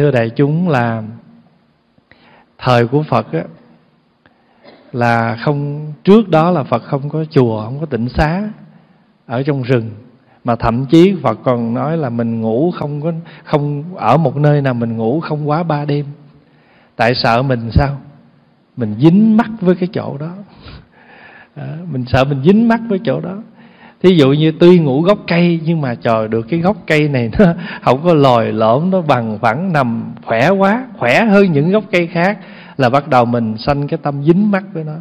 thưa đại chúng là thời của Phật á, là không trước đó là Phật không có chùa không có tịnh xá ở trong rừng mà thậm chí Phật còn nói là mình ngủ không có không ở một nơi nào mình ngủ không quá ba đêm. Tại sợ mình sao? Mình dính mắt với cái chỗ đó. À, mình sợ mình dính mắt với chỗ đó thí dụ như tuy ngủ gốc cây, nhưng mà trời được cái gốc cây này nó không có lòi lõm, nó bằng phẳng, nằm khỏe quá, khỏe hơn những gốc cây khác, là bắt đầu mình sanh cái tâm dính mắt với nó.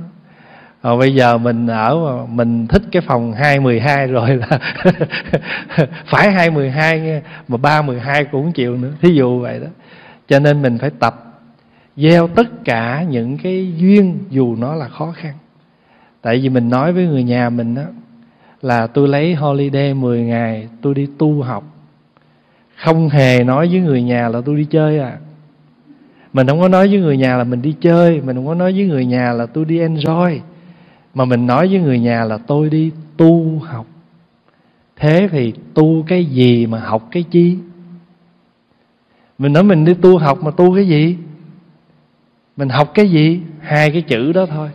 Rồi bây giờ mình ở mình thích cái phòng 212 rồi là phải 212 nghe, mà 312 cũng không chịu nữa. Thí dụ vậy đó. Cho nên mình phải tập gieo tất cả những cái duyên dù nó là khó khăn. Tại vì mình nói với người nhà mình đó là tôi lấy holiday 10 ngày, tôi đi tu học. Không hề nói với người nhà là tôi đi chơi à. Mình không có nói với người nhà là mình đi chơi, mình không có nói với người nhà là tôi đi enjoy. Mà mình nói với người nhà là tôi đi tu học. Thế thì tu cái gì mà học cái chi? Mình nói mình đi tu học mà tu cái gì? Mình học cái gì? Hai cái chữ đó thôi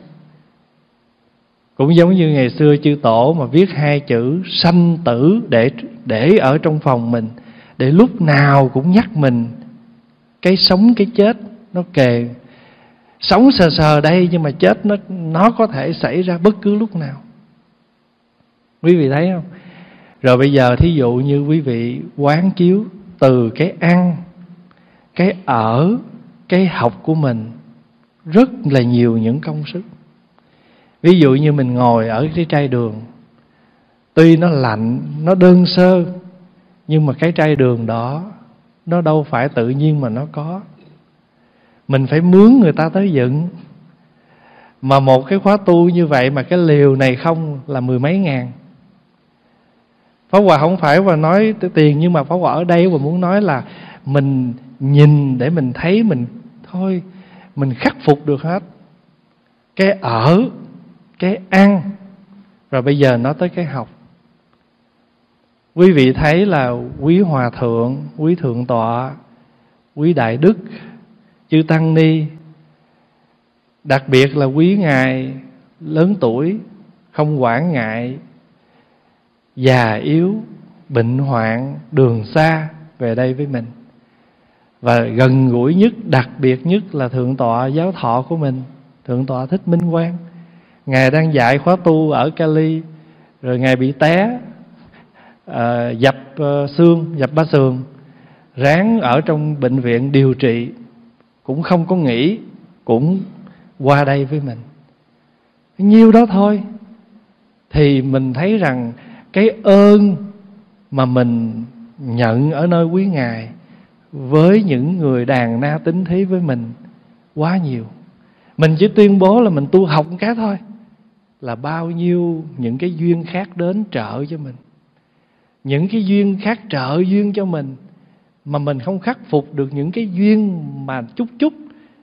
cũng giống như ngày xưa chư tổ mà viết hai chữ sanh tử để để ở trong phòng mình, để lúc nào cũng nhắc mình, cái sống, cái chết nó kề. Sống sờ sờ đây nhưng mà chết nó nó có thể xảy ra bất cứ lúc nào. Quý vị thấy không? Rồi bây giờ thí dụ như quý vị quán chiếu từ cái ăn, cái ở, cái học của mình, rất là nhiều những công sức ví dụ như mình ngồi ở cái chai đường, tuy nó lạnh, nó đơn sơ, nhưng mà cái chai đường đó, nó đâu phải tự nhiên mà nó có. Mình phải mướn người ta tới dựng. Mà một cái khóa tu như vậy mà cái liều này không là mười mấy ngàn. Pháp Hòa không phải và nói tiền, nhưng mà Pháp Hòa ở đây và muốn nói là mình nhìn để mình thấy mình, thôi, mình khắc phục được hết. Cái ở cái ăn, rồi bây giờ nó tới cái học. Quý vị thấy là quý hòa thượng, quý thượng tọa, quý đại đức, chư tăng ni, đặc biệt là quý ngài lớn tuổi, không quản ngại, già yếu, bệnh hoạn, đường xa về đây với mình. Và gần gũi nhất, đặc biệt nhất là thượng tọa giáo thọ của mình, thượng tọa thích minh quang ngài đang dạy khóa tu ở Cali rồi ngài bị té uh, dập uh, xương dập ba xương ráng ở trong bệnh viện điều trị cũng không có nghỉ, cũng qua đây với mình. Nhiêu đó thôi thì mình thấy rằng cái ơn mà mình nhận ở nơi quý ngài với những người đàn na tính thí với mình quá nhiều. Mình chỉ tuyên bố là mình tu học một cái thôi là bao nhiêu những cái duyên khác đến trợ cho mình. Những cái duyên khác trợ duyên cho mình mà mình không khắc phục được những cái duyên mà chút chút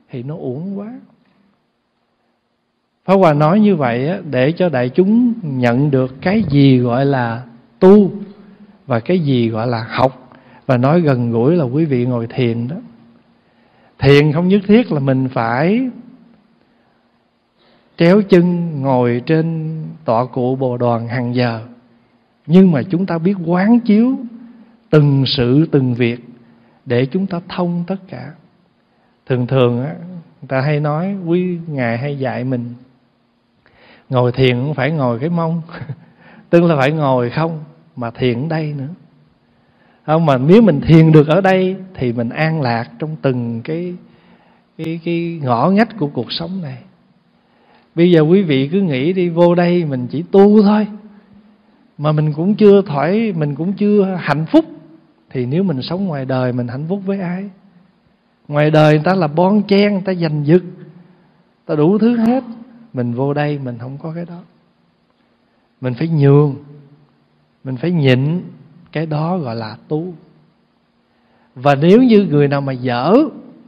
thì nó uổng quá. Pháp Hòa nói như vậy để cho đại chúng nhận được cái gì gọi là tu và cái gì gọi là học. Và nói gần gũi là quý vị ngồi thiền đó. Thiền không nhất thiết là mình phải kéo chân ngồi trên tọa cụ bồ đoàn hàng giờ. Nhưng mà chúng ta biết quán chiếu từng sự, từng việc để chúng ta thông tất cả. Thường thường á, người ta hay nói, quý ngài hay dạy mình, ngồi thiền không phải ngồi cái mông. Tức là phải ngồi không, mà thiền đây nữa. Không, mà nếu mình thiền được ở đây thì mình an lạc trong từng cái cái cái ngõ ngách của cuộc sống này bây giờ quý vị cứ nghĩ đi, vô đây mình chỉ tu thôi. Mà mình cũng chưa thoải, mình cũng chưa hạnh phúc. Thì nếu mình sống ngoài đời, mình hạnh phúc với ai? Ngoài đời người ta là bon chen, người ta giành giật. Ta đủ thứ hết. Mình vô đây, mình không có cái đó. Mình phải nhường. Mình phải nhịn cái đó gọi là tu. Và nếu như người nào mà dở,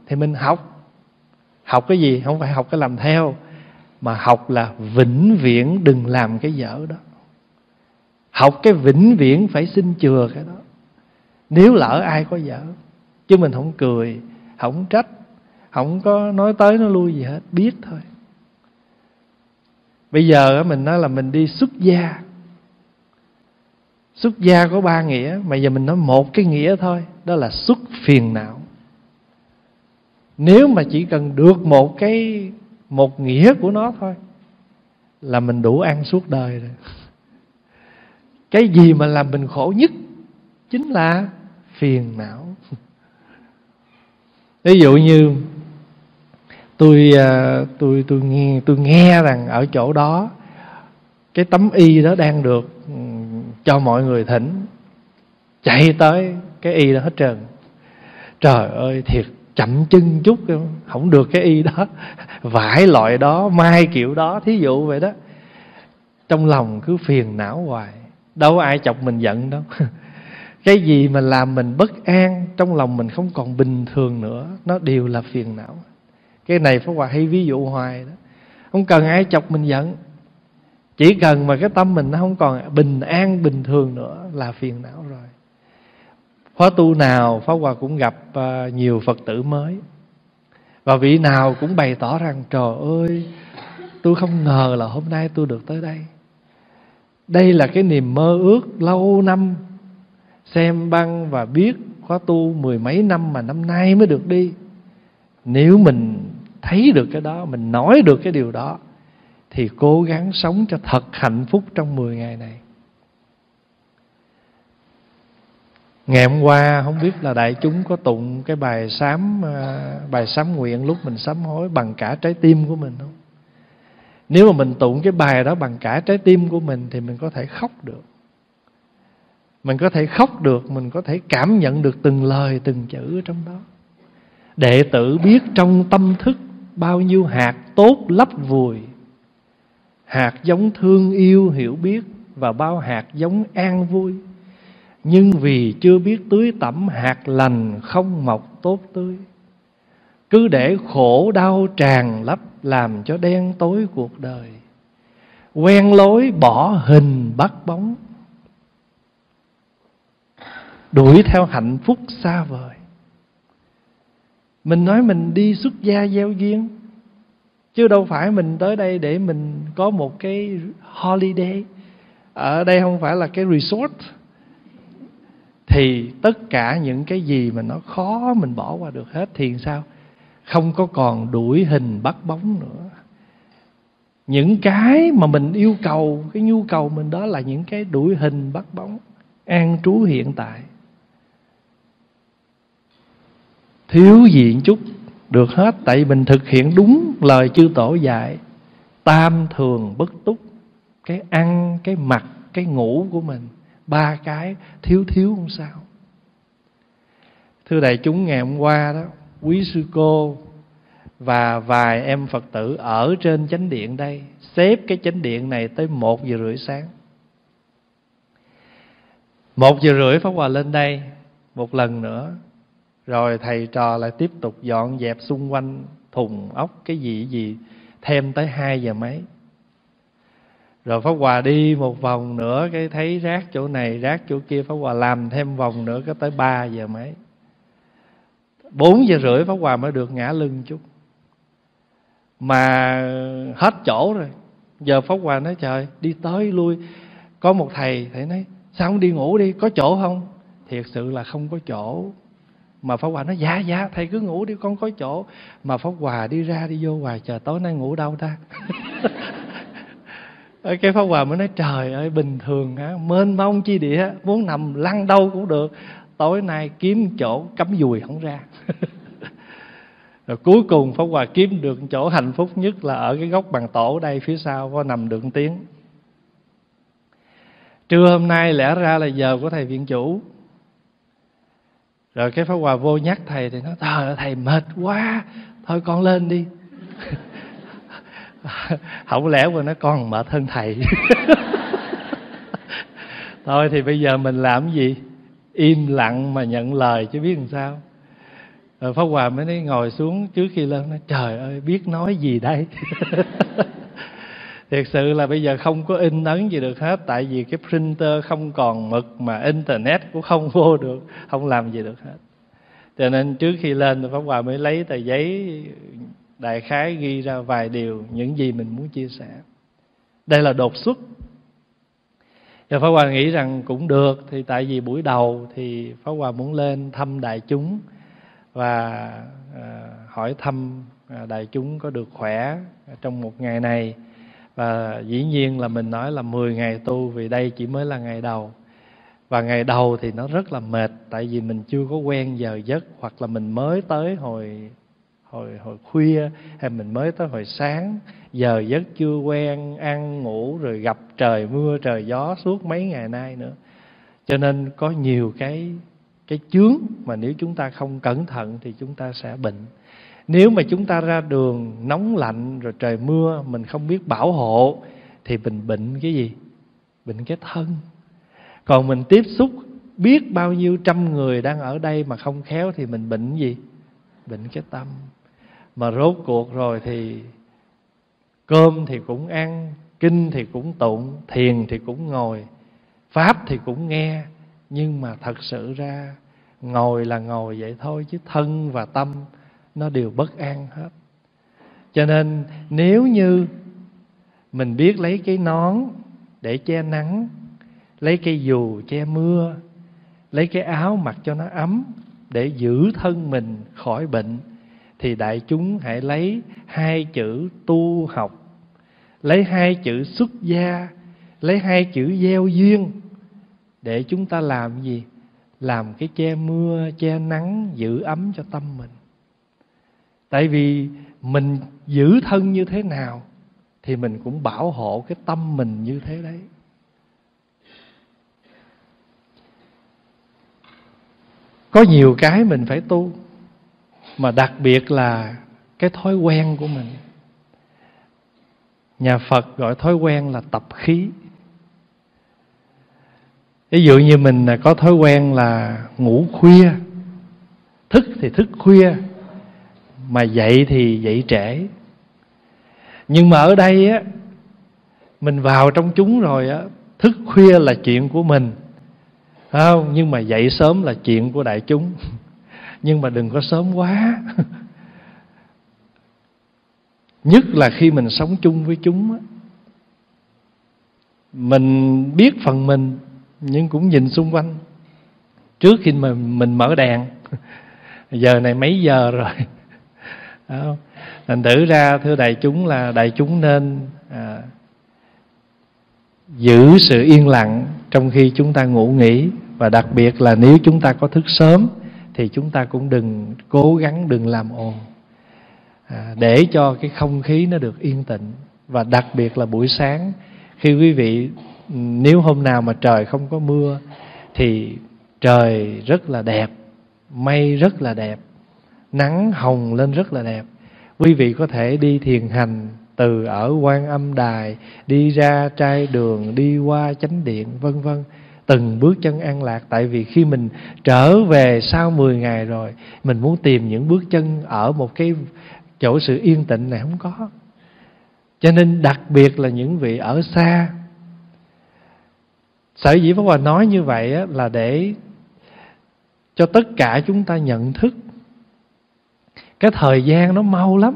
thì mình học. Học cái gì? Không phải học cái làm theo mà học là vĩnh viễn đừng làm cái dở đó. Học cái vĩnh viễn phải xin chừa cái đó. Nếu lỡ ai có dở, chứ mình không cười, không trách, không có nói tới nó lui gì hết, biết thôi. Bây giờ mình nói là mình đi xuất gia. Xuất gia có ba nghĩa, mà giờ mình nói một cái nghĩa thôi, đó là xuất phiền não. Nếu mà chỉ cần được một cái một nghĩa của nó thôi. Là mình đủ ăn suốt đời rồi. Cái gì mà làm mình khổ nhất chính là phiền não. Ví dụ như tôi à, tôi tôi nghe tôi nghe rằng ở chỗ đó, cái tấm y đó đang được ừ, cho mọi người thỉnh. Chạy tới cái y đó hết trơn. Trời ơi, thiệt chậm chân chút không được cái y đó. Vải loại đó, mai kiểu đó, thí dụ vậy đó. Trong lòng cứ phiền não hoài. Đâu ai chọc mình giận đâu. Cái gì mà làm mình bất an, trong lòng mình không còn bình thường nữa, nó đều là phiền não. Cái này Pháp Hòa hay ví dụ hoài đó. Không cần ai chọc mình giận. Chỉ cần mà cái tâm mình nó không còn bình an, bình thường nữa là phiền não rồi khóa tu nào, Pháp Hòa cũng gặp à, nhiều Phật tử mới. Và vị nào cũng bày tỏ rằng, trời ơi, tôi không ngờ là hôm nay tôi được tới đây. Đây là cái niềm mơ ước lâu năm, xem băng và biết khóa tu mười mấy năm mà năm nay mới được đi. Nếu mình thấy được cái đó, mình nói được cái điều đó, thì cố gắng sống cho thật hạnh phúc trong 10 ngày này. Ngày hôm qua, không biết là đại chúng có tụng cái bài sám ờ, bài sám nguyện lúc mình sám hối bằng cả trái tim của mình không? Nếu mà mình tụng cái bài đó bằng cả trái tim của mình thì mình có thể khóc được. Mình có thể khóc được, mình có thể cảm nhận được từng lời, từng chữ ở trong đó. Đệ tử biết trong tâm thức bao nhiêu hạt tốt lấp vùi, hạt giống thương yêu hiểu biết và bao hạt giống an vui nhưng vì chưa biết tưới tẩm hạt lành không mọc tốt tươi cứ để khổ đau tràn lấp làm cho đen tối cuộc đời. Quen lối bỏ hình bắt bóng. Đuổi theo hạnh phúc xa vời. Mình nói mình đi xuất gia gieo duyên, chứ đâu phải mình tới đây để mình có một cái holiday. Ở đây không phải là cái resort thì tất cả những cái gì mà nó khó mình bỏ qua được hết thì sao? Không có còn đuổi hình bắt bóng nữa. Những cái mà mình yêu cầu, cái nhu cầu mình đó là những cái đuổi hình bắt bóng, an trú hiện tại. Thiếu gì chút được hết, tại mình thực hiện đúng lời chư tổ dạy. Tam thường bất túc, cái ăn, cái mặc, cái ngủ của mình ba cái thiếu thiếu không sao. Thưa đại chúng, ngày hôm qua đó, quý sư cô và vài em phật tử ở trên chánh điện đây, xếp cái chánh điện này tới một giờ rưỡi sáng. Một giờ rưỡi pháp hòa lên đây, một lần nữa, rồi thầy trò lại tiếp tục dọn dẹp xung quanh thùng ốc cái gì gì, thêm tới hai giờ mấy rồi Pháp Hòa đi một vòng nữa, cái thấy rác chỗ này, rác chỗ kia, Pháp Hòa làm thêm vòng nữa cái tới ba giờ mấy. Bốn giờ rưỡi Pháp Hòa mới được ngã lưng chút. Mà hết chỗ rồi. Giờ Pháp Hòa nói, trời, đi tới lui. Có một thầy thầy nói, sao không đi ngủ đi, có chỗ không? Thiệt sự là không có chỗ. Mà Pháp Hòa nói dạ dạ thầy cứ ngủ đi, con có chỗ. Mà Pháp Hòa đi ra, đi vô hoài chờ tối nay ngủ đâu ta? cái Pháp Hòa mới nói, trời ơi, bình thường á, mênh mông chi địa, muốn nằm lăn đâu cũng được. Tối nay kiếm chỗ cắm dùi không ra. Rồi cuối cùng Pháp Hòa kiếm được chỗ hạnh phúc nhất là ở cái góc bàn tổ đây, phía sau có nằm được tiếng. Trưa hôm nay lẽ ra là giờ của thầy viện chủ. Rồi cái pháp hòa vô nhắc thầy thì nói, trời thầy mệt quá, thôi con lên đi. không lẽ mà nó con mệt hơn thầy. Thôi thì bây giờ mình làm gì? Im lặng mà nhận lời chứ biết làm sao. Rồi pháp hòa mới nói, ngồi xuống trước khi lên. Nói, trời ơi, biết nói gì đây? Thiệt sự là bây giờ không có in ấn gì được hết, tại vì cái printer không còn mực mà internet cũng không vô được, không làm gì được hết. Cho nên trước khi lên, pháp hòa mới lấy tờ giấy đại khái ghi ra vài điều những gì mình muốn chia sẻ. Đây là đột xuất. Và Pháp Hòa nghĩ rằng cũng được thì tại vì buổi đầu thì Pháp Hòa muốn lên thăm đại chúng và à, hỏi thăm à, đại chúng có được khỏe trong một ngày này. Và dĩ nhiên là mình nói là 10 ngày tu vì đây chỉ mới là ngày đầu. Và ngày đầu thì nó rất là mệt tại vì mình chưa có quen giờ giấc hoặc là mình mới tới hồi hồi hồi khuya, hay mình mới tới hồi sáng. Giờ giấc chưa quen ăn, ngủ, rồi gặp trời mưa, trời gió suốt mấy ngày nay nữa. Cho nên có nhiều cái cái chướng mà nếu chúng ta không cẩn thận thì chúng ta sẽ bệnh. Nếu mà chúng ta ra đường nóng lạnh, rồi trời mưa, mình không biết bảo hộ, thì mình bệnh cái gì? Bệnh cái thân. Còn mình tiếp xúc biết bao nhiêu trăm người đang ở đây mà không khéo thì mình bệnh gì? Bệnh cái tâm mà rốt cuộc rồi thì cơm thì cũng ăn, kinh thì cũng tụng, thiền thì cũng ngồi, pháp thì cũng nghe. Nhưng mà thật sự ra, ngồi là ngồi vậy thôi chứ thân và tâm nó đều bất an hết. Cho nên nếu như mình biết lấy cái nón để che nắng, lấy cây dù che mưa, lấy cái áo mặc cho nó ấm để giữ thân mình khỏi bệnh thì đại chúng hãy lấy hai chữ tu học, lấy hai chữ xuất gia, lấy hai chữ gieo duyên. Để chúng ta làm gì? Làm cái che mưa, che nắng, giữ ấm cho tâm mình. Tại vì mình giữ thân như thế nào thì mình cũng bảo hộ cái tâm mình như thế đấy. Có nhiều cái mình phải tu mà đặc biệt là cái thói quen của mình. Nhà phật gọi thói quen là tập khí. Ví dụ như mình có thói quen là ngủ khuya. Thức thì thức khuya, mà dậy thì dậy trễ. Nhưng mà ở đây á, mình vào trong chúng rồi á, thức khuya là chuyện của mình. Không? Nhưng mà dậy sớm là chuyện của đại chúng. nhưng mà đừng có sớm quá. Nhất là khi mình sống chung với chúng á. Mình biết phần mình nhưng cũng nhìn xung quanh. Trước khi mà mình mở đèn. Giờ này mấy giờ rồi? Thành thử ra thưa đại chúng là đại chúng nên à, giữ sự yên lặng trong khi chúng ta ngủ nghỉ. Và đặc biệt là nếu chúng ta có thức sớm thì chúng ta cũng đừng cố gắng đừng làm ồn à, để cho cái không khí nó được yên tĩnh. Và đặc biệt là buổi sáng khi quý vị nếu hôm nào mà trời không có mưa thì trời rất là đẹp mây rất là đẹp nắng hồng lên rất là đẹp. Quý vị có thể đi thiền hành từ ở quan âm đài đi ra trai đường đi qua chánh điện vân vân từng bước chân an lạc. Tại vì khi mình trở về sau 10 ngày rồi, mình muốn tìm những bước chân ở một cái chỗ sự yên tĩnh này không có. Cho nên đặc biệt là những vị ở xa. Sở dĩ Pháp Hòa nói như vậy là để cho tất cả chúng ta nhận thức. Cái thời gian nó mau lắm.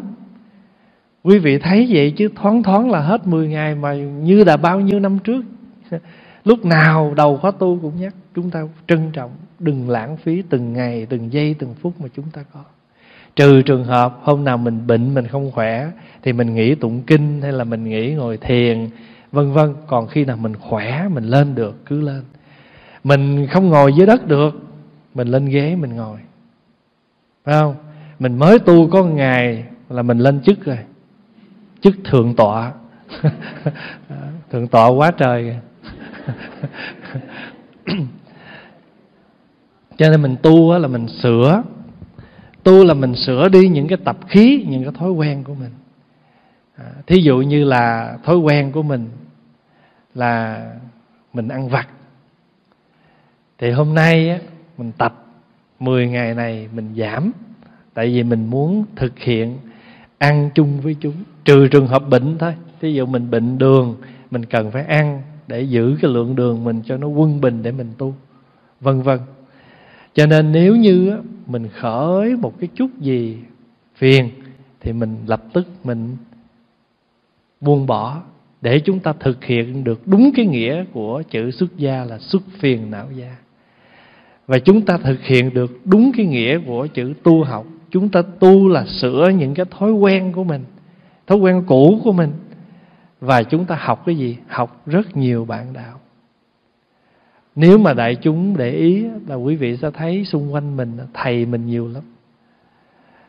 Quý vị thấy vậy chứ thoáng thoáng là hết 10 ngày mà như là bao nhiêu năm trước lúc nào đầu khóa tu cũng nhắc, chúng ta trân trọng, đừng lãng phí từng ngày, từng giây, từng phút mà chúng ta có. Trừ trường hợp hôm nào mình bệnh, mình không khỏe, thì mình nghĩ tụng kinh hay là mình nghĩ ngồi thiền, vân vân. Còn khi nào mình khỏe, mình lên được, cứ lên. Mình không ngồi dưới đất được, mình lên ghế, mình ngồi. Phải không? Mình mới tu có một ngày là mình lên chức rồi. Chức thượng tọa. Thượng tọa quá trời kìa. cho nên mình tu là mình sửa. Tu là mình sửa đi những cái tập khí những cái thói quen của mình. À, thí dụ như là thói quen của mình là mình ăn vặt. Thì hôm nay á, mình tập 10 ngày này mình giảm. Tại vì mình muốn thực hiện ăn chung với chúng trừ trường hợp bệnh thôi. Thí dụ mình bệnh đường mình cần phải ăn để giữ cái lượng đường mình cho nó quân bình để mình tu. Vân vân. Cho nên nếu như mình khởi một cái chút gì phiền, thì mình lập tức mình buông bỏ, để chúng ta thực hiện được đúng cái nghĩa của chữ xuất gia là xuất phiền não gia. Và chúng ta thực hiện được đúng cái nghĩa của chữ tu học. Chúng ta tu là sửa những cái thói quen của mình, thói quen cũ của mình và chúng ta học cái gì? Học rất nhiều bạn đạo. Nếu mà đại chúng để ý là quý vị sẽ thấy xung quanh mình thầy mình nhiều lắm.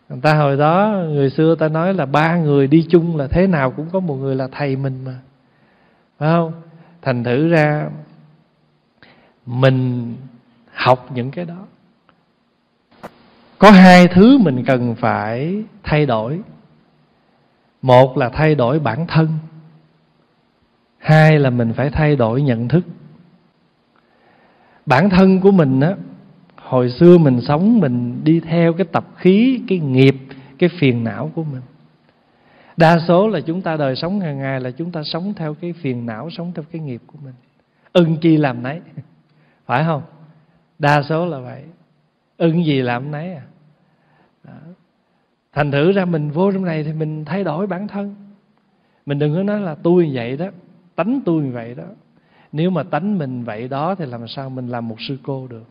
Người ta hồi đó, người xưa ta nói là ba người đi chung là thế nào cũng có một người là thầy mình mà. Phải không? Thành thử ra, mình học những cái đó. Có hai thứ mình cần phải thay đổi. Một là thay đổi bản thân hai là mình phải thay đổi nhận thức. Bản thân của mình á, hồi xưa mình sống mình đi theo cái tập khí, cái nghiệp, cái phiền não của mình. Đa số là chúng ta đời sống hàng ngày là chúng ta sống theo cái phiền não, sống theo cái nghiệp của mình. Ưng chi làm nấy. Phải không? Đa số là vậy. Ưng gì làm nấy à? Đó. thành thử ra mình vô trong này thì mình thay đổi bản thân. Mình đừng có nói là tôi như vậy đó tánh tôi như vậy đó. Nếu mà tánh mình vậy đó thì làm sao mình làm một sư cô được?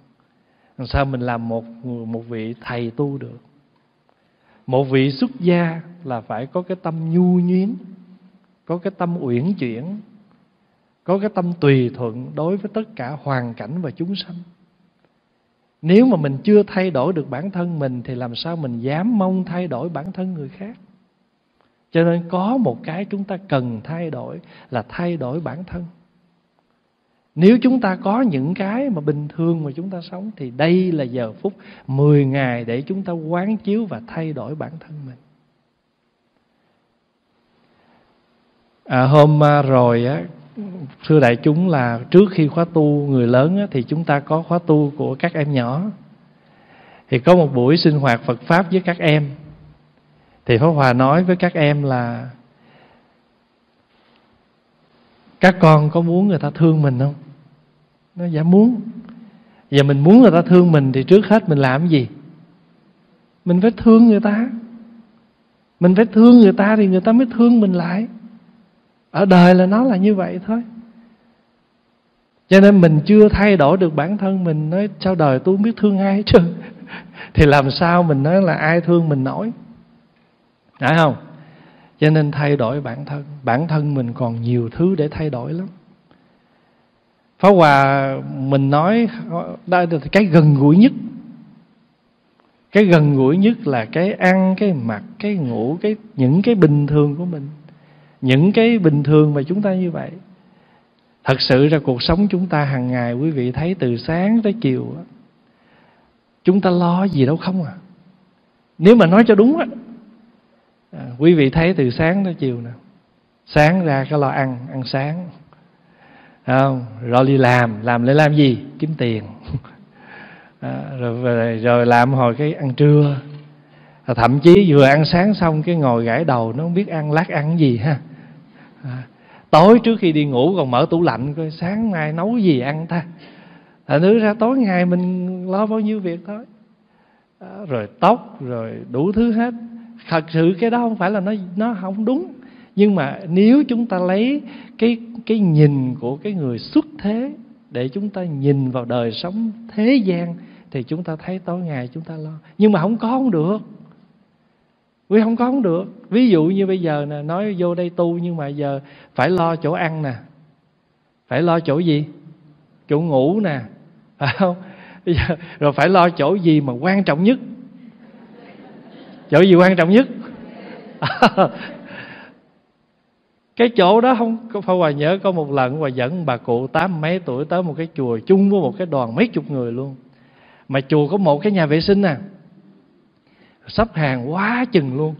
Làm sao mình làm một một vị thầy tu được? Một vị xuất gia là phải có cái tâm nhu nhuyến, có cái tâm uyển chuyển, có cái tâm tùy thuận đối với tất cả hoàn cảnh và chúng sanh. Nếu mà mình chưa thay đổi được bản thân mình thì làm sao mình dám mong thay đổi bản thân người khác? Cho nên có một cái chúng ta cần thay đổi là thay đổi bản thân nếu chúng ta có những cái mà bình thường mà chúng ta sống thì đây là giờ phút 10 ngày để chúng ta quán chiếu và thay đổi bản thân mình. À, hôm à, rồi á, thưa đại chúng là trước khi khóa tu người lớn á, thì chúng ta có khóa tu của các em nhỏ. Thì có một buổi sinh hoạt Phật Pháp với các em. Thì Pháp Hòa nói với các em là, các con có muốn người ta thương mình không? nó dạ muốn. Và mình muốn người ta thương mình thì trước hết mình làm gì? Mình phải thương người ta. Mình phải thương người ta thì người ta mới thương mình lại. Ở đời là nó là như vậy thôi. Cho nên mình chưa thay đổi được bản thân mình, nói sao đời tôi không biết thương ai chứ thì làm sao mình nói là ai thương mình nổi? Phải không? Cho nên thay đổi bản thân. Bản thân mình còn nhiều thứ để thay đổi lắm. Pháp Hòa mình nói đây là cái gần gũi nhất. Cái gần gũi nhất là cái ăn, cái mặc, cái ngủ, cái những cái bình thường của mình. Những cái bình thường mà chúng ta như vậy. Thật sự ra cuộc sống chúng ta hàng ngày, quý vị thấy từ sáng tới chiều chúng ta lo gì đâu không à. Nếu mà nói cho đúng á à, quý vị thấy từ sáng tới chiều nè. Sáng ra cái lo ăn ăn sáng. Không? Rồi đi làm làm để làm gì? Kiếm tiền. À, rồi, rồi rồi làm hồi cái ăn trưa. À, thậm chí vừa ăn sáng xong cái ngồi gãi đầu nó không biết ăn lát ăn gì ha. À, tối trước khi đi ngủ còn mở tủ lạnh coi sáng mai nấu gì ăn ta. À, thứ ra tối ngày mình lo bao nhiêu việc thôi. À, rồi tóc rồi đủ thứ hết thật sự cái đó không phải là nó nó không đúng. Nhưng mà nếu chúng ta lấy cái cái nhìn của cái người xuất thế để chúng ta nhìn vào đời sống thế gian, thì chúng ta thấy tối ngày chúng ta lo. Nhưng mà không có không được. Vì không có không được. Ví dụ như bây giờ nè, nói vô đây tu nhưng mà giờ phải lo chỗ ăn nè. Phải lo chỗ gì? Chỗ ngủ nè. Phải không? Rồi phải lo chỗ gì mà quan trọng nhất? Chỗ gì quan trọng nhất? Cái chỗ đó không phải Hòa nhớ có một lần Hòa dẫn bà cụ tám mấy tuổi tới một cái chùa chung với một cái đoàn mấy chục người luôn. Mà chùa có một cái nhà vệ sinh nè sắp hàng quá chừng luôn.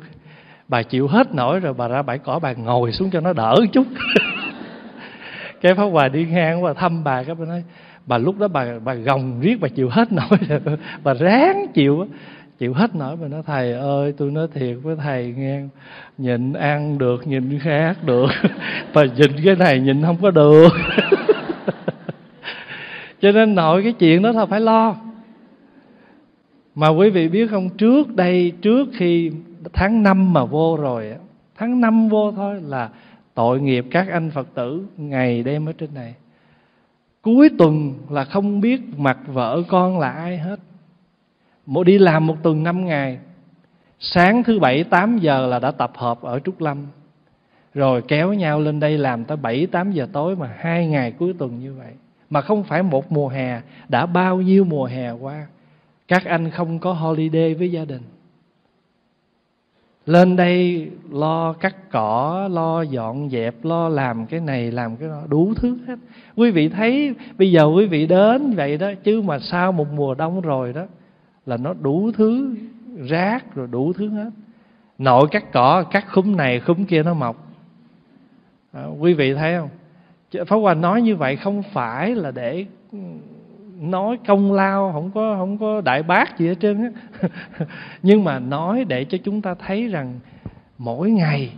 Bà chịu hết nổi rồi, bà ra bãi cỏ, bà ngồi xuống cho nó đỡ chút. Cái pháp hòa đi ngang và thăm bà, cái bà nói, bà lúc đó bà bà gồng riết, bà chịu hết nổi rồi. Bà ráng chịu chịu hết nổi mà nói, thầy ơi, tôi nói thiệt với thầy nghe nhịn ăn được, nhìn khác được. Và nhìn cái này nhìn không có được. Cho nên nội cái chuyện đó là phải lo. Mà quý vị biết không, trước đây, trước khi tháng năm mà vô rồi tháng năm vô thôi là tội nghiệp các anh phật tử ngày đêm ở trên này. Cuối tuần là không biết mặt vợ con là ai hết mỗi đi làm một tuần năm ngày. Sáng thứ bảy, tám giờ là đã tập hợp ở trúc lâm. Rồi kéo nhau lên đây làm tới bảy, tám giờ tối mà hai ngày cuối tuần như vậy. Mà không phải một mùa hè, đã bao nhiêu mùa hè qua. Các anh không có holiday với gia đình. Lên đây lo cắt cỏ, lo dọn dẹp, lo làm cái này, làm cái đó đủ thứ hết. Quý vị thấy, bây giờ quý vị đến vậy đó, chứ mà sau một mùa đông rồi đó là nó đủ thứ rác rồi đủ thứ hết. Nội cắt cỏ cắt khúm này khúm kia nó mọc. À, quý vị thấy không? Pháp Hòa nói như vậy không phải là để nói công lao không có không có đại bác gì hết trơn á. Nhưng mà nói để cho chúng ta thấy rằng mỗi ngày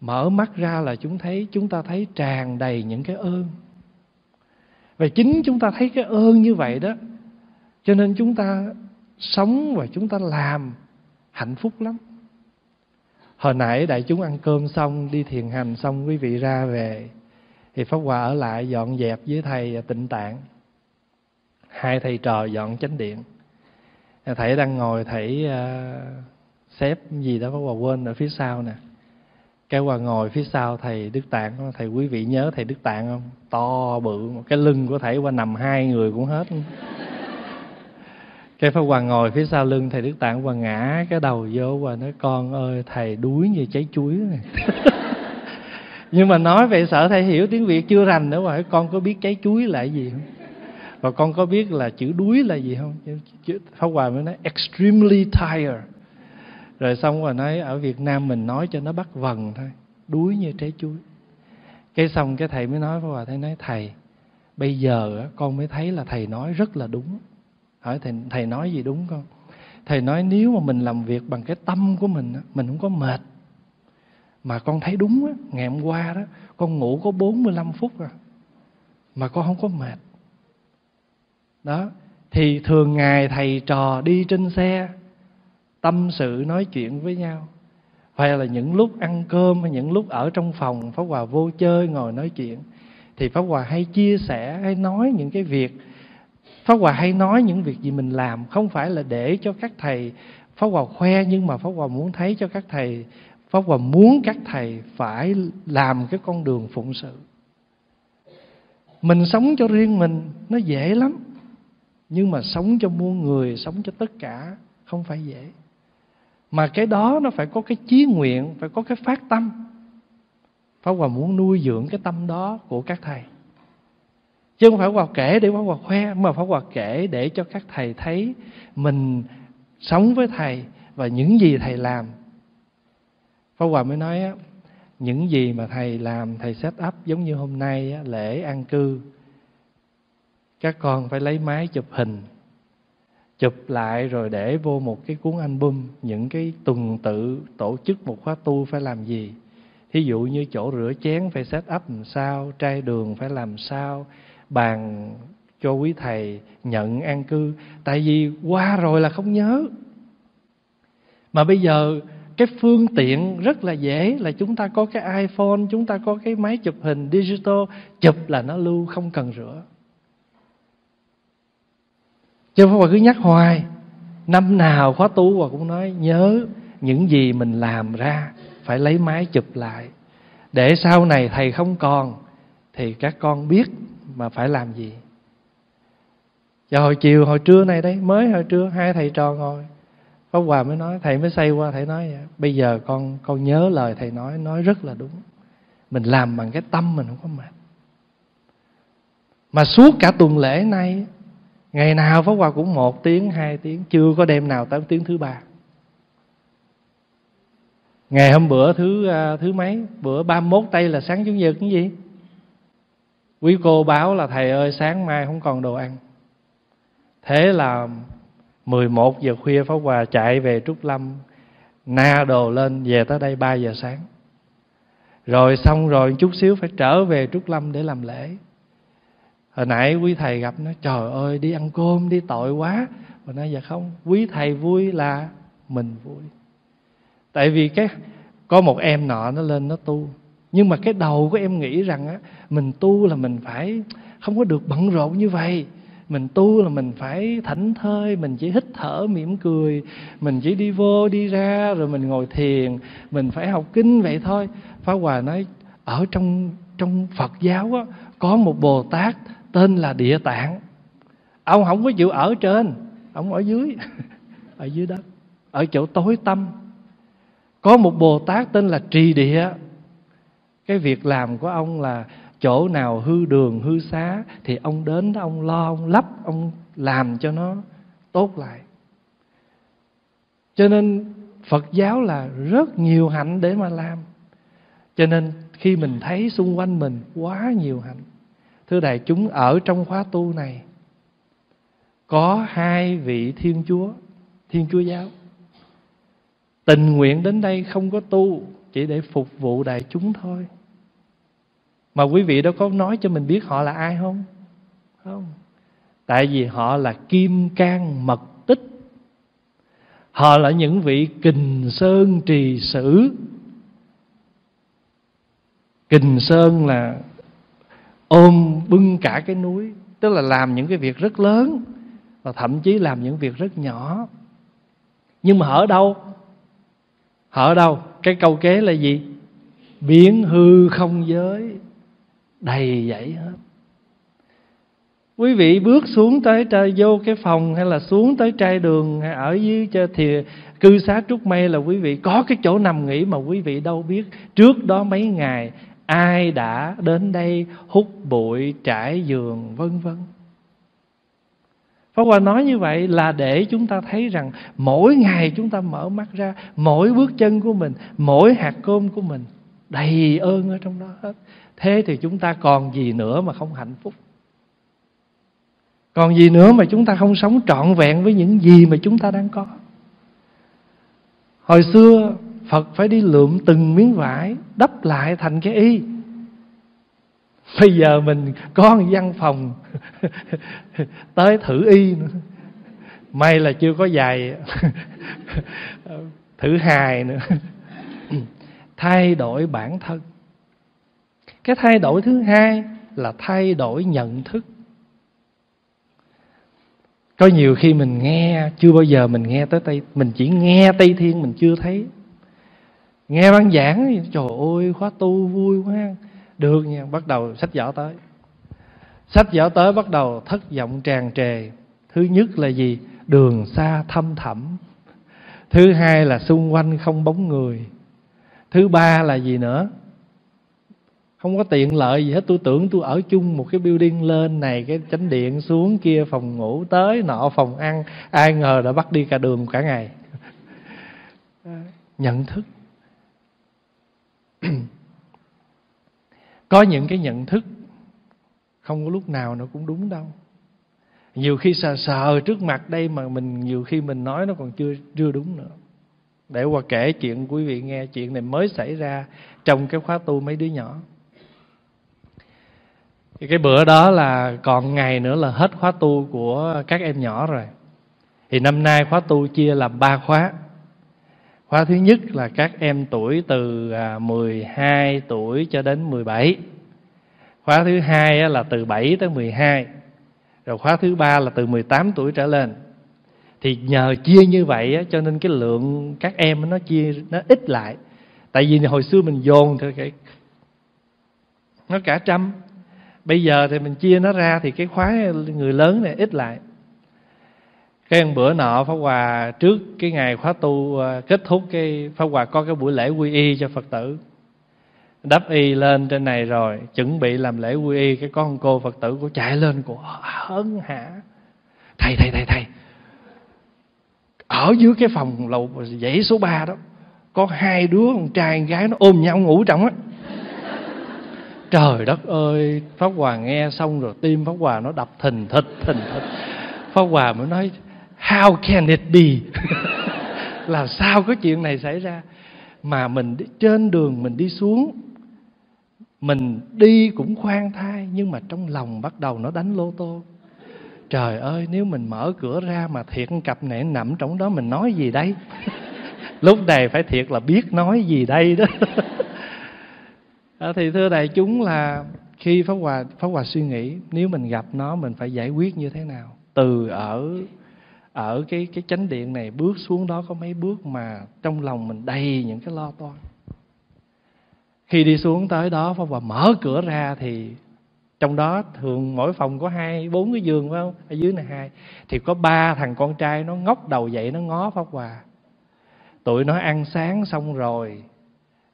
mở mắt ra là chúng thấy chúng ta thấy tràn đầy những cái ơn. Và chính chúng ta thấy cái ơn như vậy đó cho nên chúng ta sống và chúng ta làm hạnh phúc lắm. Hồi nãy đại chúng ăn cơm xong đi thiền hành xong quý vị ra về thì pháp hòa ở lại dọn dẹp với thầy tịnh tạng. Hai thầy trò dọn chánh điện. Thầy đang ngồi thầy uh, xếp gì đó pháp hòa quên ở phía sau nè. Cái hòa ngồi phía sau thầy đức tạng thầy quý vị nhớ thầy đức tạng không? To bự cái lưng của thầy qua nằm hai người cũng hết cái pháp hòa ngồi phía sau lưng, thầy đức tạng hòa ngã cái đầu vô và nói, con ơi, thầy đuối như trái chuối này. Nhưng mà nói vậy sợ thầy hiểu tiếng việt chưa rành nữa mà con có biết trái chuối là gì không? Và con có biết là chữ đuối là gì không? Pháp hòa mới nói, extremely tired rồi xong rồi nói, ở việt nam mình nói cho nó bắt vần thôi, đuối như trái chuối. Cái xong cái thầy mới nói, pháp hòa thầy nói, thầy, bây giờ con mới thấy là thầy nói rất là đúng hỏi thầy thầy nói gì đúng không? Thầy nói, nếu mà mình làm việc bằng cái tâm của mình mình không có mệt. Mà con thấy đúng á, ngày hôm qua đó, con ngủ có 45 phút à mà con không có mệt. Đó, thì thường ngày thầy trò đi trên xe, tâm sự, nói chuyện với nhau. Hay là những lúc ăn cơm hay những lúc ở trong phòng, pháp hòa vô chơi ngồi nói chuyện, thì pháp hòa hay chia sẻ, hay nói những cái việc pháp hòa hay nói những việc gì mình làm không phải là để cho các thầy pháp hòa khoe, nhưng mà pháp hòa muốn thấy cho các thầy. Pháp hòa muốn các thầy phải làm cái con đường phụng sự. Mình sống cho riêng mình, nó dễ lắm. Nhưng mà sống cho muôn người, sống cho tất cả, không phải dễ. Mà cái đó nó phải có cái chí nguyện, phải có cái phát tâm. Pháp Hòa muốn nuôi dưỡng cái tâm đó của các thầy. Chứ không phải Hòa kể để Pháp Hòa khoe, Mà Pháp Hòa kể để cho các thầy thấy Mình sống với thầy Và những gì thầy làm. Pháp Hòa mới nói á, Những gì mà thầy làm, Thầy set up giống như hôm nay Lễ an cư. Các con phải lấy máy chụp hình, chụp lại rồi để vô một cái cuốn album, những cái tuần tự tổ chức một khóa tu phải làm gì? Thí dụ như chỗ rửa chén phải set up làm sao, trai đường phải làm sao bàn cho quý thầy nhận an cư. Tại vì qua rồi là không nhớ. Mà bây giờ cái phương tiện rất là dễ, là chúng ta có cái iphone, chúng ta có cái máy chụp hình digital, chụp là nó lưu không cần rửa. Chứ không phải cứ nhắc hoài. Năm nào khóa tu và cũng nói, nhớ những gì mình làm ra, phải lấy máy chụp lại. Để sau này thầy không còn, thì các con biết phải làm gì? Và hồi chiều, hồi trưa này đấy, mới hồi trưa, hai thầy trò ngồi. Pháp Hòa mới nói, thầy mới say qua, thầy nói bây giờ con con nhớ lời thầy nói nói rất là đúng. Mình làm bằng cái tâm mình không có mệt. Mà suốt cả tuần lễ nay, ngày nào pháp hòa cũng một tiếng, hai tiếng, chưa có đêm nào tới tiếng thứ ba. Ngày hôm bữa thứ à, thứ mấy? Bữa ba mốt tây là sáng chủ nhật, cái gì? Quý cô báo là, thầy ơi, sáng mai không còn đồ ăn. Thế là 11 giờ khuya Pháp Hòa chạy về Trúc Lâm, Na đồ lên, về tới đây 3 giờ sáng. Rồi xong rồi chút xíu phải trở về Trúc Lâm để làm lễ. Hồi nãy quý thầy gặp nó, trời ơi, đi ăn cơm, đi tội quá. Mà nói dạ không, quý thầy vui là mình vui. Tại vì cái, có một em nọ nó lên nó tu nhưng mà cái đầu của em nghĩ rằng á, mình tu là mình phải không có được bận rộn như vậy. Mình tu là mình phải thảnh thơi, mình chỉ hít thở, mỉm cười, mình chỉ đi vô, đi ra, rồi mình ngồi thiền, mình phải học kinh vậy thôi. Phá hòa nói, ở trong trong phật giáo á, có một bồ tát tên là địa tạng. Ông không có chịu ở trên, ông ở dưới ở dưới đất ở chỗ tối tâm có một bồ tát tên là trì địa cái việc làm của ông là chỗ nào hư đường, hư xá thì ông đến đó, ông lo, ông lắp ông làm cho nó tốt lại. Cho nên phật giáo là rất nhiều hạnh để mà làm. Cho nên khi mình thấy xung quanh mình quá nhiều hạnh, thưa đại chúng, ở trong khóa tu này có hai vị thiên chúa thiên chúa giáo. Tình nguyện đến đây không có tu, chỉ để phục vụ đại chúng thôi mà quý vị đâu có nói cho mình biết họ là ai không? Không. Tại vì họ là kim cang mật tích. Họ là những vị kình sơn trì sử. Kình sơn là ôm bưng cả cái núi, tức là làm những cái việc rất lớn và thậm chí làm những việc rất nhỏ. Nhưng mà ở đâu? Họ ở đâu? Cái câu kế là gì? Biến hư không giới đầy dãy hết. Quý vị bước xuống tới trời vô cái phòng hay là xuống tới trai đường hay ở dưới cho thì cư xá trúc mây là quý vị có cái chỗ nằm nghỉ mà quý vị đâu biết. Trước đó mấy ngày ai đã đến đây hút bụi trải giường vân vân. Pháp Hòa nói như vậy là để chúng ta thấy rằng mỗi ngày chúng ta mở mắt ra, mỗi bước chân của mình, mỗi hạt cơm của mình đầy ơn ở trong đó hết. Thế thì chúng ta còn gì nữa mà không hạnh phúc? Còn gì nữa mà chúng ta không sống trọn vẹn với những gì mà chúng ta đang có? Hồi xưa Phật phải đi lượm từng miếng vải, đắp lại thành cái y bây giờ mình có một văn phòng tới thử y nữa may là chưa có dài thử hài nữa thay đổi bản thân cái thay đổi thứ hai là thay đổi nhận thức. Có nhiều khi mình nghe, chưa bao giờ mình nghe tới tây, mình chỉ nghe tây thiên mình chưa thấy. Nghe băng giảng, trời ơi, khóa tu vui quá. Được nha, bắt đầu sách vở tới. Sách vở tới bắt đầu thất vọng tràn trề. Thứ nhất là gì? Đường xa thâm thẳm. Thứ hai là xung quanh không bóng người. Thứ ba là gì nữa? Không có tiện lợi gì hết. Tôi tưởng tôi ở chung một cái building lên này cái chánh điện xuống kia phòng ngủ tới nọ phòng ăn. Ai ngờ đã bắt đi cả đường cả ngày. Nhận thức. Có những cái nhận thức không có lúc nào nó cũng đúng đâu. Nhiều khi sờ sờ trước mặt đây mà mình nhiều khi mình nói nó còn chưa chưa đúng nữa. Để qua kể chuyện quý vị nghe chuyện này mới xảy ra trong cái khóa tu mấy đứa nhỏ thì cái bữa đó là còn ngày nữa là hết khóa tu của các em nhỏ rồi thì năm nay khóa tu chia làm ba khóa Khóa thứ nhất là các em tuổi từ à, 12 tuổi cho đến 17. Khóa thứ hai là từ 7 tới 12. Rồi khóa thứ ba là từ 18 tuổi trở lên. Thì nhờ chia như vậy cho nên cái lượng các em nó chia, nó ít lại. Tại vì hồi xưa mình dồn thì cái, nó cả trăm. Bây giờ thì mình chia nó ra thì cái khóa người lớn này ít lại. Cái bữa nọ pháp hòa trước cái ngày khóa tu à, kết thúc cái, pháp hòa có cái buổi lễ quy y cho phật tử. Đắp y lên trên này rồi, chuẩn bị làm lễ quy y, cái con cô phật tử của chạy lên của hớn hả? Thầy thầy thầy thầy. Ở dưới cái phòng lầu dãy số 3 đó, có hai đứa con trai con gái nó ôm nhau ngủ trong á trời đất ơi pháp hòa nghe xong rồi tim pháp hòa nó đập thình thịch thình thịch. Pháp hòa mới nói how can it be? Là sao có chuyện này xảy ra? Mà mình đi, trên đường mình đi xuống mình đi cũng khoan thai nhưng mà trong lòng bắt đầu nó đánh lô tô. Trời ơi nếu mình mở cửa ra mà thiệt cặp này nằm trong đó mình nói gì đây? Lúc này phải thiệt là biết nói gì đây đó. à, thì thưa đại chúng là khi pháp hòa pháp hòa suy nghĩ nếu mình gặp nó mình phải giải quyết như thế nào? Từ ở ở cái cái chánh điện này bước xuống đó có mấy bước mà trong lòng mình đầy những cái lo toan. Khi đi xuống tới đó pháp hòa mở cửa ra thì trong đó thường mỗi phòng có hai bốn cái giường phải không? Ở dưới này hai. Thì có ba thằng con trai nó ngóc đầu dậy nó ngó pháp hòa. Tụi nó ăn sáng xong rồi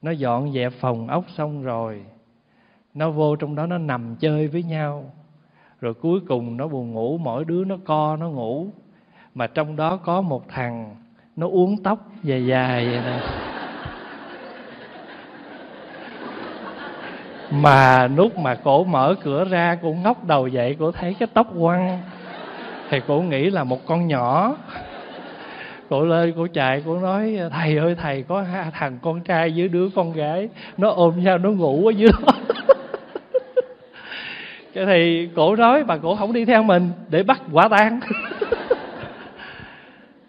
nó dọn dẹp phòng ốc xong rồi. Nó vô trong đó nó nằm chơi với nhau. Rồi cuối cùng nó buồn ngủ, mỗi đứa nó co, nó ngủ. Mà trong đó có một thằng, nó uống tóc dài dài vậy nè. Mà lúc mà cổ mở cửa ra, cổ ngóc đầu dậy, cổ thấy cái tóc quăng. Thì cổ nghĩ là một con nhỏ cổ lên cổ chạy cổ nói, thầy ơi, thầy có hai thằng con trai với đứa con gái, nó ôm nhau, nó ngủ ở dưới đó. Cái thì cổ nói, bà cổ không đi theo mình, để bắt quả tang.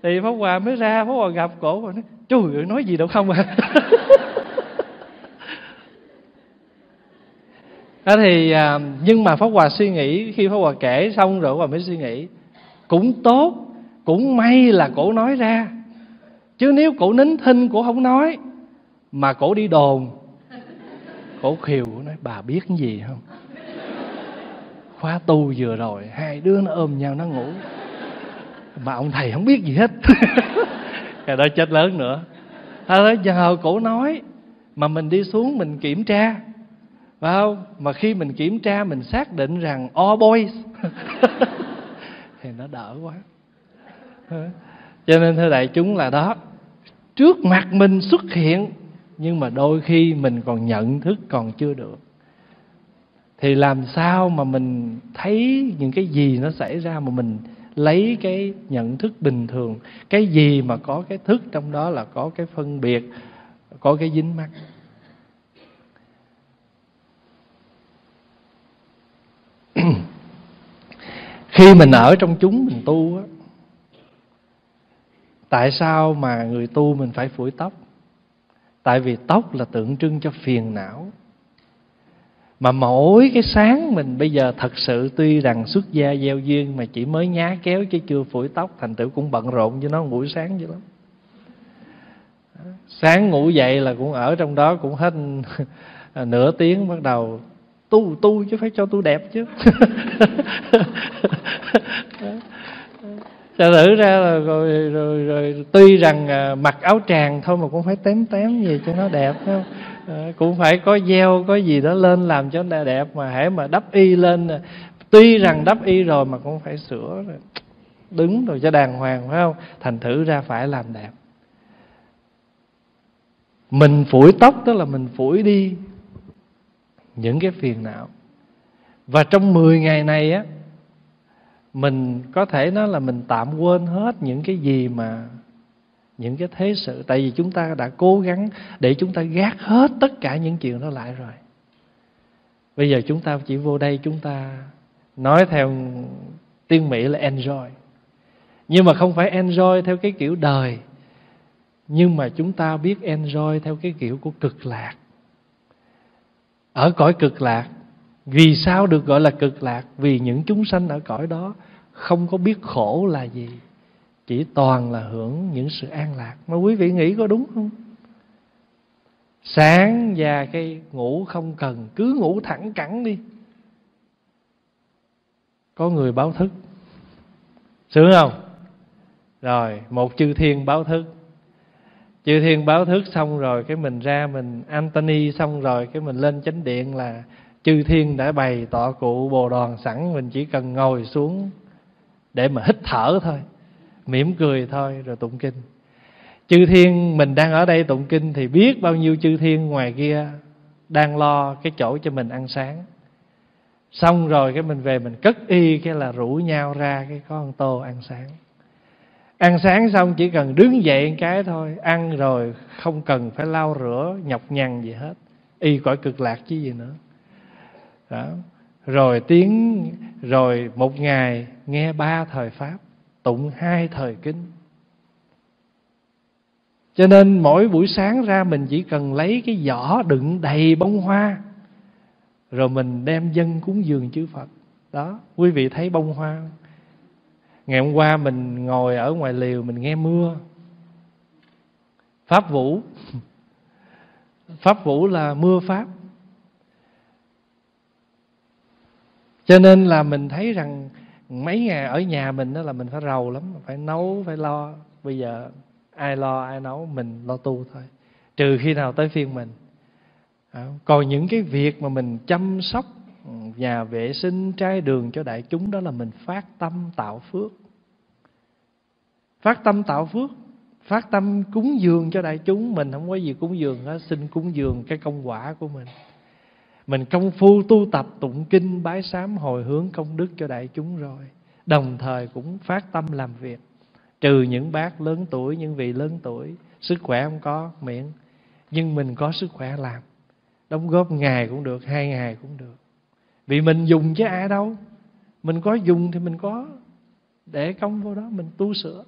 Thì pháp hòa mới ra, pháp hòa gặp cổ và nói chú ơi, nói gì đâu không à. Đó thì à, nhưng mà pháp hòa suy nghĩ, khi pháp hòa kể xong rồi pháp hòa mới suy nghĩ, cũng tốt cũng may là cổ nói ra. Chứ nếu cổ nín thinh, cổ không nói, mà cổ đi đồn, cổ khiều cổ nói, bà biết cái gì không? Khóa tu vừa rồi, hai đứa nó ôm nhau, nó ngủ. Mà ông thầy không biết gì hết. Cái đó chết lớn nữa. Thôi đó giờ cổ nói, mà mình đi xuống mình kiểm tra. Phải không? Mà khi mình kiểm tra, mình xác định rằng all boys. Thì nó đỡ quá cho nên thưa đại chúng là đó. Trước mặt mình xuất hiện, nhưng mà đôi khi mình còn nhận thức còn chưa được. Thì làm sao mà mình thấy những cái gì nó xảy ra mà mình lấy cái nhận thức bình thường? Cái gì mà có cái thức trong đó là có cái phân biệt, có cái dính mắc? Khi mình ở trong chúng, mình tu á tại sao mà người tu mình phải phủi tóc? Tại vì tóc là tượng trưng cho phiền não. Mà mỗi cái sáng mình bây giờ thật sự tuy rằng xuất gia gieo duyên mà chỉ mới nhá kéo chứ chưa phủi tóc, thành tựu cũng bận rộn với nó buổi sáng vậy lắm. Sáng ngủ dậy là cũng ở trong đó cũng hết nửa tiếng bắt đầu tu tu chứ phải cho tu đẹp chứ. Thật thử ra là rồi, rồi, rồi tuy rằng à, mặc áo tràng thôi mà cũng phải tém tém gì cho nó đẹp không? À, cũng phải có gieo có gì đó lên làm cho nó đẹp mà hãy mà đắp y lên à, tuy rằng đắp y rồi mà cũng phải sửa rồi. Đứng rồi cho đàng hoàng phải không? Thành thử ra phải làm đẹp. Mình phủi tóc tức là mình phủi đi những cái phiền não. Và trong 10 ngày này á mình có thể nói là mình tạm quên hết những cái gì mà, những cái thế sự. Tại vì chúng ta đã cố gắng để chúng ta gác hết tất cả những chuyện đó lại rồi. Bây giờ chúng ta chỉ vô đây, chúng ta nói theo tiếng mỹ là enjoy. Nhưng mà không phải enjoy theo cái kiểu đời, nhưng mà chúng ta biết enjoy theo cái kiểu của cực lạc. Ở cõi cực lạc vì sao được gọi là cực lạc? Vì những chúng sanh ở cõi đó không có biết khổ là gì, chỉ toàn là hưởng những sự an lạc. Mà quý vị nghĩ có đúng không? Sáng và cái ngủ không cần, cứ ngủ thẳng cẳng đi. Có người báo thức. Sướng không? Rồi, một chư thiên báo thức. Chư thiên báo thức xong rồi cái mình ra mình Anthony xong rồi cái mình lên chánh điện là chư thiên đã bày tọa cụ bồ đoàn sẵn, mình chỉ cần ngồi xuống để mà hít thở thôi, mỉm cười thôi, rồi tụng kinh. Chư thiên, mình đang ở đây tụng kinh thì biết bao nhiêu chư thiên ngoài kia đang lo cái chỗ cho mình ăn sáng. Xong rồi cái mình về mình cất y cái là rủ nhau ra cái có con tô ăn sáng. Ăn sáng xong chỉ cần đứng dậy cái thôi, ăn rồi không cần phải lau rửa, nhọc nhằn gì hết. Y cõi cực lạc chứ gì nữa đó. Rồi tiếng, rồi một ngày nghe ba thời pháp, tụng hai thời kinh. Cho nên mỗi buổi sáng ra mình chỉ cần lấy cái giỏ đựng đầy bông hoa, rồi mình đem dân cúng dường chư Phật. Đó, quý vị thấy bông hoa ngày hôm qua mình ngồi ở ngoài liều mình nghe mưa. Pháp vũ. Pháp vũ là mưa pháp. Cho nên là mình thấy rằng mấy ngày ở nhà mình đó là mình phải rầu lắm, phải nấu, phải lo. Bây giờ ai lo, ai nấu, mình lo tu thôi. Trừ khi nào tới phiên mình. À, còn những cái việc mà mình chăm sóc ừ, nhà vệ sinh trai đường cho đại chúng đó là mình phát tâm tạo phước. Phát tâm tạo phước, phát tâm cúng dường cho đại chúng. Mình không có gì cúng dường hết, xin cúng dường cái công quả của mình mình công phu tu tập, tụng kinh, bái sám, hồi hướng công đức cho đại chúng rồi. Đồng thời cũng phát tâm làm việc. Trừ những bác lớn tuổi, những vị lớn tuổi, sức khỏe không có, miễn. Nhưng mình có sức khỏe làm. Đóng góp ngày cũng được, hai ngày cũng được. Vì mình dùng chứ ai đâu. Mình có dùng thì mình có để công vô đó, mình tu sửa.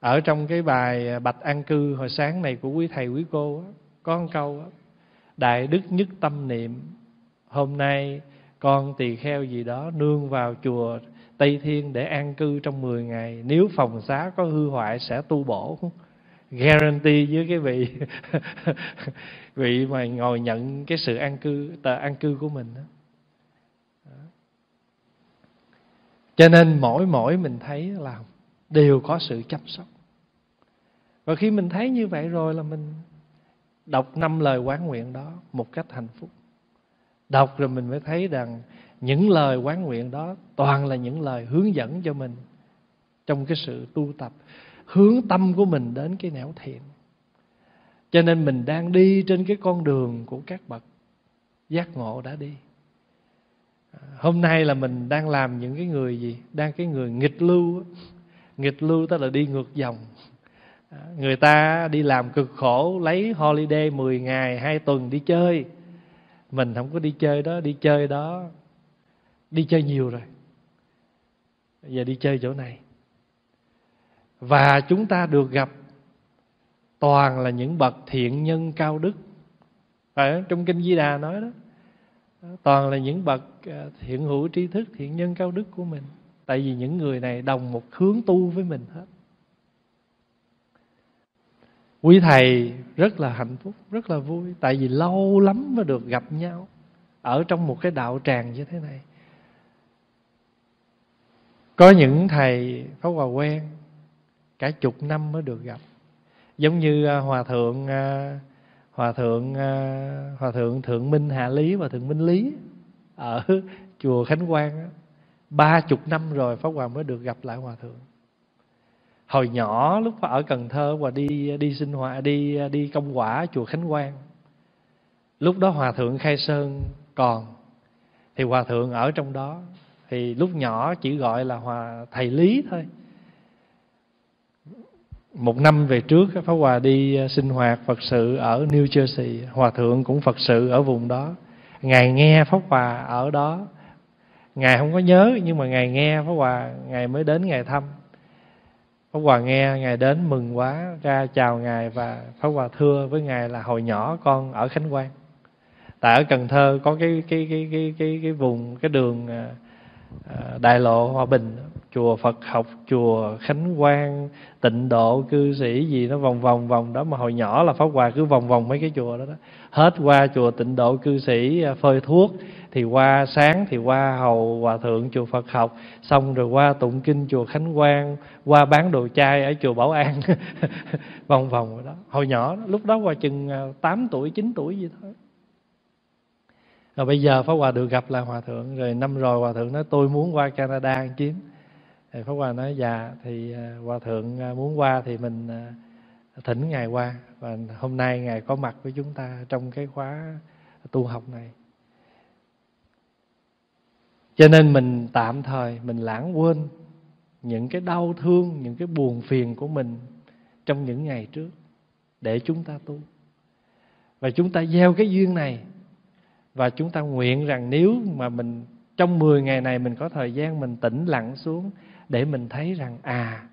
Ở trong cái bài bạch an cư hồi sáng này của quý thầy, quý cô có một câu đại đức nhất tâm niệm, hôm nay con tỳ kheo gì đó nương vào chùa Tây Thiên để an cư trong 10 ngày. Nếu phòng xá có hư hoại sẽ tu bổ. Guarantee với cái vị vị mà ngồi nhận cái sự an cư, tờ an cư của mình đó. cho nên mỗi mỗi mình thấy là đều có sự chăm sóc. Và khi mình thấy như vậy rồi là mình đọc năm lời quán nguyện đó một cách hạnh phúc. Đọc rồi mình mới thấy rằng những lời quán nguyện đó toàn là những lời hướng dẫn cho mình trong cái sự tu tập, hướng tâm của mình đến cái nẻo thiện. Cho nên mình đang đi trên cái con đường của các bậc giác ngộ đã đi. Hôm nay là mình đang làm những cái người gì? Đang cái người nghịch lưu nghịch lưu tức là đi ngược dòng. À, người ta đi làm cực khổ, lấy holiday 10 ngày, hai tuần đi chơi. Mình không có đi chơi đó, đi chơi đó, đi chơi nhiều rồi. Giờ đi chơi chỗ này. Và chúng ta được gặp toàn là những bậc thiện nhân cao đức. Ở trong kinh di đà nói đó, toàn là những bậc à, thiện hữu tri thức, thiện nhân cao đức của mình. Tại vì những người này đồng một hướng tu với mình hết quý thầy rất là hạnh phúc, rất là vui, tại vì lâu lắm mới được gặp nhau, ở trong một cái đạo tràng như thế này. Có những thầy pháp hòa quen, cả chục năm mới được gặp. Giống như à, hòa thượng à, hòa thượng à, hòa thượng thượng minh hạ lý và thượng minh lý ở chùa khánh quang ba chục năm rồi pháp hòa mới được gặp lại hòa thượng hồi nhỏ lúc ở cần thơ và đi đi sinh hoạt, đi đi công quả chùa khánh quang, lúc đó hòa thượng khai sơn còn, thì hòa thượng ở trong đó. Thì lúc nhỏ chỉ gọi là hòa thầy lý thôi. Một năm về trước Pháp Hòa đi à, sinh hoạt Phật sự ở New Jersey. Hòa thượng cũng Phật sự ở vùng đó. Ngài nghe Pháp Hòa ở đó. Ngài không có nhớ, Nhưng mà Ngài nghe Pháp Hòa, Ngài mới đến Ngài thăm. Pháp Hòa nghe Ngài đến mừng quá Ra chào Ngài và Pháp Hòa thưa với Ngài là Hồi nhỏ con ở Khánh Quang. Tại ở Cần Thơ có cái cái cái cái cái, cái vùng Cái đường à, à, Đại lộ Hòa Bình. Chùa Phật học chùa Khánh Quang tịnh độ cư sĩ gì nó vòng vòng vòng đó. Mà hồi nhỏ là Pháp Hòa cứ vòng vòng mấy cái chùa đó đó. Hết qua chùa tịnh độ cư sĩ à, phơi thuốc thì qua sáng thì qua hầu hòa thượng chùa Phật học xong rồi qua tụng kinh chùa Khánh Quang qua bán đồ chay ở chùa Bảo An. Vòng vòng rồi đó. Hồi nhỏ đó, lúc đó qua chừng à, 8 tuổi 9 tuổi gì thôi. Rồi bây giờ Pháp Hòa được gặp là Hòa Thượng Rồi năm rồi Hòa Thượng nói tôi muốn qua Canada ăn kiếm thì pháp hòa nói dạ. Thì à, hòa thượng à, muốn qua thì mình thỉnh ngài qua. Và hôm nay ngài có mặt với chúng ta trong cái khóa tu học này cho nên mình tạm thời mình lãng quên những cái đau thương, những cái buồn phiền của mình trong những ngày trước để chúng ta tu. Và chúng ta gieo cái duyên này. Và chúng ta nguyện rằng nếu mà mình, trong 10 ngày này mình có thời gian mình tĩnh lặng xuống để mình thấy rằng à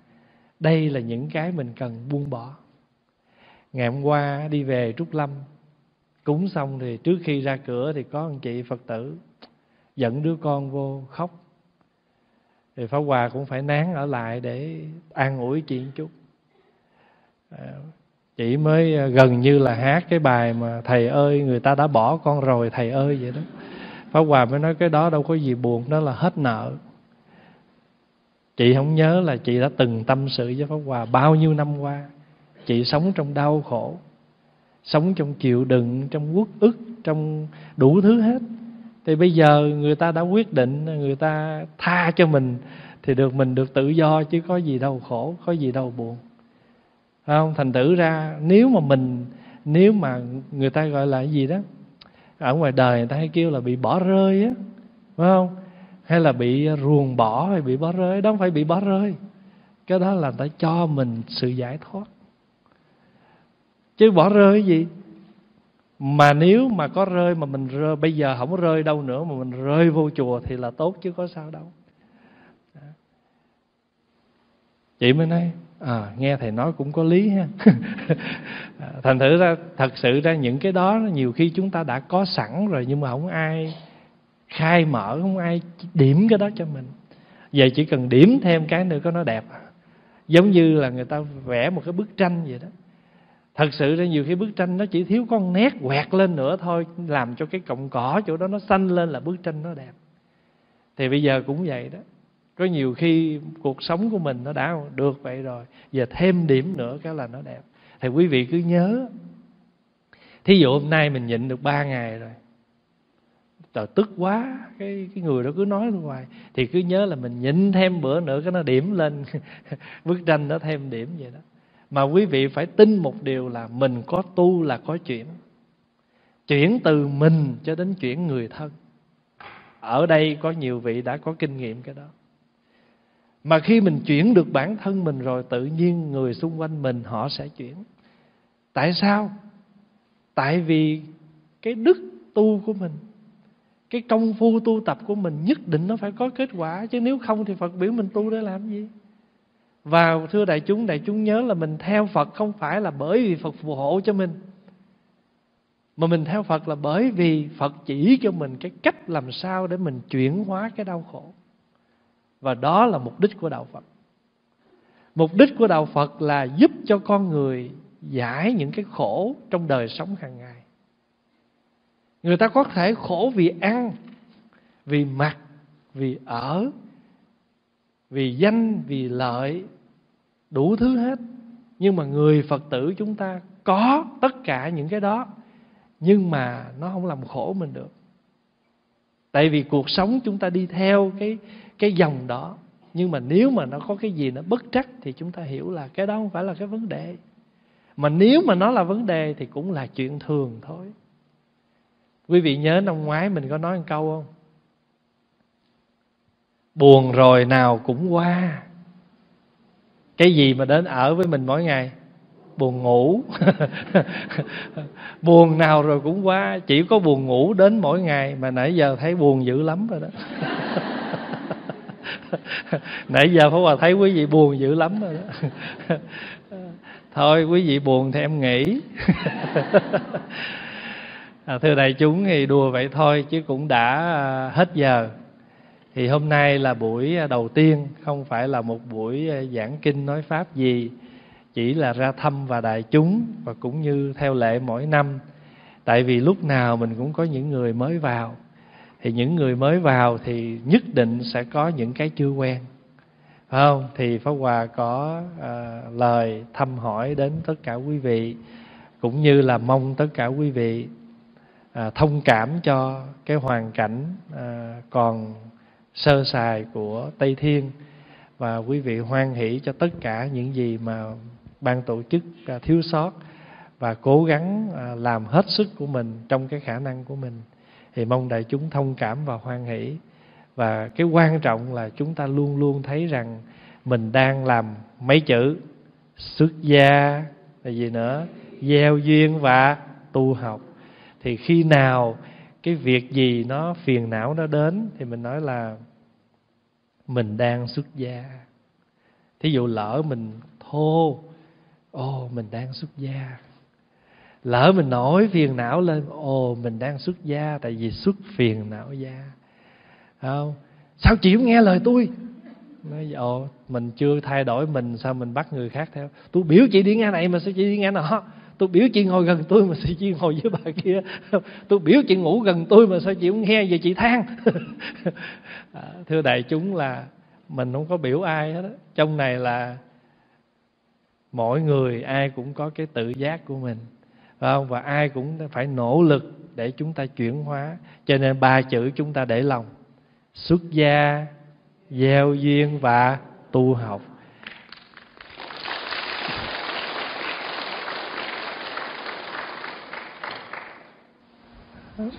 đây là những cái mình cần buông bỏ. Ngày hôm qua đi về trúc lâm, cúng xong thì trước khi ra cửa thì có anh chị phật tử dẫn đứa con vô khóc. Thì pháp hòa cũng phải nán ở lại để an ủi chị một chút. À, chị mới à, gần như là hát cái bài mà thầy ơi, người ta đã bỏ con rồi, thầy ơi vậy đó. Pháp hòa mới nói cái đó đâu có gì buồn đó là hết nợ. Chị không nhớ là chị đã từng tâm sự với pháp hòa bao nhiêu năm qua. Chị sống trong đau khổ, sống trong chịu đựng, trong uất ức, trong đủ thứ hết thì bây giờ người ta đã quyết định người ta tha cho mình thì được mình được tự do chứ có gì đâu khổ, có gì đâu buồn. Phải không? Thành tử ra nếu mà mình, nếu mà người ta gọi là cái gì đó, ở ngoài đời người ta hay kêu là bị bỏ rơi á, phải không? Hay là bị ruồng bỏ hay bị bỏ rơi, đó không phải bị bỏ rơi. Cái đó là ta cho mình sự giải thoát. Chứ bỏ rơi cái gì? Mà nếu mà có rơi mà mình rơi, bây giờ không rơi đâu nữa, mà mình rơi vô chùa thì là tốt chứ có sao đâu. Chị mới nói à nghe thầy nói cũng có lý ha. À, thành thử ra, thật sự ra những cái đó nhiều khi chúng ta đã có sẵn rồi nhưng mà không ai khai mở, không ai điểm cái đó cho mình. Vậy chỉ cần điểm thêm cái nữa có nó đẹp. Giống như là người ta vẽ một cái bức tranh vậy đó thật sự ra nhiều khi bức tranh nó chỉ thiếu con nét quẹt lên nữa thôi, làm cho cái cọng cỏ chỗ đó nó xanh lên là bức tranh nó đẹp. Thì bây giờ cũng vậy đó. Có nhiều khi cuộc sống của mình nó đã được vậy rồi, giờ thêm điểm nữa cái là nó đẹp. Thì quý vị cứ nhớ, thí dụ hôm nay mình nhịn được ba ngày rồi, trời tức quá, cái cái người đó cứ nói hoài thì cứ nhớ là mình nhịn thêm bữa nữa cái nó điểm lên, bức tranh nó thêm điểm vậy đó mà quý vị phải tin một điều là mình có tu là có chuyển. Chuyển từ mình cho đến chuyển người thân. Ở đây có nhiều vị đã có kinh nghiệm cái đó. Mà khi mình chuyển được bản thân mình rồi, tự nhiên người xung quanh mình họ sẽ chuyển. Tại sao? Tại vì cái đức tu của mình, cái công phu tu tập của mình nhất định nó phải có kết quả. Chứ nếu không thì phật biểu mình tu để làm gì? Và thưa đại chúng đại chúng nhớ là mình theo phật không phải là bởi vì phật phù hộ cho mình. Mà mình theo phật là bởi vì phật chỉ cho mình cái cách làm sao để mình chuyển hóa cái đau khổ. Và đó là mục đích của đạo phật. Mục đích của đạo phật là giúp cho con người giải những cái khổ trong đời sống hàng ngày. Người ta có thể khổ vì ăn, vì mặc, vì ở, vì danh, vì lợi đủ thứ hết. Nhưng mà người phật tử chúng ta có tất cả những cái đó, nhưng mà nó không làm khổ mình được. Tại vì cuộc sống chúng ta đi theo cái cái dòng đó, nhưng mà nếu mà nó có cái gì nó bất trắc thì chúng ta hiểu là cái đó không phải là cái vấn đề. Mà nếu mà nó là vấn đề thì cũng là chuyện thường thôi. Quý vị nhớ năm ngoái mình có nói một câu không? Buồn rồi nào cũng qua cái gì mà đến ở với mình mỗi ngày? Buồn ngủ. Buồn nào rồi cũng qua. Chỉ có buồn ngủ đến mỗi ngày mà nãy giờ thấy buồn dữ lắm rồi đó. Nãy giờ phải Hòa thấy quý vị buồn dữ lắm rồi đó. Thôi quý vị buồn thì em nghỉ à, thưa đại chúng thì đùa vậy thôi chứ cũng đã à, hết giờ thì hôm nay là buổi à, đầu tiên không phải là một buổi à, giảng kinh nói pháp gì chỉ là ra thăm và đại chúng và cũng như theo lệ mỗi năm. Tại vì lúc nào mình cũng có những người mới vào. Thì những người mới vào thì nhất định sẽ có những cái chưa quen. Phải không? Thì pháp hòa có à, lời thăm hỏi đến tất cả quý vị cũng như là mong tất cả quý vị à, thông cảm cho cái hoàn cảnh à, còn sơ sài của tây thiên. Và quý vị hoan hỷ cho tất cả những gì mà ban tổ chức à, thiếu sót và cố gắng à, làm hết sức của mình trong cái khả năng của mình. Thì mong đại chúng thông cảm và hoan hỷ. Và cái quan trọng là chúng ta luôn luôn thấy rằng mình đang làm mấy chữ xuất gia, là gì nữa? Gieo duyên và tu học. Thì khi nào cái việc gì nó phiền não nó đến thì mình nói là mình đang xuất gia. Thí dụ lỡ mình thô, ồ, mình đang xuất gia. Lỡ mình nổi phiền não lên, ồ, mình đang xuất gia, tại vì xuất phiền não gia. Không? Sao chị không nghe lời tôi? Nói, ồ, mình chưa thay đổi mình, sao mình bắt người khác theo? Tôi biểu chị đi nghe này mà sao chị đi nghe nọ? Tôi biểu chị ngồi gần tôi mà sao chị ngồi với bà kia? Tôi biểu chị ngủ gần tôi mà sao chị không nghe về chị than? À, thưa đại chúng là mình không có biểu ai hết đó. trong này là mỗi người ai cũng có cái tự giác của mình phải không? Và ai cũng phải nỗ lực để chúng ta chuyển hóa. Cho nên ba chữ chúng ta để lòng xuất gia gieo duyên và tu học.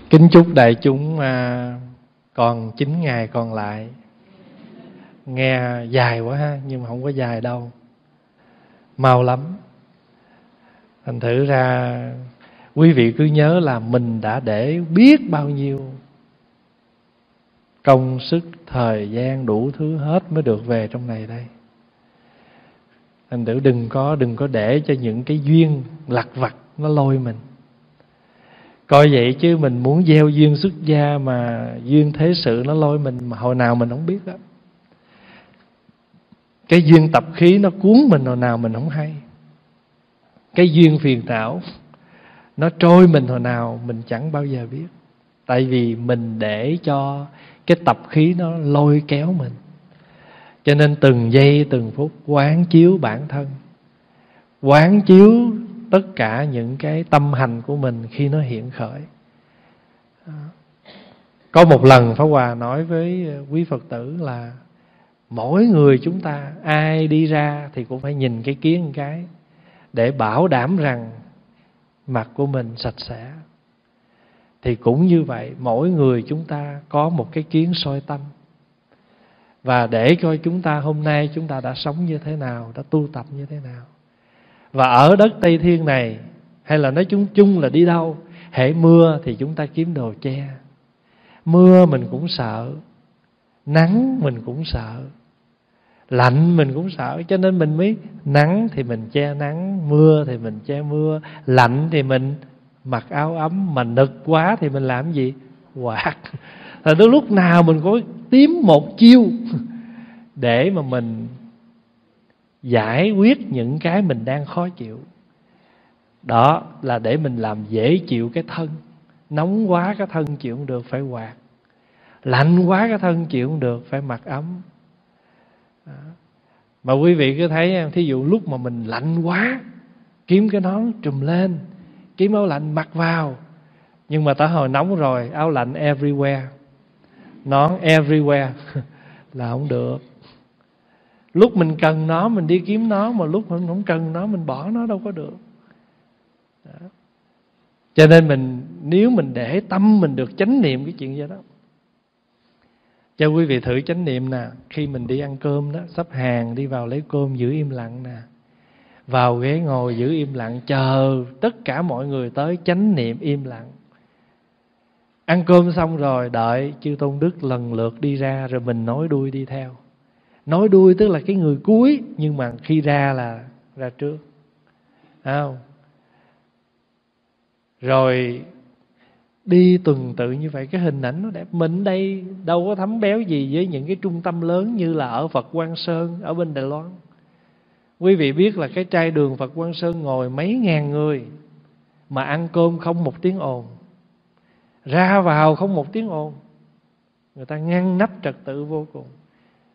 Kính chúc đại chúng à, còn 9 ngày còn lại. Nghe dài quá ha nhưng mà không có dài đâu. Mau lắm. Thành thử ra quý vị cứ nhớ là mình đã để biết bao nhiêu. Công sức thời gian đủ thứ hết mới được về trong này đây. Thành thử đừng có đừng có để cho những cái duyên lặt vặt nó lôi mình coi vậy chứ mình muốn gieo duyên xuất gia mà duyên thế sự nó lôi mình mà hồi nào mình không biết đó cái duyên tập khí nó cuốn mình hồi nào mình không hay. Cái duyên phiền não nó trôi mình hồi nào mình chẳng bao giờ biết. Tại vì mình để cho cái tập khí nó lôi kéo mình. Cho nên từng giây, từng phút quán chiếu bản thân. Quán chiếu tất cả những cái tâm hành của mình khi nó hiện khởi. À, có một lần Pháp Hòa nói với à, quý Phật tử là mỗi người chúng ta, ai đi ra thì cũng phải nhìn cái kiến một cái để bảo đảm rằng mặt của mình sạch sẽ. Thì cũng như vậy, mỗi người chúng ta có một cái kiến soi tâm. Và để coi chúng ta hôm nay chúng ta đã sống như thế nào, đã tu tập như thế nào và ở đất tây thiên này, hay là nói chung chung là đi đâu, hễ mưa thì chúng ta kiếm đồ che. Mưa mình cũng sợ, nắng mình cũng sợ, lạnh mình cũng sợ, cho nên mình mới, nắng thì mình che nắng, mưa thì mình che mưa, lạnh thì mình mặc áo ấm, mà nực quá thì mình làm gì? Quạt. Là tới lúc nào mình có tím một chiêu để mà mình giải quyết những cái mình đang khó chịu. Đó là để mình làm dễ chịu cái thân. Nóng quá cái thân chịu không được, phải quạt lạnh quá cái thân chịu không được, phải mặc ấm. Mà quý vị cứ thấy, thí dụ lúc mà mình lạnh quá, kiếm cái nón trùm lên, kiếm áo lạnh mặc vào. Nhưng mà tới hồi nóng rồi, áo lạnh everywhere. Nón everywhere, là không được lúc mình cần nó, mình đi kiếm nó, mà lúc mình không cần nó, mình bỏ nó đâu có được. Đó. cho nên mình, nếu mình để tâm mình được chánh niệm cái chuyện gì đó. Cho quý vị thử chánh niệm nè, khi mình đi ăn cơm đó, sắp hàng đi vào lấy cơm giữ im lặng nè. Vào ghế ngồi giữ im lặng, chờ tất cả mọi người tới chánh niệm im lặng. Ăn cơm xong rồi đợi chư tôn đức lần lượt đi ra rồi mình nói đuôi đi theo nói đuôi tức là cái người cuối, nhưng mà khi ra là ra trước. Không? Rồi, đi tuần tự như vậy, cái hình ảnh nó đẹp. Mình đây đâu có thấm béo gì với những cái trung tâm lớn như là ở Phật Quang Sơn, ở bên Đài Loan. Quý vị biết là cái trai đường Phật Quang Sơn ngồi mấy ngàn người mà ăn cơm không một tiếng ồn. Ra vào không một tiếng ồn. Người ta ngăn nắp trật tự vô cùng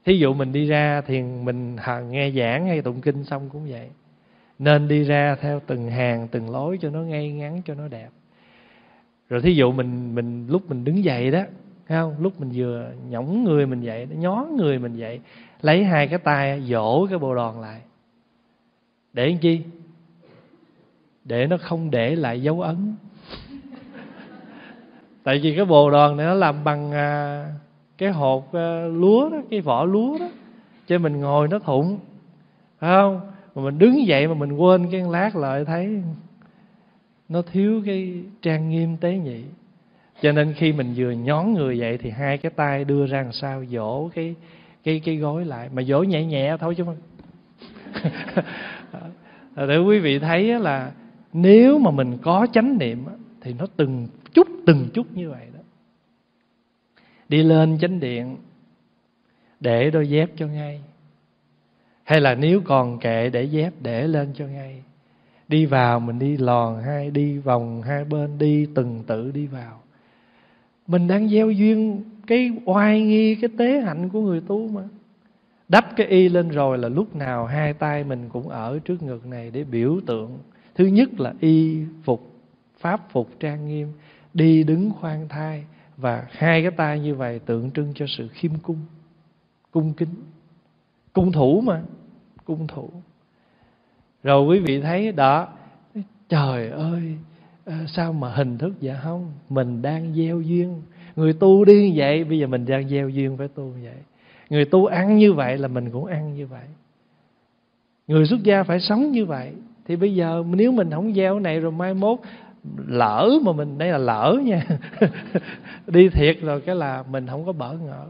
thí dụ mình đi ra thì mình nghe giảng hay tụng kinh xong cũng vậy. Nên đi ra theo từng hàng, từng lối cho nó ngay ngắn, cho nó đẹp. Rồi thí dụ mình mình, lúc mình đứng dậy đó không? Lúc mình vừa nhõng người mình dậy nhó người mình dậy, lấy hai cái tay dỗ cái bộ đòn lại. Để làm chi? Để nó không để lại dấu ấn. Tại vì cái bồ đòn này nó làm bằng à, cái hột ờ, lúa đó, cái vỏ lúa đó, cho mình ngồi nó thụng, phải không? Mà mình đứng dậy mà mình quên cái lát lại thấy nó thiếu cái trang nghiêm tế nhị. Cho nên khi mình vừa nhón người vậy thì hai cái tay đưa ra làm sao dỗ cái cái cái gối lại. Mà dỗ nhẹ nhẹ thôi chứ không để quý vị thấy là nếu mà mình có chánh niệm thì nó từng chút từng chút như vậy đi lên chánh điện để đôi dép cho ngay. Hay là nếu còn kệ để dép để lên cho ngay. Đi vào mình đi lòn hai, đi vòng hai bên, đi từng tự đi vào. Mình đang gieo duyên cái oai nghi, cái tế hạnh của người tu mà. Đắp cái y lên rồi là lúc nào hai tay mình cũng ở trước ngực này để biểu tượng. Thứ nhất là y phục, pháp phục trang nghiêm, đi đứng khoan thai và hai cái tay như vậy tượng trưng cho sự khiêm cung cung kính, cung thủ mà, cung thủ. Rồi quý vị thấy đó, trời ơi ờ, sao mà hình thức vậy? Không, mình đang gieo duyên. Người tu đi như vậy, bây giờ mình đang gieo duyên với tu như vậy. Người tu ăn như vậy là mình cũng ăn như vậy. Người xuất gia phải sống như vậy. Thì bây giờ nếu mình không gieo này rồi mai mốt lỡ mà mình đây là lỡ nha. Đi thiệt rồi cái là mình không có bỡ ngỡ.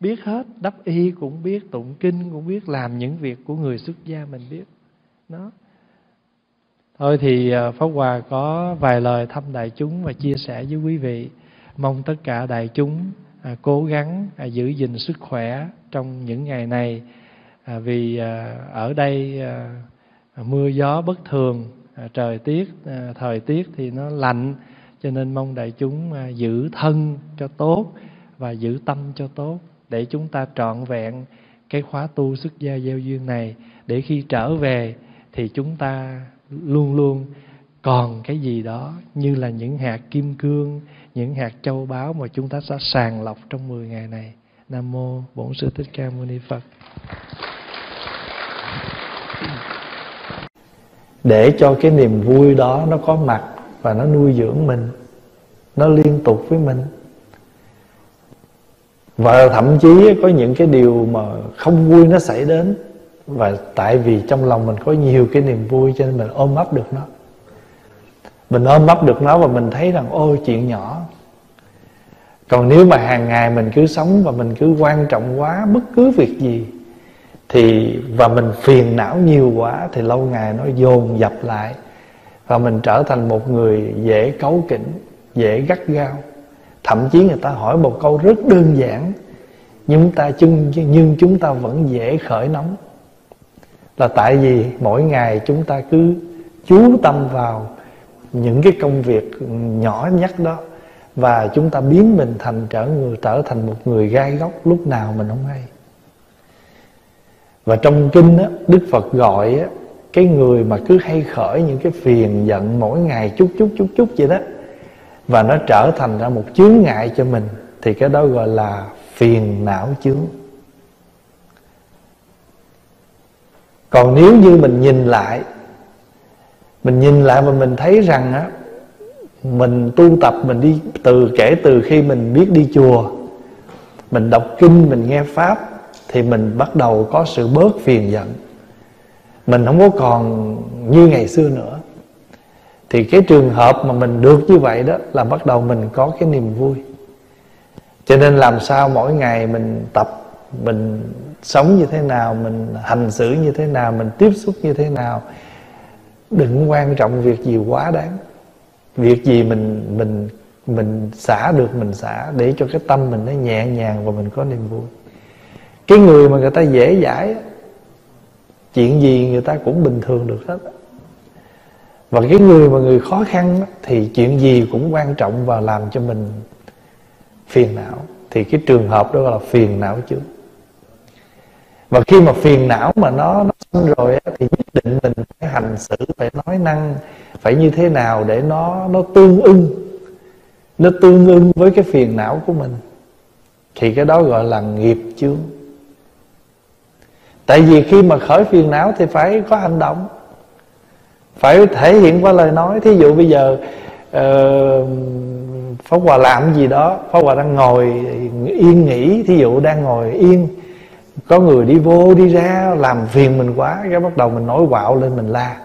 Biết hết đắp y cũng biết tụng kinh cũng biết làm những việc của người xuất gia mình biết. Nó thôi thì ờ, pháp hòa có vài lời thăm đại chúng và chia sẻ với quý vị. Mong tất cả đại chúng à, cố gắng à, giữ gìn sức khỏe trong những ngày này. À, vì à, ở đây à, mưa gió bất thường À, trời tiết à, thời tiết thì nó lạnh cho nên mong đại chúng à, giữ thân cho tốt và giữ tâm cho tốt để chúng ta trọn vẹn cái khóa tu xuất gia gieo duyên này để khi trở về thì chúng ta luôn luôn còn cái gì đó như là những hạt kim cương, những hạt châu báu mà chúng ta sẽ sàng lọc trong 10 ngày này. Nam mô Bổn sư Thích Ca Mâu Ni Phật. Để cho cái niềm vui đó nó có mặt và nó nuôi dưỡng mình, nó liên tục với mình. Và thậm chí có những cái điều mà không vui nó xảy đến và tại vì trong lòng mình có nhiều cái niềm vui cho nên mình ôm ấp được nó mình ôm ấp được nó và mình thấy rằng ôi chuyện nhỏ còn nếu mà hàng ngày mình cứ sống và mình cứ quan trọng quá bất cứ việc gì thì, và mình phiền não nhiều quá thì lâu ngày nó dồn dập lại. Và mình trở thành một người dễ cấu kỉnh, dễ gắt gao. Thậm chí người ta hỏi một câu rất đơn giản, nhưng ta chung, nhưng chúng ta vẫn dễ khởi nóng. Là tại vì mỗi ngày chúng ta cứ chú tâm vào những cái công việc nhỏ nhất đó, và chúng ta biến mình thành trở người, trở thành một người gai góc lúc nào mình không hay và trong kinh á, Đức Phật gọi á, cái người mà cứ hay khởi những cái phiền giận mỗi ngày chút chút chút chút vậy đó và nó trở thành ra một chướng ngại cho mình thì cái đó gọi là phiền não chướng. Còn nếu như mình nhìn lại mình nhìn lại và mình thấy rằng á mình tu tập mình đi từ kể từ khi mình biết đi chùa mình đọc kinh mình nghe pháp thì mình bắt đầu có sự bớt phiền giận. Mình không có còn như ngày xưa nữa. Thì cái trường hợp mà mình được như vậy đó là bắt đầu mình có cái niềm vui. Cho nên làm sao mỗi ngày mình tập, mình sống như thế nào, mình hành xử như thế nào, mình tiếp xúc như thế nào, đừng quan trọng việc gì quá đáng. Việc gì mình mình mình xả được, mình xả để cho cái tâm mình nó nhẹ nhàng và mình có niềm vui cái người mà người ta dễ dãi chuyện gì người ta cũng bình thường được hết. Và cái người mà người khó khăn thì chuyện gì cũng quan trọng và làm cho mình phiền não. Thì cái trường hợp đó là phiền não chứ và khi mà phiền não mà nó nó xong rồi thì nhất định mình phải hành xử, phải nói năng, phải như thế nào để nó nó tương ưng. Nó tương ưng với cái phiền não của mình. Thì cái đó gọi là nghiệp chướng tại vì khi mà khởi phiền não thì phải có hành động phải thể hiện qua lời nói. Thí dụ bây giờ uh, Pháp Hòa làm gì đó Pháp Hòa đang ngồi yên nghỉ Thí dụ đang ngồi yên có người đi vô đi ra làm phiền mình quá cái bắt đầu mình nói quạo lên mình la.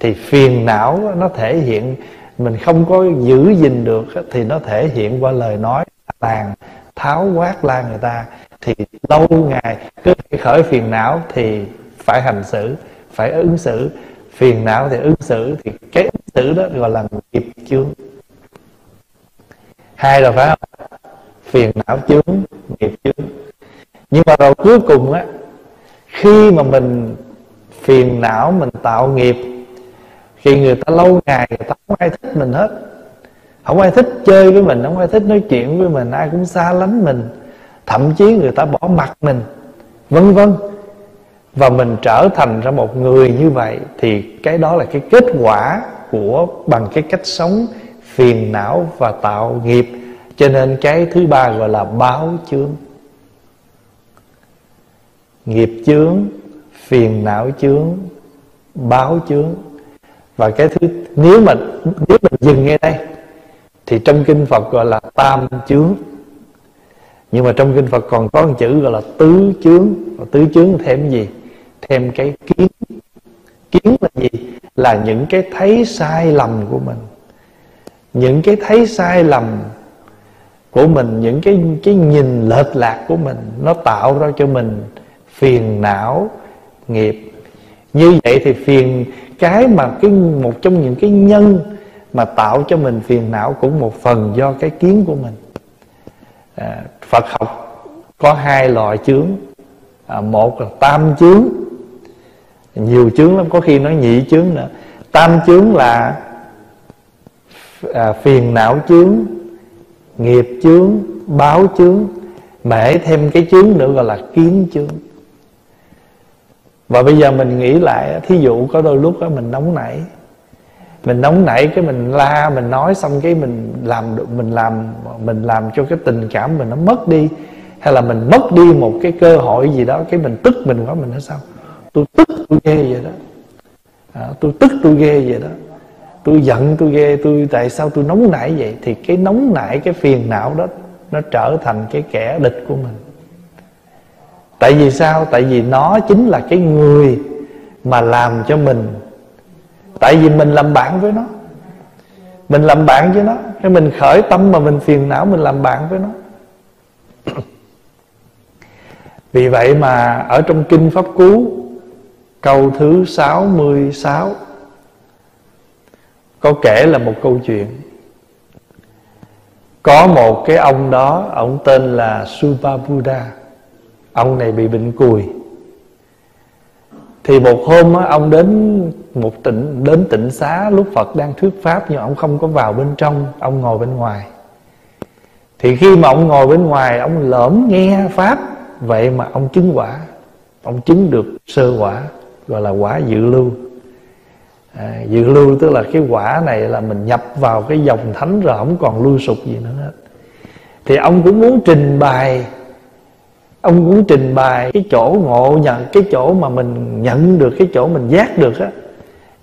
Thì phiền não nó thể hiện mình không có giữ gìn được thì nó thể hiện qua lời nói làng tháo quát la người ta thì lâu ngày cứ khởi phiền não thì phải hành xử, phải ứng xử. Phiền não thì ứng xử thì cái ứng xử đó gọi là nghiệp chướng. Hai rồi phải không? Phiền não chướng, nghiệp chướng. Nhưng mà rồi cuối cùng á, khi mà mình phiền não, mình tạo nghiệp, khi người ta lâu ngày người ta không ai thích mình hết, không ai thích chơi với mình, không ai thích nói chuyện với mình, ai cũng xa lánh mình thậm chí người ta bỏ mặt mình, vân vân. Và mình trở thành ra một người như vậy thì cái đó là cái kết quả của bằng cái cách sống phiền não và tạo nghiệp. Cho nên cái thứ ba gọi là báo chướng. Nghiệp chướng, phiền não chướng, báo chướng. Và cái thứ, nếu mà, nếu mình dừng ngay đây, thì trong kinh Phật gọi là tam chướng nhưng mà trong kinh Phật còn có một chữ gọi là tứ chướng. Và tứ chướng thêm gì? Thêm cái kiến. Kiến là gì? Là những cái thấy sai lầm của mình. Những cái thấy sai lầm của mình, những cái cái nhìn lệch lạc của mình, nó tạo ra cho mình phiền não, nghiệp. Như vậy thì phiền cái mà cái, một trong những cái nhân mà tạo cho mình phiền não cũng một phần do cái kiến của mình à, Phật học có hai loại chướng. À, một là tam chướng. Nhiều chướng lắm có khi nói nhị chướng nữa. Tam chướng là à, phiền não chướng nghiệp chướng báo chướng mể thêm cái chướng nữa gọi là kiến chướng. Và bây giờ mình nghĩ lại thí dụ có đôi lúc đó mình nóng nảy mình nóng nảy cái mình la mình nói xong cái mình làm mình làm mình làm cho cái tình cảm mình nó mất đi. Hay là mình mất đi một cái cơ hội gì đó cái mình tức mình quá mình nói sao? Tôi tức tôi ghê vậy đó. À, tôi tức tôi ghê vậy đó. Tôi giận tôi ghê tôi tại sao tôi nóng nảy vậy? Thì cái nóng nảy cái phiền não đó nó trở thành cái kẻ địch của mình. Tại vì sao? Tại vì nó chính là cái người mà làm cho mình tại vì mình làm bạn với nó. Mình làm bạn với nó. Cái mình khởi tâm mà mình phiền não mình làm bạn với nó. Vì vậy mà ở trong kinh pháp cú câu thứ 66 có kể là một câu chuyện. Có một cái ông đó ông tên là Supabuddha ông này bị bệnh cùi. Thì một hôm á, ông đến một tỉnh đến tỉnh xá lúc Phật đang thuyết pháp nhưng ông không có vào bên trong ông ngồi bên ngoài. Thì khi mà ông ngồi bên ngoài ông lỡm nghe pháp vậy mà ông chứng quả. Ông chứng được sơ quả gọi là quả dự lưu. À, dự lưu tức là cái quả này là mình nhập vào cái dòng thánh rồi không còn lưu sụp gì nữa hết. Thì ông cũng muốn trình bày ông muốn trình bày cái chỗ ngộ nhận cái chỗ mà mình nhận được cái chỗ mình giác được á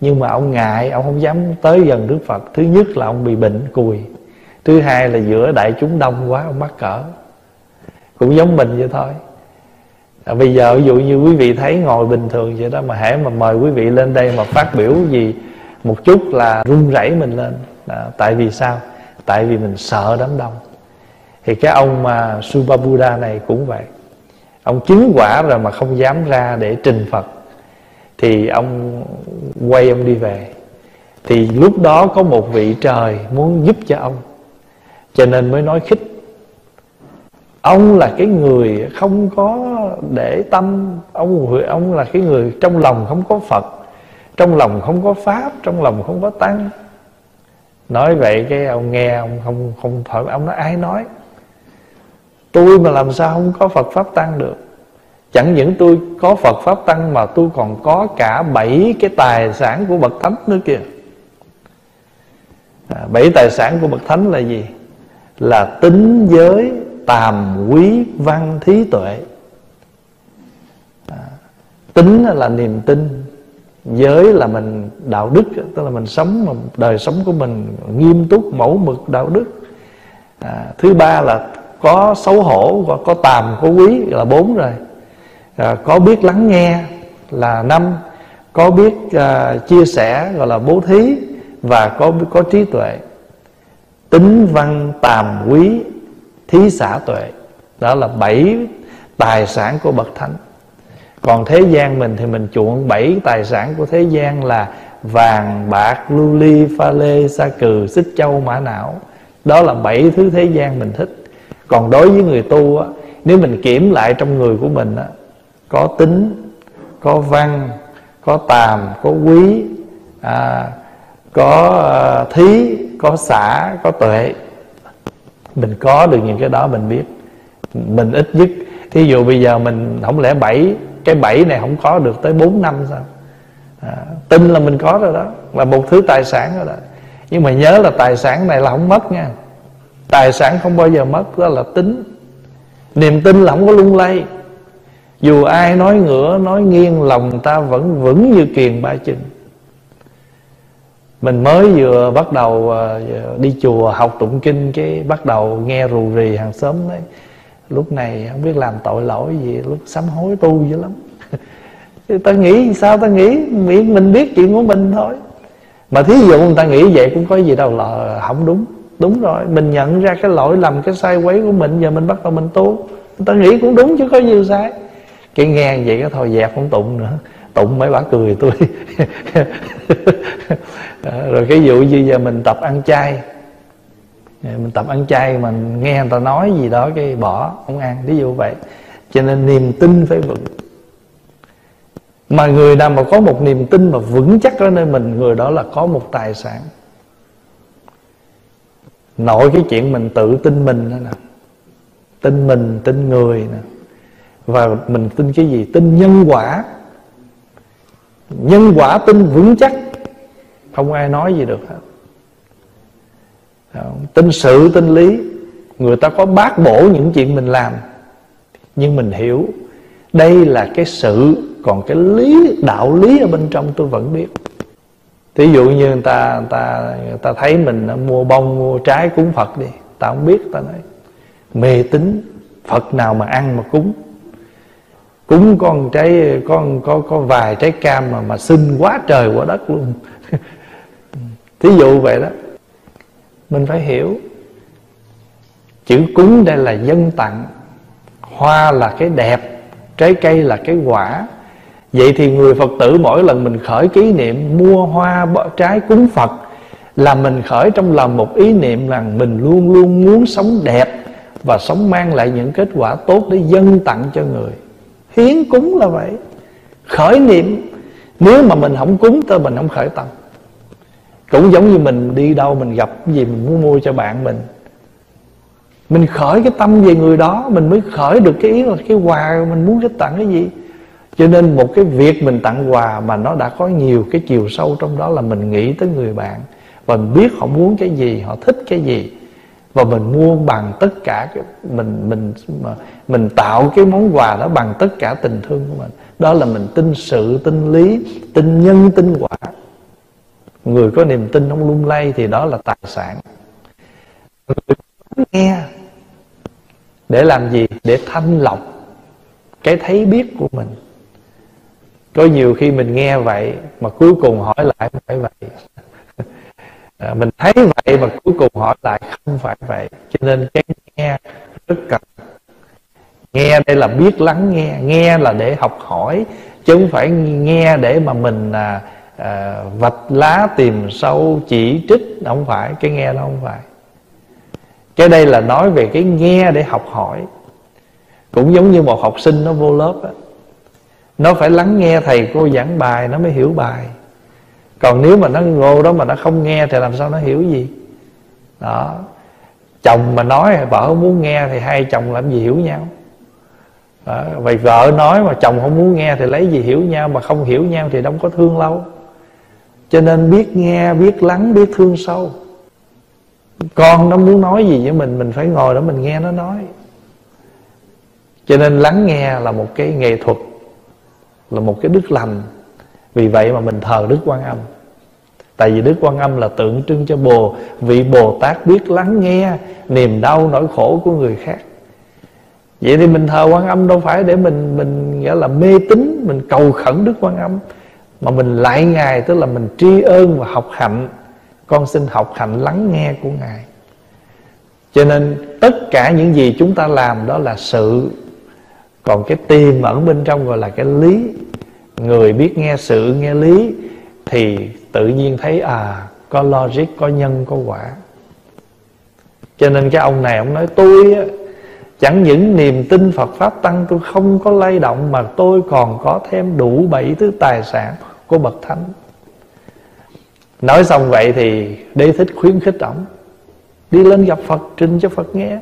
nhưng mà ông ngại ông không dám tới gần đức phật. Thứ nhất là ông bị bệnh cùi. Thứ hai là giữa đại chúng đông quá ông mắc cỡ. Cũng giống mình vậy thôi. À, bây giờ ví dụ như quý vị thấy ngồi bình thường vậy đó mà hễ mà mời quý vị lên đây mà phát biểu gì một chút là run rẩy mình lên. À, tại vì sao? Tại vì mình sợ đám đông. Thì cái ông mà Subabuddha này cũng vậy. Ông chứng quả rồi mà không dám ra để trình phật thì ông quay ông đi về. Thì lúc đó có một vị trời muốn giúp cho ông, cho nên mới nói khích. Ông là cái người không có để tâm, ông ông là cái người trong lòng không có phật, trong lòng không có pháp, trong lòng không có tăng. Nói vậy cái ông nghe ông không không thở, ông nói, ai nói? Tôi mà làm sao không có Phật Pháp Tăng được? Chẳng những tôi có Phật Pháp Tăng Mà tôi còn có cả bảy cái tài sản của Bậc Thánh nữa kìa. À, bảy tài sản của Bậc Thánh là gì? Là tính giới, tàm, quý, văn, thí tuệ. À, tính là niềm tin Giới là mình đạo đức Tức là mình sống mà đời sống của mình Nghiêm túc, mẫu mực, đạo đức. À, Thứ ba là có xấu hổ và có tàm có quý là bốn rồi à, có biết lắng nghe là năm có biết à, chia sẻ gọi là bố thí và có có trí tuệ. Tính văn tàm quý thí xã tuệ. Đó là bảy tài sản của bậc thánh. Còn thế gian mình thì mình chuộng bảy tài sản của thế gian là vàng bạc lưu ly pha lê sa cừ xích châu mã não. Đó là bảy thứ thế gian mình thích. Còn đối với người tu á nếu mình kiểm lại trong người của mình á có tính có văn có tàm có quý à, có à, thí có xã có tuệ. Mình có được những cái đó mình biết. Mình ít nhất thí dụ bây giờ mình không lẽ bảy cái bảy này không có được tới 4 năm sao? À, tin là mình có rồi đó là một thứ tài sản rồi đó. Nhưng mà nhớ là tài sản này là không mất nha. Tài sản không bao giờ mất đó là tính. Niềm tin là không có lung lay dù ai nói ngửa, nói nghiêng, lòng ta vẫn vững như kiền ba chân. Mình mới vừa bắt đầu à, đi chùa học tụng kinh, cái bắt đầu nghe rù rì hàng xóm đấy lúc này không biết làm tội lỗi gì, lúc sám hối tu dữ lắm. Ta nghĩ sao ta nghĩ? Miệng mình biết chuyện của mình thôi. Mà thí dụ người ta nghĩ vậy cũng có gì đâu là không đúng. Đúng rồi, mình nhận ra cái lỗi lầm, cái sai quấy của mình, giờ mình bắt đầu mình tu. Người ta nghĩ cũng đúng chứ có gì sai cái nghe vậy cái thôi, dẹp không tụng nữa. Tụng mấy bà cười tôi. Ờ, rồi cái vụ như giờ mình tập ăn chay. Ờ, mình tập ăn chay mình nghe người ta nói gì đó cái bỏ, không ăn ví dụ vậy. Cho nên niềm tin phải vững. Mà người nào mà có một niềm tin mà vững chắc ở nơi mình, người đó là có một tài sản. Nội cái chuyện mình tự tin mình đó nè. Tin mình, tin người nè và mình tin cái gì? Tin nhân quả. Nhân quả tin vững chắc. Không ai nói gì được hết. Tin sự, tin lý. Người ta có bác bổ những chuyện mình làm. Nhưng mình hiểu, đây là cái sự, còn cái lý, đạo lý ở bên trong tôi vẫn biết. Thí dụ như người ta người ta người ta thấy mình mua bông, mua trái cúng phật đi, ta không biết, ta nói, mê tín, phật nào mà ăn mà cúng? Cúng con trái, con, có có vài trái cam mà mà xinh quá trời quá đất luôn. Thí dụ vậy đó. Mình phải hiểu. Chữ cúng đây là dân tặng. Hoa là cái đẹp, trái cây là cái quả. Vậy thì người phật tử mỗi lần mình khởi ký niệm mua hoa trái cúng phật là mình khởi trong lòng một ý niệm rằng mình luôn luôn muốn sống đẹp và sống mang lại những kết quả tốt để dân tặng cho người hiến cúng là vậy. Khởi niệm, nếu mà mình không cúng tới mình không khởi tâm. Cũng giống như mình đi đâu mình gặp gì mình muốn mua cho bạn mình. Mình khởi cái tâm về người đó, mình mới khởi được cái ý là cái quà, mình muốn cái tặng cái gì. Cho nên một cái việc mình tặng quà mà nó đã có nhiều cái chiều sâu trong đó là mình nghĩ tới người bạn và mình biết họ muốn cái gì, họ thích cái gì và mình mua bằng tất cả cái mình mình, mà mình tạo cái món quà đó bằng tất cả tình thương của mình. Đó là mình tin sự, tin lý, tin nhân, tin quả. Người có niềm tin không lung lay thì đó là tài sản. Người nghe để làm gì? Để thanh lọc cái thấy biết của mình. Có nhiều khi mình nghe vậy mà cuối cùng hỏi lại không phải vậy à, mình thấy vậy mà cuối cùng hỏi lại không phải vậy. Cho nên cái nghe rất cần. Nghe đây là biết lắng nghe. Nghe là để học hỏi chứ không phải nghe để mà mình à, à, vạch lá tìm sâu chỉ trích. Không phải cái nghe đó không phải. Cái đây là nói về cái nghe để học hỏi. Cũng giống như một học sinh nó vô lớp đó. nó phải lắng nghe thầy cô giảng bài nó mới hiểu bài còn nếu mà nó ngô đó mà nó không nghe thì làm sao nó hiểu gì? Đó. Chồng mà nói vợ không muốn nghe thì hai chồng làm gì hiểu nhau? Đó. vậy vợ nói mà chồng không muốn nghe thì lấy gì hiểu nhau? Mà không hiểu nhau thì đâu có thương lâu. Cho nên biết nghe, biết lắng, biết thương sâu. Con nó muốn nói gì với mình mình phải ngồi đó mình nghe nó nói. Cho nên lắng nghe là một cái nghệ thuật, là một cái đức lành vì vậy mà mình thờ đức quan âm. Tại vì đức quan âm là tượng trưng cho bồ vị bồ tát biết lắng nghe niềm đau nỗi khổ của người khác. Vậy thì mình thờ quan âm đâu phải để mình mình nghĩa là mê tín, mình cầu khẩn đức quan âm, mà mình lại ngài, tức là mình tri ơn và học hạnh. Con xin học hạnh lắng nghe của ngài. Cho nên tất cả những gì chúng ta làm đó là sự. Còn cái tiềm ẩn bên trong gọi là cái lý người biết nghe sự nghe lý thì tự nhiên thấy à có logic có nhân có quả. Cho nên cái ông này ông nói tôi á, chẳng những niềm tin Phật pháp tăng tôi không có lay động mà tôi còn có thêm đủ bảy thứ tài sản của bậc thánh. Nói xong vậy thì đế thích khuyến khích ổng đi lên gặp Phật trình cho Phật nghe.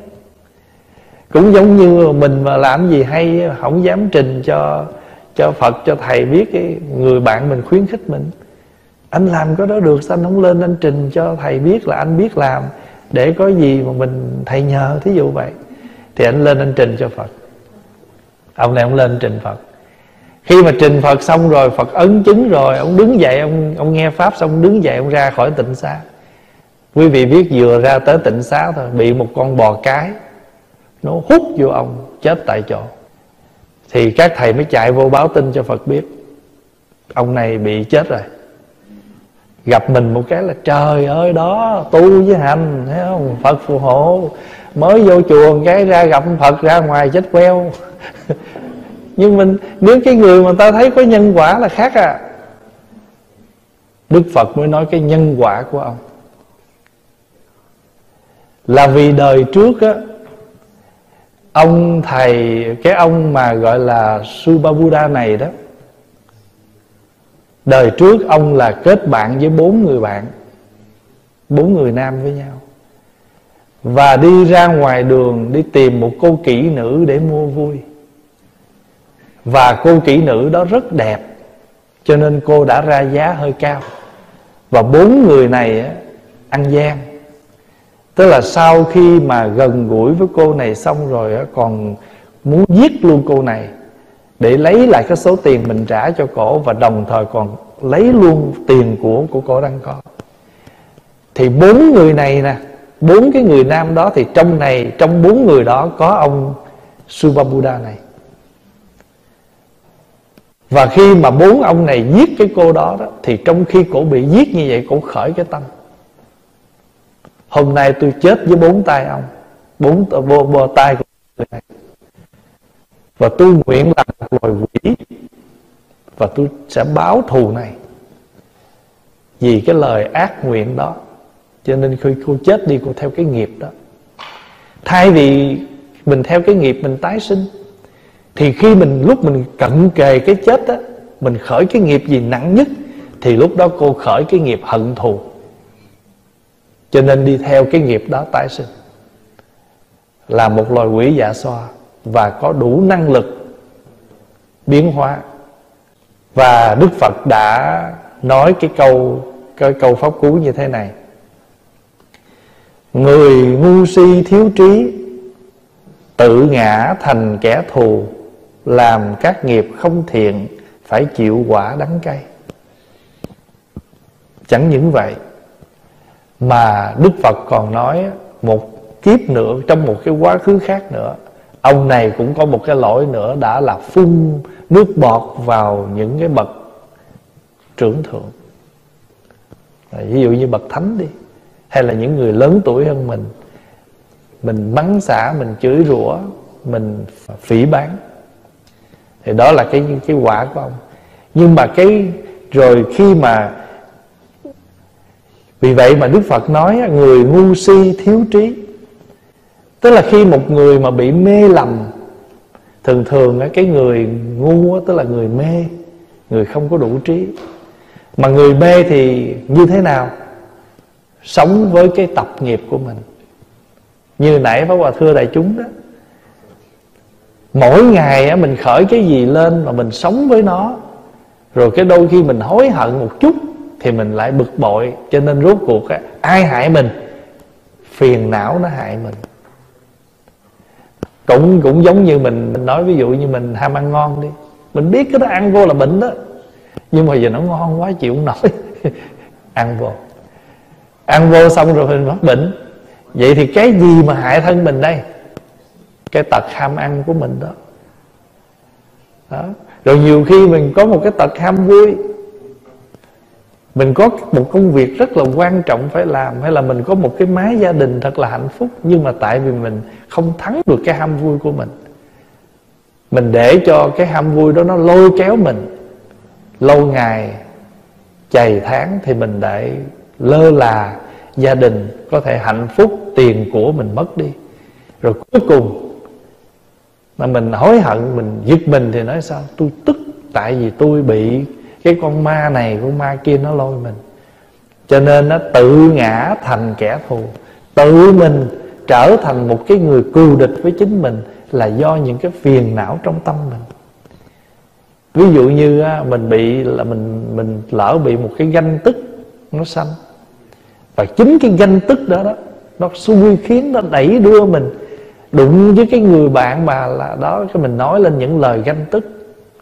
Cũng giống như mình mà làm gì hay không dám trình cho cho Phật, cho thầy biết cái người bạn mình khuyến khích mình. Anh làm cái đó được sao anh không lên anh trình cho thầy biết là anh biết làm, để có gì mà mình, thầy nhờ, thí dụ vậy. Thì anh lên anh trình cho Phật. Ông này ông lên trình Phật. Khi mà trình Phật xong rồi, Phật ấn chứng rồi, ông đứng dậy, ông ông nghe pháp xong đứng dậy, ông ra khỏi tịnh xá. Quý vị biết vừa ra tới tịnh xá thôi, bị một con bò cái nó hút vô ông, chết tại chỗ thì các thầy mới chạy vô báo tin cho Phật biết. Ông này bị chết rồi. Gặp mình một cái là, trời ơi, đó, tu với hành, thấy không? Phật phù hộ. Mới vô chùa cái ra gặp Phật ra ngoài chết queo. Nhưng mình, nếu cái người mà ta thấy có nhân quả là khác à. Đức Phật mới nói cái nhân quả của ông. Là vì đời trước á Ông thầy Cái ông mà gọi là Subhabuddha này đó Đời trước ông là kết bạn với bốn người bạn Bốn người nam với nhau. Và đi ra ngoài đường Đi tìm một cô kỹ nữ để mua vui. Và cô kỹ nữ đó rất đẹp Cho nên cô đã ra giá hơi cao. Và bốn người này á, ăn gian. Tức là sau khi mà gần gũi với cô này xong rồi Còn muốn giết luôn cô này để lấy lại cái số tiền mình trả cho cổ và đồng thời còn lấy luôn tiền của của cổ đang có. Thì bốn người này nè bốn cái người nam đó thì trong này trong bốn người đó có ông Subabuddha này. Và khi mà bốn ông này giết cái cô đó, đó Thì trong khi cổ bị giết như vậy Cổ khởi cái tâm. Hôm nay tôi chết với bốn tay ông. Bốn bô, bô tay của người này. Và tôi nguyện làm loài quỷ. Và tôi sẽ báo thù này. Vì cái lời ác nguyện đó. Cho nên khi cô chết đi cô theo cái nghiệp đó. Thay vì mình theo cái nghiệp mình tái sinh thì khi mình lúc mình cận kề cái chết đó mình khởi cái nghiệp gì nặng nhất thì lúc đó cô khởi cái nghiệp hận thù cho nên đi theo cái nghiệp đó tái sinh. Là một loài quỷ dạ xoa và có đủ năng lực biến hóa. Và Đức Phật đã nói cái câu cái câu pháp cú như thế này. Người ngu si thiếu trí, tự ngã thành kẻ thù, làm các nghiệp không thiện, phải chịu quả đắng cay. Chẳng những vậy mà đức phật còn nói một kiếp nữa, trong một cái quá khứ khác nữa, ông này cũng có một cái lỗi nữa, đã là phun nước bọt vào những cái bậc trưởng thượng. Ví dụ như bậc thánh đi, hay là những người lớn tuổi hơn mình mình mắng xả, mình chửi rủa, mình phỉ bán thì đó là cái cái quả của ông. Nhưng mà cái, rồi khi mà vì vậy mà đức phật nói người ngu si thiếu trí. Tức là khi một người mà bị mê lầm, thường thường cái người ngu tức là người mê, người không có đủ trí. Mà người mê thì như thế nào? Sống với cái tập nghiệp của mình. Như nãy Pháp Hòa thưa đại chúng đó, Mỗi ngày mình khởi cái gì lên Mà mình sống với nó, Rồi cái đôi khi mình hối hận một chút thì mình lại bực bội. Cho nên rốt cuộc ai hại mình? Phiền não nó hại mình. Cũng cũng giống như mình mình nói ví dụ như mình ham ăn ngon đi. Mình biết cái đó ăn vô là bệnh đó. Nhưng mà giờ nó ngon quá, chịu không nổi. Ăn vô. Ăn vô xong rồi mình mắc bệnh. Vậy thì cái gì mà hại thân mình đây? Cái tật ham ăn của mình đó. Đó. Rồi nhiều khi mình có một cái tật ham vui mình có một công việc rất là quan trọng phải làm, hay là mình có một cái mái gia đình thật là hạnh phúc, nhưng mà tại vì mình không thắng được cái ham vui của mình. Mình để cho cái ham vui đó nó lôi kéo mình. Lâu ngày, chày tháng thì mình lại lơ là gia đình có thể hạnh phúc, tiền của mình mất đi. Rồi cuối cùng mà mình hối hận, mình giật mình thì nói sao? Tôi tức, tại vì tôi bị cái con ma này, con ma kia nó lôi mình. Cho nên nó tự ngã thành kẻ thù. Tự mình trở thành một cái người cù địch với chính mình là do những cái phiền não trong tâm mình. Ví dụ như mình bị là mình mình lỡ bị một cái ganh tức nó sanh. Và chính cái ganh tức đó đó, nó xui khiến, nó đẩy đưa mình đụng với cái người bạn mà là, đó, cái mình nói lên những lời ganh tức.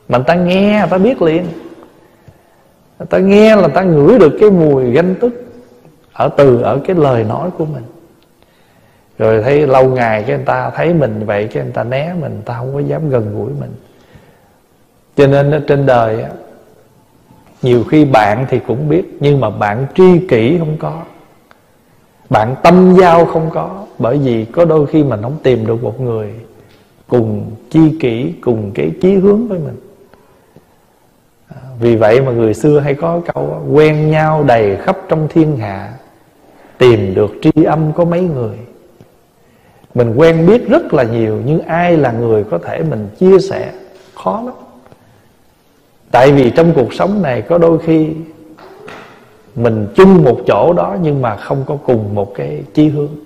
Mà người ta nghe, người ta biết liền ta nghe là ta ngửi được cái mùi ganh tức ở từ, ở cái lời nói của mình. Rồi thấy lâu ngày cái người ta thấy mình vậy, cái người ta né mình, người ta không có dám gần gũi mình. Cho nên trên đời nhiều khi bạn thì cũng biết, nhưng mà bạn tri kỷ không có. Bạn tâm giao không có, bởi vì có đôi khi mình không tìm được một người cùng chi kỷ, cùng cái chí hướng với mình vì vậy mà người xưa hay có câu quen nhau đầy khắp trong thiên hạ, tìm được tri âm có mấy người. Mình quen biết rất là nhiều, nhưng ai là người có thể mình chia sẻ? Khó lắm. Tại vì trong cuộc sống này có đôi khi mình chung một chỗ đó nhưng mà không có cùng một cái chí hướng.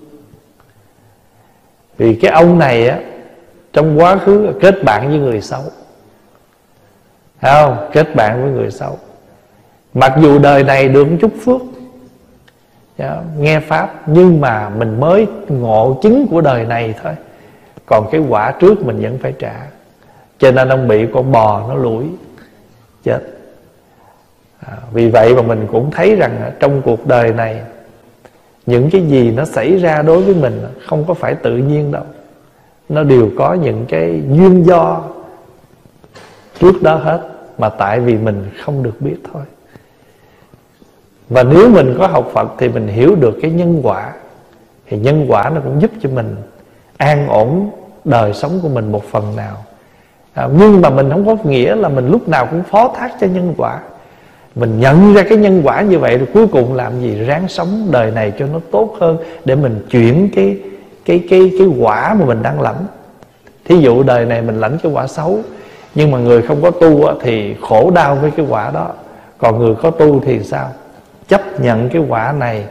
Vì cái ông này á, trong quá khứ kết bạn với người xấu. Thấy không? Kết bạn với người xấu. Mặc dù đời này được chút phước dạ, nghe pháp nhưng mà mình mới ngộ chứng của đời này thôi. Còn cái quả trước mình vẫn phải trả. Cho nên ông bị con bò nó lủi chết. À, vì vậy mà mình cũng thấy rằng trong cuộc đời này những cái gì nó xảy ra đối với mình không có phải tự nhiên đâu. Nó đều có những cái duyên do trước đó hết mà tại vì mình không được biết thôi. Và nếu mình có học Phật thì mình hiểu được cái nhân quả. Thì nhân quả nó cũng giúp cho mình an ổn đời sống của mình một phần nào. À, nhưng mà mình không có nghĩa là mình lúc nào cũng phó thác cho nhân quả. Mình nhận ra cái nhân quả như vậy rồi cuối cùng làm gì? Ráng sống đời này cho nó tốt hơn để mình chuyển cái cái cái cái quả mà mình đang lãnh. Thí dụ đời này mình lãnh cái quả xấu nhưng mà người không có tu thì khổ đau với cái quả đó. Còn người có tu thì sao? Chấp nhận cái quả này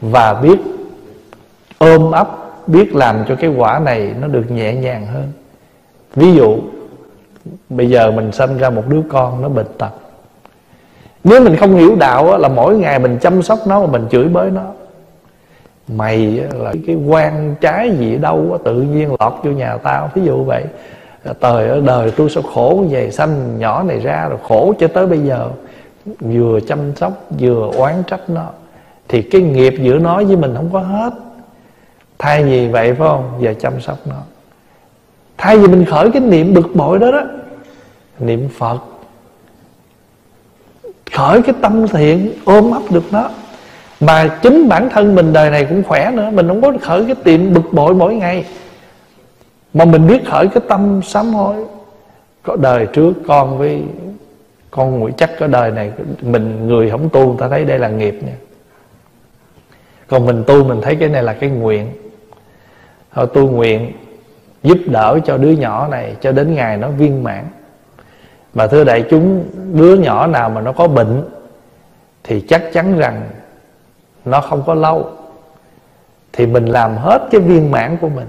và biết ôm ấp, biết làm cho cái quả này nó được nhẹ nhàng hơn. Ví dụ, bây giờ mình sanh ra một đứa con nó bệnh tật. Nếu mình không hiểu đạo là mỗi ngày mình chăm sóc nó mà mình chửi bới nó. Mày là cái quan trái gì đâu tự nhiên lọt vô nhà tao ví dụ vậy trời ở đời tôi sao khổ như vậy? Sanh nhỏ này ra rồi khổ cho tới bây giờ. Vừa chăm sóc, vừa oán trách nó. Thì cái nghiệp giữa nó với mình không có hết. Thay vì vậy, phải không? Giờ chăm sóc nó. Thay vì mình khởi cái niệm bực bội đó đó, niệm phật, khởi cái tâm thiện, ôm ấp được nó. Mà chính bản thân mình đời này cũng khỏe nữa. Mình không có khởi cái tiệm bực bội mỗi ngày mà mình biết khởi cái tâm sám hối, có đời trước con với con nghĩ chắc có đời này, mình người không tu người ta thấy đây là nghiệp nha. Còn mình tu mình thấy cái này là cái nguyện. Thôi tu nguyện giúp đỡ cho đứa nhỏ này cho đến ngày nó viên mãn. Mà thưa đại chúng, đứa nhỏ nào mà nó có bệnh thì chắc chắn rằng nó không có lâu. Thì mình làm hết cái viên mãn của mình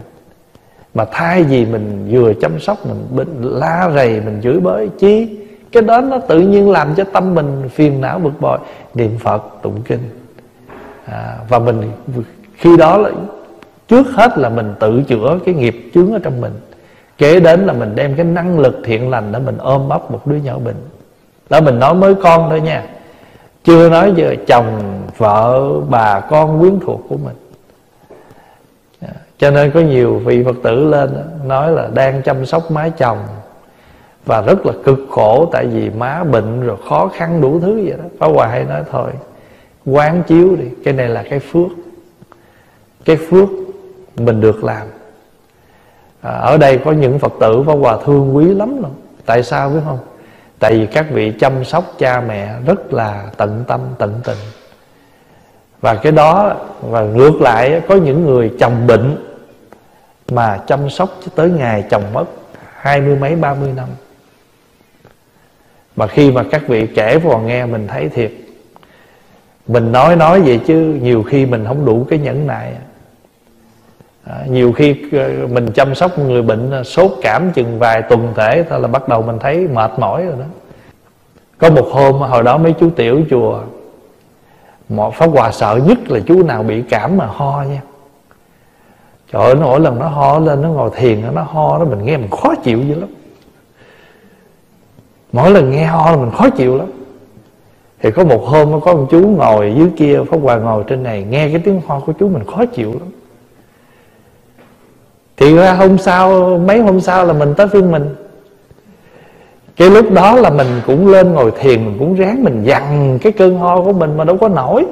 mà thay vì mình vừa chăm sóc mình la rầy mình chửi bới chi cái đó nó tự nhiên làm cho tâm mình phiền não bực bội. Niệm phật tụng kinh. À, và mình khi đó là trước hết là mình tự chữa cái nghiệp chướng ở trong mình. Kế đến là mình đem cái năng lực thiện lành để mình ôm ấp một đứa nhỏ bệnh. Đó mình nói mới con thôi nha. Chưa nói giờ chồng vợ bà con quyến thuộc của mình cho nên có nhiều vị phật tử lên nói là đang chăm sóc má chồng và rất là cực khổ tại vì má bệnh rồi khó khăn đủ thứ vậy đó. Pháp Hòa hay nói thôi quán chiếu đi cái này là cái phước. Cái phước mình được làm. À, ở đây có những phật tử và hòa thương quý lắm luôn. tại sao biết không? Tại vì các vị chăm sóc cha mẹ rất là tận tâm tận tình. Và cái đó và ngược lại có những người chồng bệnh mà chăm sóc tới ngày chồng mất hai mươi mấy ba mươi năm. Mà khi mà các vị kể vào nghe mình thấy thiệt mình nói nói vậy chứ nhiều khi mình không đủ cái nhẫn nại. À, nhiều khi ờ, mình chăm sóc người bệnh à, sốt cảm chừng vài tuần thể thôi là bắt đầu mình thấy mệt mỏi rồi đó. Có một hôm à, hồi đó mấy chú tiểu chùa một pháp hòa sợ nhất là chú nào bị cảm mà ho nha trời ơi nó mỗi lần nó ho lên, nó ngồi thiền, nó ho đó mình nghe mình khó chịu dữ lắm. Mỗi lần nghe ho là mình khó chịu lắm. Thì có một hôm có một chú ngồi dưới kia, pháp hòa ngồi trên này, nghe cái tiếng ho của chú mình khó chịu lắm. Thì ra hôm sau, mấy hôm sau là mình tới phiên mình. Cái lúc đó là mình cũng lên ngồi thiền, mình cũng ráng mình dằn cái cơn ho của mình mà đâu có nổi.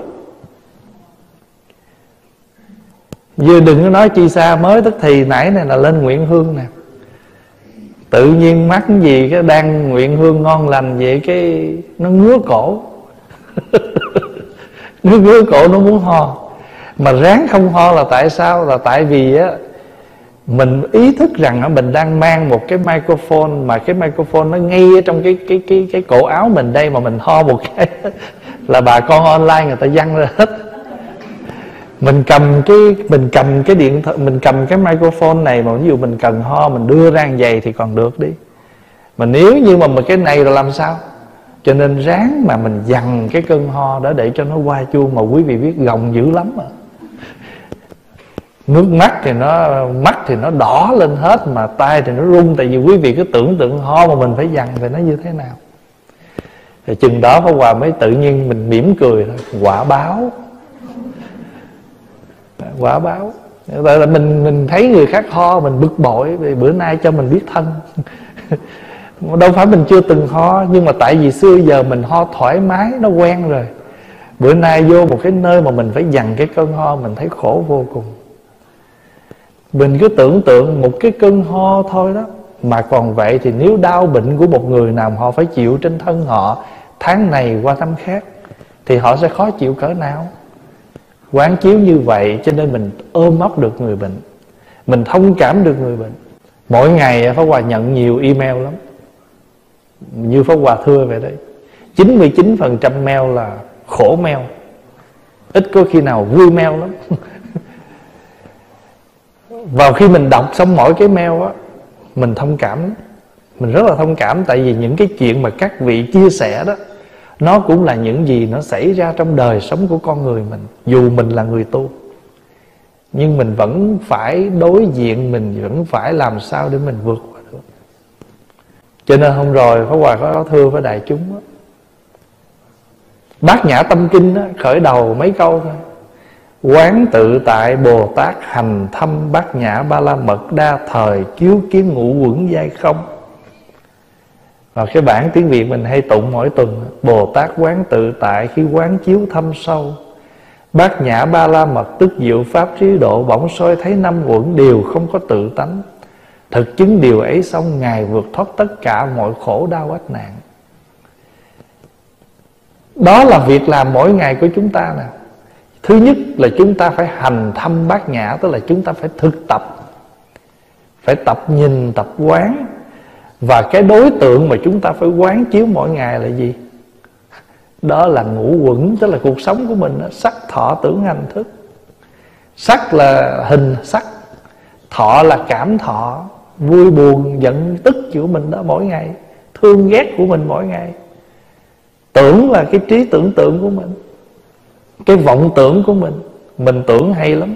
Vừa đừng có nói chi xa, mới tức thì nãy này là lên nguyện hương nè. Tự nhiên mắt gì cái đang nguyện hương ngon lành vậy cái nó ngứa cổ. Nó ngứa cổ, nó muốn ho. Mà ráng không ho là tại sao? Là tại vì á, mình ý thức rằng mình đang mang một cái microphone mà cái microphone nó ngay ở trong cái cái cái cái cổ áo mình đây mà mình ho một cái là bà con online người ta văng ra hết mình cầm cái, mình cầm cái điện thoại, mình cầm cái microphone này mà ví dụ mình cần ho, mình đưa ra giày thì còn được đi. Mà nếu như mà cái này rồi làm sao? Cho nên ráng mà mình dằn cái cơn ho đó để cho nó qua chuông mà quý vị biết gồng dữ lắm mà. Nước mắt thì nó, mắt thì nó đỏ lên hết mà tay thì nó run tại vì quý vị cứ tưởng tượng ho mà mình phải dằn thì nó như thế nào. Thì chừng đó Pháp Hòa mới tự nhiên mình mỉm cười thôi quả báo quả báo. Tại là mình mình thấy người khác ho, mình bực bội, vì bữa nay cho mình biết thân. Đâu phải mình chưa từng ho, nhưng mà tại vì xưa giờ mình ho thoải mái, nó quen rồi. Bữa nay vô một cái nơi mà mình phải dằn cái cơn ho, mình thấy khổ vô cùng. Mình cứ tưởng tượng một cái cơn ho thôi đó. Mà còn vậy thì nếu đau bệnh của một người nào Họ phải chịu trên thân họ Tháng này qua tháng khác, Thì họ sẽ khó chịu cỡ nào? Quán chiếu như vậy Cho nên mình ôm ấp được người bệnh. Mình thông cảm được người bệnh. Mỗi ngày à, Pháp Hòa nhận nhiều email lắm. Như Pháp Hòa thưa vậy đấy. 99% mail là khổ mail. Ít có khi nào vui mail lắm. Vào khi mình đọc xong mỗi cái mail á, mình thông cảm. Mình rất là thông cảm tại vì những cái chuyện mà các vị chia sẻ đó nó cũng là những gì nó xảy ra trong đời sống của con người mình dù mình là người tu. Nhưng mình vẫn phải đối diện mình vẫn phải làm sao để mình vượt qua được. Cho nên hôm rồi Pháp Hòa có thưa với đại chúng đó. Bát Nhã Tâm Kinh đó, khởi đầu mấy câu thôi. Quán tự tại Bồ Tát hành thâm bát nhã ba la mật đa thời chiếu kiến ngũ quẩn giai không. Và cái bản tiếng Việt mình hay tụng mỗi tuần Bồ Tát quán tự tại khi quán chiếu thâm sâu. Bát nhã ba la mật tức diệu pháp trí độ Bỗng soi thấy năm uẩn đều không có tự tánh. Thực chứng điều ấy xong Ngài vượt thoát tất cả mọi khổ đau ách nạn. Đó là việc làm mỗi ngày của chúng ta nè. Thứ nhất là chúng ta phải hành thâm bát nhã Tức là chúng ta phải thực tập. Phải tập nhìn, tập quán. Và cái đối tượng mà chúng ta phải quán chiếu mỗi ngày là gì? Đó là ngũ quẩn Tức là cuộc sống của mình Sắc, thọ, tưởng, hành, thức. Sắc là hình sắc Thọ là cảm thọ. Vui buồn, giận, tức của mình đó mỗi ngày. Thương ghét của mình mỗi ngày. Tưởng là cái trí tưởng tượng của mình cái vọng tưởng của mình. Mình tưởng hay lắm.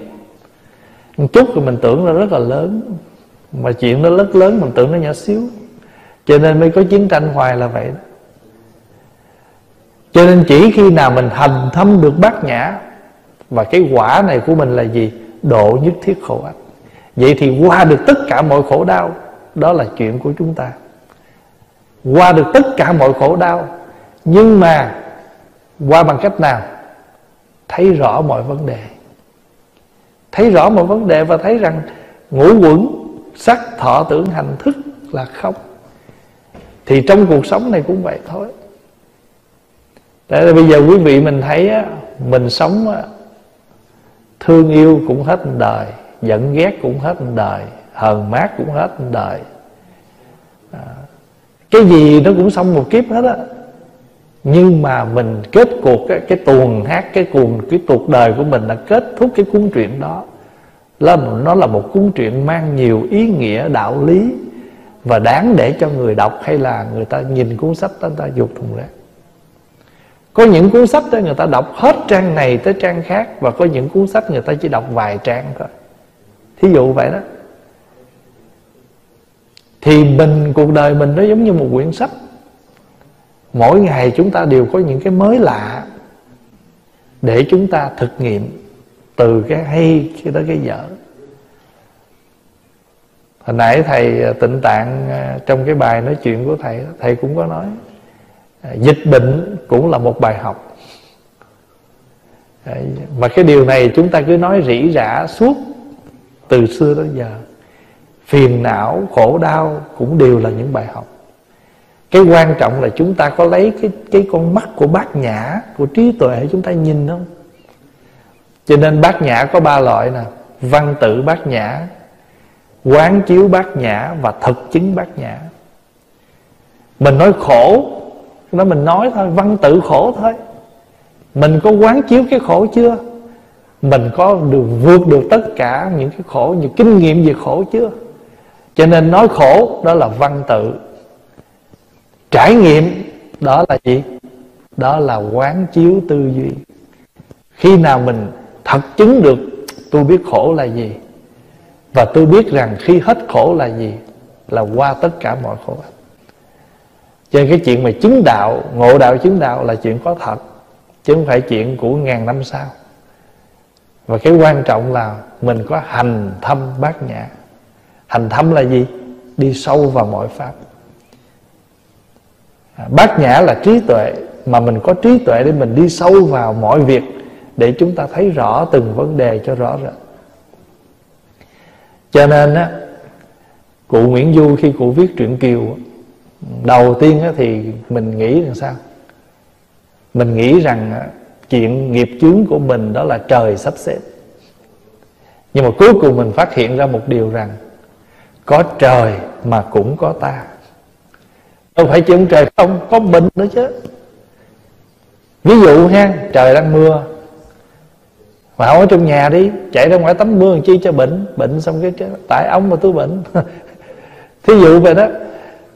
Một chút rồi mình tưởng nó rất là lớn mà chuyện nó rất lớn mình tưởng nó nhỏ xíu cho nên mới có chiến tranh hoài là vậy đó. Cho nên chỉ khi nào mình hành thâm được bát nhã và cái quả này của mình là gì? Độ nhất thiết khổ ách vậy thì qua được tất cả mọi khổ đau, đó là chuyện của chúng ta. Qua được tất cả mọi khổ đau, nhưng mà qua bằng cách nào? Thấy rõ mọi vấn đề. Thấy rõ mọi vấn đề và thấy rằng ngũ quẩn, sắc, thọ, tưởng, hành, thức là không thì trong cuộc sống này cũng vậy thôi. Tại bây giờ quý vị mình thấy á, Mình sống á, Thương yêu cũng hết đời Giận ghét cũng hết đời Hờn mát cũng hết đời. À, Cái gì nó cũng xong một kiếp hết á. Nhưng mà mình kết cuộc Cái, cái tuồng hát Cái cuồng cái cuộc đời của mình là kết thúc cái cuốn truyện đó. Là Nó là một cuốn truyện mang nhiều ý nghĩa đạo lý. Và đáng để cho người đọc Hay là người ta nhìn cuốn sách đó, người ta dục thùng rác có những cuốn sách đó người ta đọc hết trang này tới trang khác Và có những cuốn sách người ta chỉ đọc vài trang thôi. Thí dụ vậy đó. Thì mình, cuộc đời mình nó giống như một quyển sách. Mỗi ngày chúng ta đều có những cái mới lạ Để chúng ta thực nghiệm Từ cái hay tới cái dở. Hồi nãy thầy ờ, tịnh tạng ờ, Trong cái bài nói chuyện của thầy Thầy cũng có nói ờ, dịch bệnh cũng là một bài học. Mà cái điều này chúng ta cứ nói rỉ rả suốt từ xưa đến giờ. Phiền não, khổ đau cũng đều là những bài học. Cái quan trọng là chúng ta có lấy cái cái con mắt của bát nhã, của trí tuệ chúng ta nhìn không? Cho nên bát nhã có ba loại nè, văn tự bát nhã quán chiếu bát nhã và thực chứng bát nhã. Mình nói khổ đó mình nói thôi, văn tự khổ thôi. Mình có quán chiếu cái khổ chưa? Mình có được vượt được tất cả những cái khổ, những kinh nghiệm về khổ chưa? Cho nên nói khổ, đó là văn tự. Trải nghiệm, đó là gì? Đó là quán chiếu tư duy. Khi nào mình thật chứng được tôi biết khổ là gì và tôi biết rằng khi hết khổ là gì? Là qua tất cả mọi khổ. Cho nên cái chuyện mà chứng đạo, ngộ đạo chứng đạo là chuyện có thật, chứ không phải chuyện của ngàn năm sau. Và cái quan trọng là mình có hành thâm bát nhã. Hành thâm là gì? Đi sâu vào mọi pháp. À, bát nhã là trí tuệ, mà mình có trí tuệ để mình đi sâu vào mọi việc để chúng ta thấy rõ từng vấn đề cho rõ rệt cho nên á, cụ Nguyễn Du khi cụ viết truyện Kiều đầu tiên á thì mình nghĩ rằng sao? Mình nghĩ rằng à, chuyện nghiệp chướng của mình đó là trời sắp xếp. Nhưng mà cuối cùng mình phát hiện ra một điều rằng, có trời mà cũng có ta. Đâu phải chỉ ông trời không, có bệnh nữa chứ. Ví dụ ha trời đang mưa mà ở trong nhà đi, chạy ra ngoài tắm mưa chi cho bệnh bệnh xong cái tại ông mà tôi bệnh. Thí dụ vậy đó.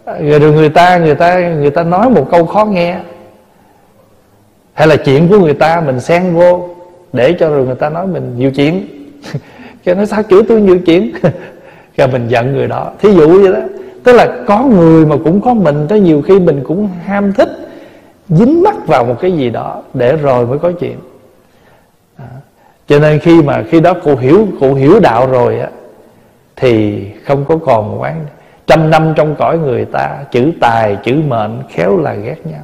Rồi người ta người ta người ta nói một câu khó nghe. Hay là chuyện của người ta mình xen vô để cho rồi người ta nói mình nhiều chuyện. Cái nói sao chửi tôi nhiều chuyện? Rồi mình giận người đó. Thí dụ vậy đó. Tức là có người mà cũng có mình, tới nhiều khi mình cũng ham thích dính mắc vào một cái gì đó để rồi mới có chuyện. À cho nên khi mà khi đó cụ hiểu cụ hiểu đạo rồi á thì không có còn quán Trăm năm trong cõi người ta Chữ tài, chữ mệnh khéo là ghét nhau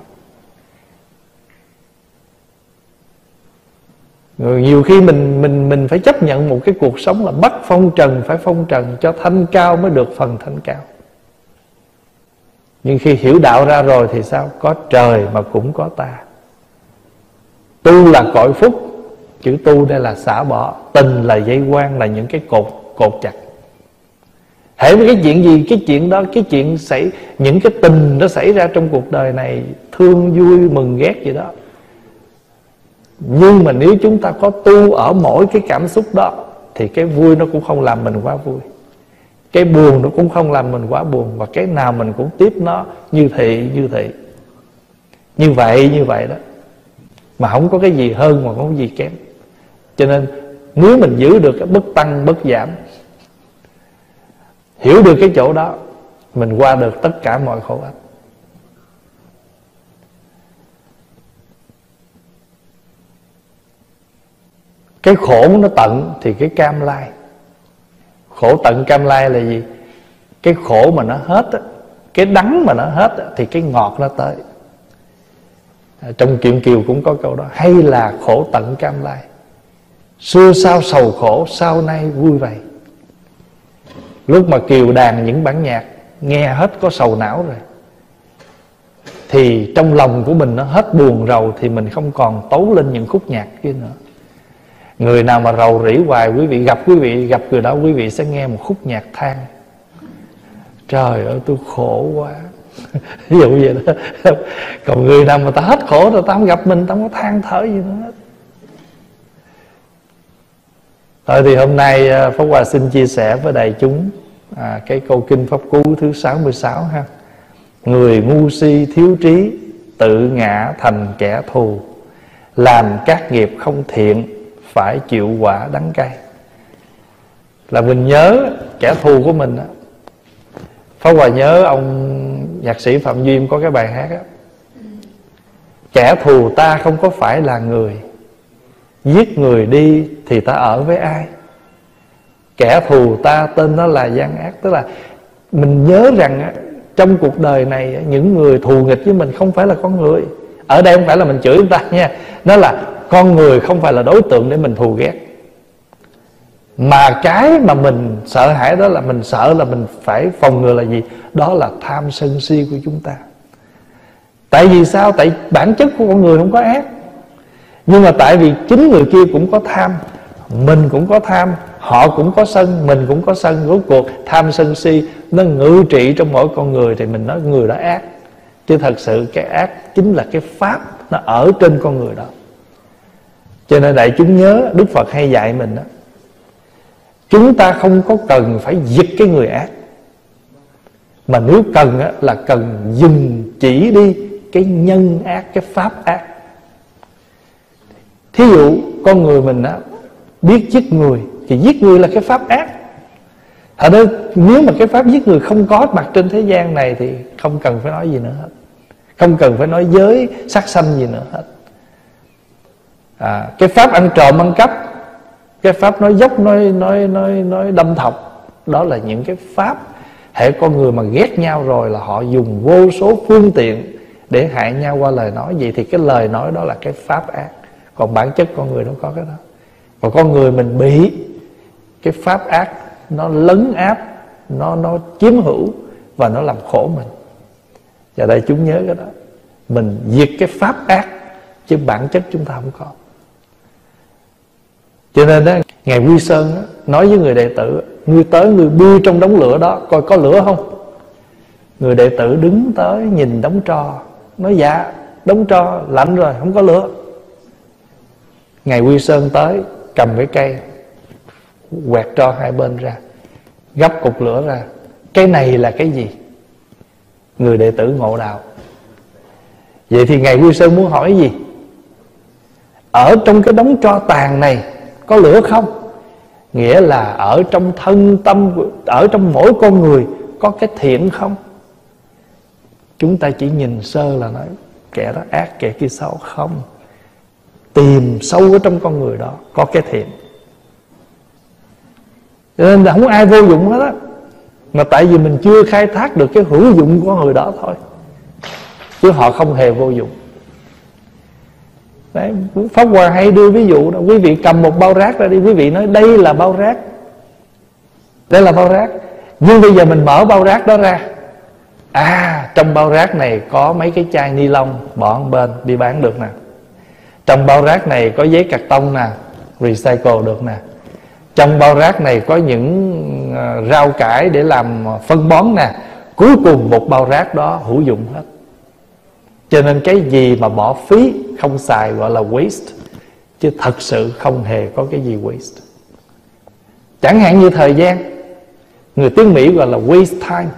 Người nhiều khi mình mình mình phải chấp nhận một cái cuộc sống là bắt phong trần phải phong trần cho thanh cao mới được phần thanh cao. Nhưng khi hiểu đạo ra rồi thì sao? Có trời mà cũng có ta. Tu là cõi phúc, chữ tu đây là xả bỏ, tình là dây quan là những cái cột cột chặt. Hễ với cái chuyện gì cái chuyện đó cái chuyện xảy những cái tình nó xảy ra trong cuộc đời này thương vui mừng ghét gì đó. Nhưng mà nếu chúng ta có tu ở mỗi cái cảm xúc đó thì cái vui nó cũng không làm mình quá vui. Cái buồn nó cũng không làm mình quá buồn và cái nào mình cũng tiếp nó như thị như thị. Như vậy như vậy đó. Mà không có cái gì hơn mà không có gì kém cho nên nếu mình giữ được cái bất tăng bất giảm hiểu được cái chỗ đó mình qua được tất cả mọi khổ ách cái khổ nó tận thì cái cam lai. Khổ tận cam lai là gì? Cái khổ mà nó hết á cái đắng mà nó hết á, thì cái ngọt nó tới. À, trong chuyện kiều cũng có câu đó hay là khổ tận cam lai? Xưa sau sầu khổ, sau nay vui vậy lúc mà kiều đàn những bản nhạc, nghe hết có sầu não rồi, thì trong lòng của mình nó hết buồn rầu thì mình không còn tấu lên những khúc nhạc kia nữa. Người nào mà rầu rĩ hoài, quý vị gặp quý vị, gặp người đó, quý vị sẽ nghe một khúc nhạc than. Trời ơi, tôi khổ quá. Ví dụ vậy đó. Còn người nào mà ta hết khổ rồi, ta không gặp mình, ta không có than thở gì nữa hết Thôi thì hôm nay ờ, Pháp Hòa xin chia sẻ với đại chúng à, Cái câu kinh Pháp Cú thứ 66 ha. Người ngu si thiếu trí Tự ngã thành kẻ thù. Làm các nghiệp không thiện Phải chịu quả đắng cay. Là mình nhớ kẻ thù của mình đó. Pháp Hòa nhớ ông nhạc sĩ Phạm Duyên có cái bài hát đó Kẻ thù ta không có phải là người Giết người đi thì ta ở với ai? Kẻ thù ta tên nó là gian ác. Tức là mình nhớ rằng Trong cuộc đời này Những người thù nghịch với mình không phải là con người. Ở đây không phải là mình chửi người ta nha. Nó là con người không phải là đối tượng để mình thù ghét. Mà cái mà mình sợ hãi đó là Mình sợ là mình phải phòng ngừa là gì? Đó là tham sân si của chúng ta. Tại vì sao? Tại bản chất của con người không có ác nhưng mà tại vì chính người kia cũng có tham mình cũng có tham họ cũng có sân mình cũng có sân. Rốt cuộc tham sân si nó ngự trị trong mỗi con người thì mình nói người đó ác. Chứ thật sự cái ác chính là cái pháp nó ở trên con người đó. Cho nên đại chúng nhớ đức phật hay dạy mình đó chúng ta không có cần phải diệt cái người ác. Mà nếu cần á, là cần dừng chỉ đi cái nhân ác cái pháp ác thí dụ con người mình á biết giết người thì giết người là cái pháp ác. Ở đây nếu mà cái pháp giết người không có mặt trên thế gian này thì không cần phải nói gì nữa hết. Không cần phải nói giới sát sanh gì nữa hết. À, cái pháp ăn trộm ăn cắp cái pháp nói dốc nói nói nói nói đâm thọc đó là những cái pháp hệ con người mà ghét nhau rồi là họ dùng vô số phương tiện để hại nhau qua lời nói. Gì thì cái lời nói đó là cái pháp ác còn bản chất con người đâu có cái đó. Và con người mình bị cái pháp ác nó lấn áp nó nó chiếm hữu và nó làm khổ mình. Và đây chúng nhớ cái đó. Mình diệt cái pháp ác chứ bản chất chúng ta không có. Cho nên đó ngày quy sơn đó, nói với người đệ tử ngươi tới người bươi trong đống lửa đó coi có lửa không? Người đệ tử đứng tới nhìn đống tro nói dạ đống tro lạnh rồi không có lửa. Ngày Quy Sơn tới, Cầm cái cây, Quẹt cho hai bên ra, Gấp cục lửa ra. Cái này là cái gì? Người đệ tử ngộ đạo. Vậy thì Ngày Quy Sơn muốn hỏi gì? Ở trong cái đống tro tàn này, Có lửa không? Nghĩa là ở trong thân tâm, Ở trong mỗi con người, Có cái thiện không? Chúng ta chỉ nhìn sơ là nói, Kẻ đó ác, kẻ kia xấu không? Tìm sâu ở trong con người đó có cái thiện. Cho nên là không ai vô dụng hết á. Mà tại vì mình chưa khai thác được cái hữu dụng của người đó thôi. Chứ họ không hề vô dụng. Đấy, Pháp Hòa hay đưa ví dụ đó Quý vị cầm một bao rác ra đi Quý vị nói đây là bao rác. Đây là bao rác. Nhưng bây giờ mình mở bao rác đó ra. À trong bao rác này có mấy cái chai ni lông Bỏ bên đi bán được nè trong bao rác này có giấy cạc tông nè, recycle được nè. Trong bao rác này có những ờ, rau cải để làm ờ, phân bón nè. Cuối cùng một bao rác đó hữu dụng hết. Cho nên cái gì mà bỏ phí không xài gọi là waste, chứ thật sự không hề có cái gì waste. Chẳng hạn như thời gian, người tiếng mỹ gọi là waste time.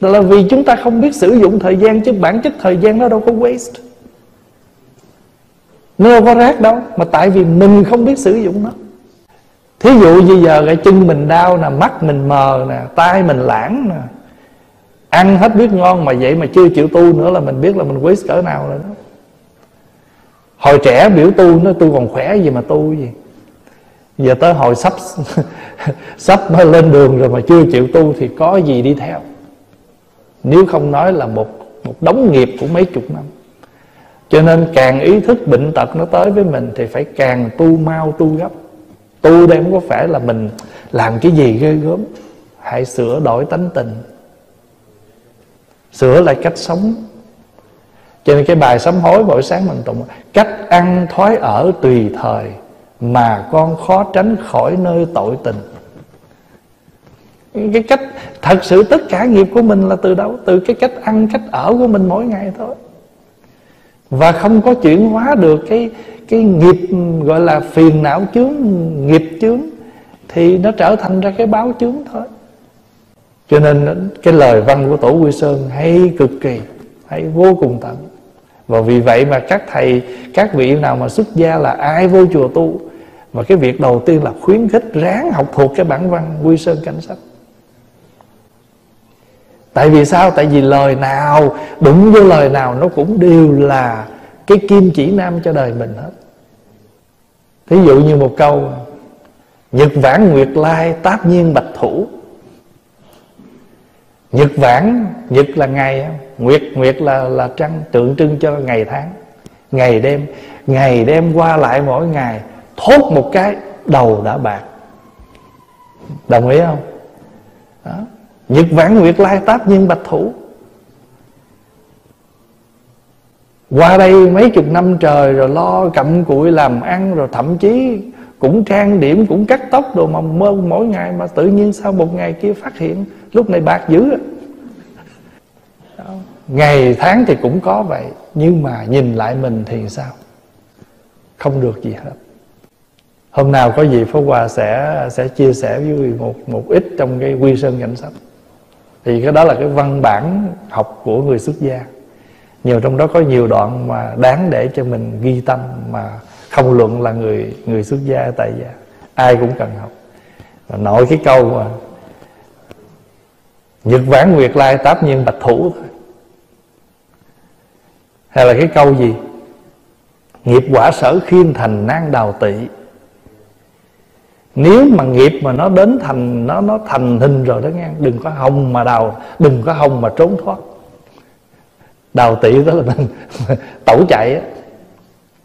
Đó là vì chúng ta không biết sử dụng thời gian, chứ bản chất thời gian nó đâu có waste nó đâu có rác đâu, mà tại vì mình không biết sử dụng nó. Thí dụ như giờ cái chân mình đau nè, mắt mình mờ nè, tai mình lãng nè, ăn hết biết ngon mà vậy mà chưa chịu tu nữa là mình biết là mình quý cỡ nào rồi đó. Hồi trẻ biểu tu nó tu còn khỏe gì mà tu gì? Giờ tới hồi sắp sắp mới lên đường rồi mà chưa chịu tu thì có gì đi theo. Nếu không nói là một một đống nghiệp của mấy chục năm cho nên càng ý thức bệnh tật nó tới với mình thì phải càng tu mau, tu gấp. Tu đây không có phải là mình làm cái gì ghê gớm. Hãy sửa đổi tánh tình. Sửa lại cách sống. Cho nên cái bài sám hối mỗi sáng mình tụng, cách ăn thói ở tùy thời, mà con khó tránh khỏi nơi tội tình. Cái cách, thật sự tất cả nghiệp của mình là từ đâu? Từ cái cách ăn, cách ở của mình mỗi ngày thôi và không có chuyển hóa được cái cái nghiệp, gọi là phiền não chướng, nghiệp chướng, thì nó trở thành ra cái báo chướng thôi. Cho nên cái lời văn của tổ quy sơn hay cực kỳ, hay vô cùng tận. Và vì vậy mà các thầy, các vị nào mà xuất gia là ai vô chùa tu. Và cái việc đầu tiên là khuyến khích ráng học thuộc cái bản văn quy sơn cảnh sách tại vì sao? Tại vì lời nào đụng vô lời nào, nó cũng đều là cái kim chỉ nam cho đời mình hết. Thí dụ như một câu, nhật vãn nguyệt lai tác nhiên bạch thủ. Nhật vãn nhật là ngày, nguyệt nguyệt là là trăng, tượng trưng cho ngày tháng, ngày đêm. Ngày đêm qua lại mỗi ngày, thốt một cái, đầu đã bạc. Đồng ý không? Đó nhật vãn nguyệt lai táp nhiên bạch thủ. Qua đây mấy chục năm trời rồi lo cặm cụi làm ăn, rồi thậm chí cũng trang điểm, cũng cắt tóc đồ mà mơ mỗi ngày mà tự nhiên sau một ngày kia phát hiện lúc này bạc dữ ngày tháng thì cũng có vậy, nhưng mà nhìn lại mình thì sao? Không được gì hết. Hôm nào có gì Pháp Hòa sẽ sẽ chia sẻ với quý vị một một ít trong cái quy sơn cảnh sách thì cái đó là cái văn bản học của người xuất gia. Nhiều trong đó có nhiều đoạn mà đáng để cho mình ghi tâm mà không luận là người người xuất gia tại gia. Ai cũng cần học. Và nội cái câu mà, nhật vãn nguyệt lai táp nhiên bạch thủ thôi hay là cái câu gì? Nghiệp quả sở khiên thành nan đào tị nếu mà nghiệp mà nó đến thành, nó nó thành hình rồi đó nghe, đừng có hồng mà đào, đừng có hồng mà trốn thoát. Đào tị đó là mình, tẩu chạy á.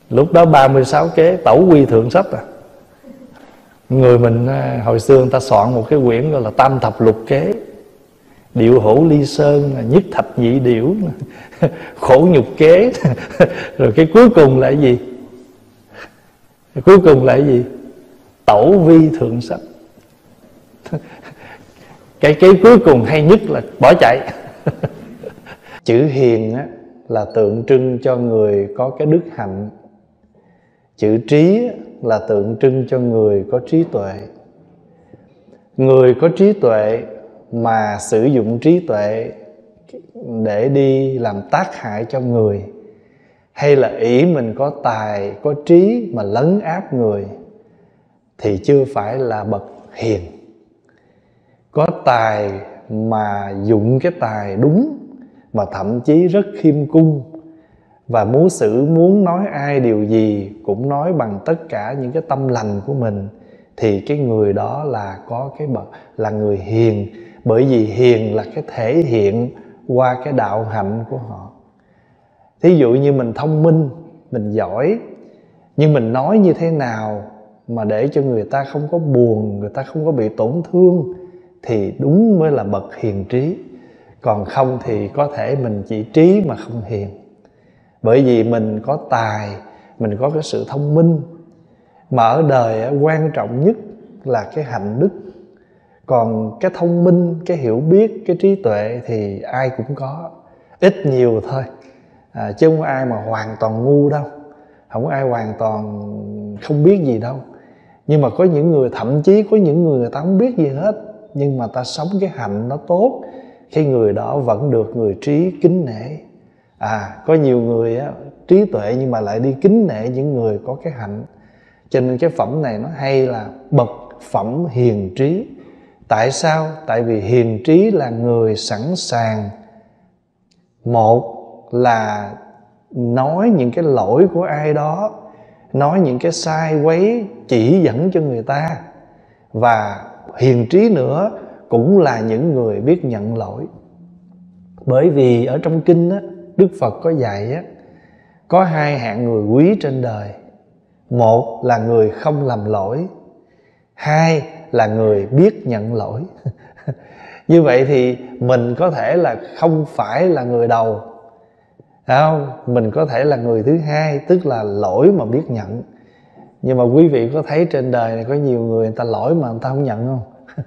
Lúc đó 36 kế, tẩu quy thượng sách à. Người mình à, hồi xưa người ta soạn một cái quyển gọi là tam thập lục kế. Điệu hổ ly sơn à, nhất thạch nhị điểu, khổ nhục kế. Rồi cái cuối cùng là cái gì? Cuối cùng là cái gì? Tẩu vi thượng sách cái cái cuối cùng hay nhất là bỏ chạy. Chữ hiền á, là tượng trưng cho người có cái đức hạnh. Chữ trí là tượng trưng cho người có trí tuệ. Người có trí tuệ mà sử dụng trí tuệ để đi làm tác hại cho người hay là ý mình có tài có trí mà lấn áp người thì chưa phải là bậc hiền. Có tài mà dụng cái tài đúng mà thậm chí rất khiêm cung. Và muốn xử muốn nói ai điều gì cũng nói bằng tất cả những cái tâm lành của mình, thì cái người đó là có cái bậc, là người hiền. Bởi vì hiền là cái thể hiện qua cái đạo hạnh của họ. Thí dụ như mình thông minh, mình giỏi, nhưng mình nói như thế nào mà để cho người ta không có buồn người ta không có bị tổn thương thì đúng mới là bậc hiền trí. Còn không thì có thể mình chỉ trí mà không hiền. Bởi vì mình có tài mình có cái sự thông minh. Mà ở đời quan trọng nhất là cái hạnh đức. Còn cái thông minh cái hiểu biết cái trí tuệ thì ai cũng có. Ít nhiều thôi. À, chứ không ai mà hoàn toàn ngu đâu. Không ai hoàn toàn không biết gì đâu nhưng mà có những người thậm chí có những người người ta không biết gì hết. Nhưng mà ta sống cái hạnh nó tốt khi người đó vẫn được người trí kính nể. À có nhiều người á, trí tuệ nhưng mà lại đi kính nể những người có cái hạnh. Cho nên cái phẩm này nó hay là bậc phẩm hiền trí. Tại sao? Tại vì hiền trí là người sẵn sàng một là nói những cái lỗi của ai đó nói những cái sai quấy chỉ dẫn cho người ta. Và hiền trí nữa cũng là những người biết nhận lỗi. Bởi vì ở trong kinh á, đức phật có dạy á, có hai hạng người quý trên đời. Một là người không làm lỗi, hai là người biết nhận lỗi. Như vậy thì mình có thể là không phải là người đầu không, mình có thể là người thứ hai, tức là lỗi mà biết nhận. Nhưng mà quý vị có thấy trên đời này có nhiều người người ta lỗi mà người ta không nhận không?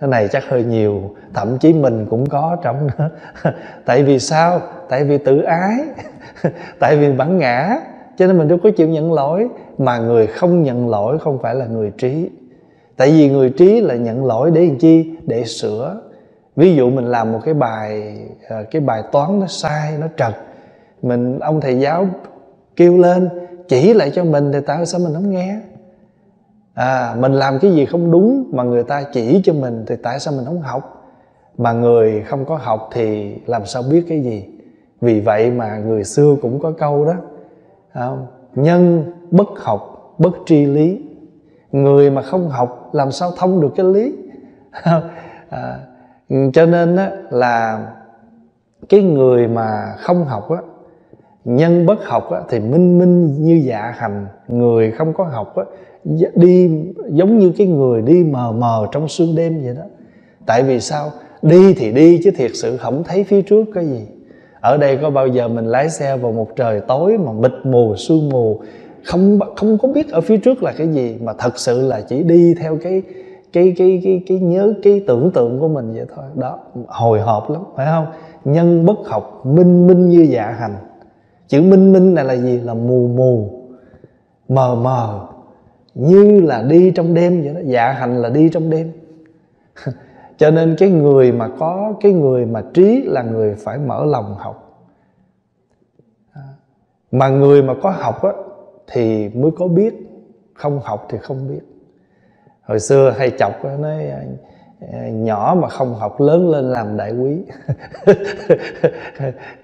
Cái này chắc hơi nhiều, thậm chí mình cũng có trong đó. Tại vì sao? Tại vì tự ái, tại vì bản ngã. Cho nên mình đâu có chịu nhận lỗi, mà người không nhận lỗi không phải là người trí. Tại vì người trí là nhận lỗi để làm chi? Để sửa. Ví dụ mình làm một cái bài ờ, cái bài toán nó sai, nó trật mình ông thầy giáo kêu lên chỉ lại cho mình thì tại sao mình không nghe? À mình làm cái gì không đúng mà người ta chỉ cho mình thì tại sao mình không học? Mà người không có học thì làm sao biết cái gì? Vì vậy mà người xưa cũng có câu đó không? nhân bất học bất tri lý. Người mà không học làm sao thông được cái lý? À, cho nên á, là cái người mà không học á nhân bất học á, thì minh minh như dạ hành. Người không có học á, đi giống như cái người đi mờ mờ trong sương đêm vậy đó. Tại vì sao? Đi thì đi chứ thiệt sự không thấy phía trước cái gì. Ở đây có bao giờ mình lái xe vào một trời tối mà mịt mù sương mù không không có biết ở phía trước là cái gì mà thật sự là chỉ đi theo cái cái cái cái cái nhớ cái tưởng tượng của mình vậy thôi. Đó hồi hộp lắm phải không? Nhân bất học minh minh như dạ hành chữ minh minh này là gì? Là mù mù, mờ mờ, như là đi trong đêm vậy đó. Dạ hành là đi trong đêm. Cho nên cái người mà có, cái người mà trí là người phải mở lòng học. Mà người mà có học á, thì mới có biết, không học thì không biết. Hồi xưa hay chọc nói nhỏ mà không học, lớn lên làm đại quý.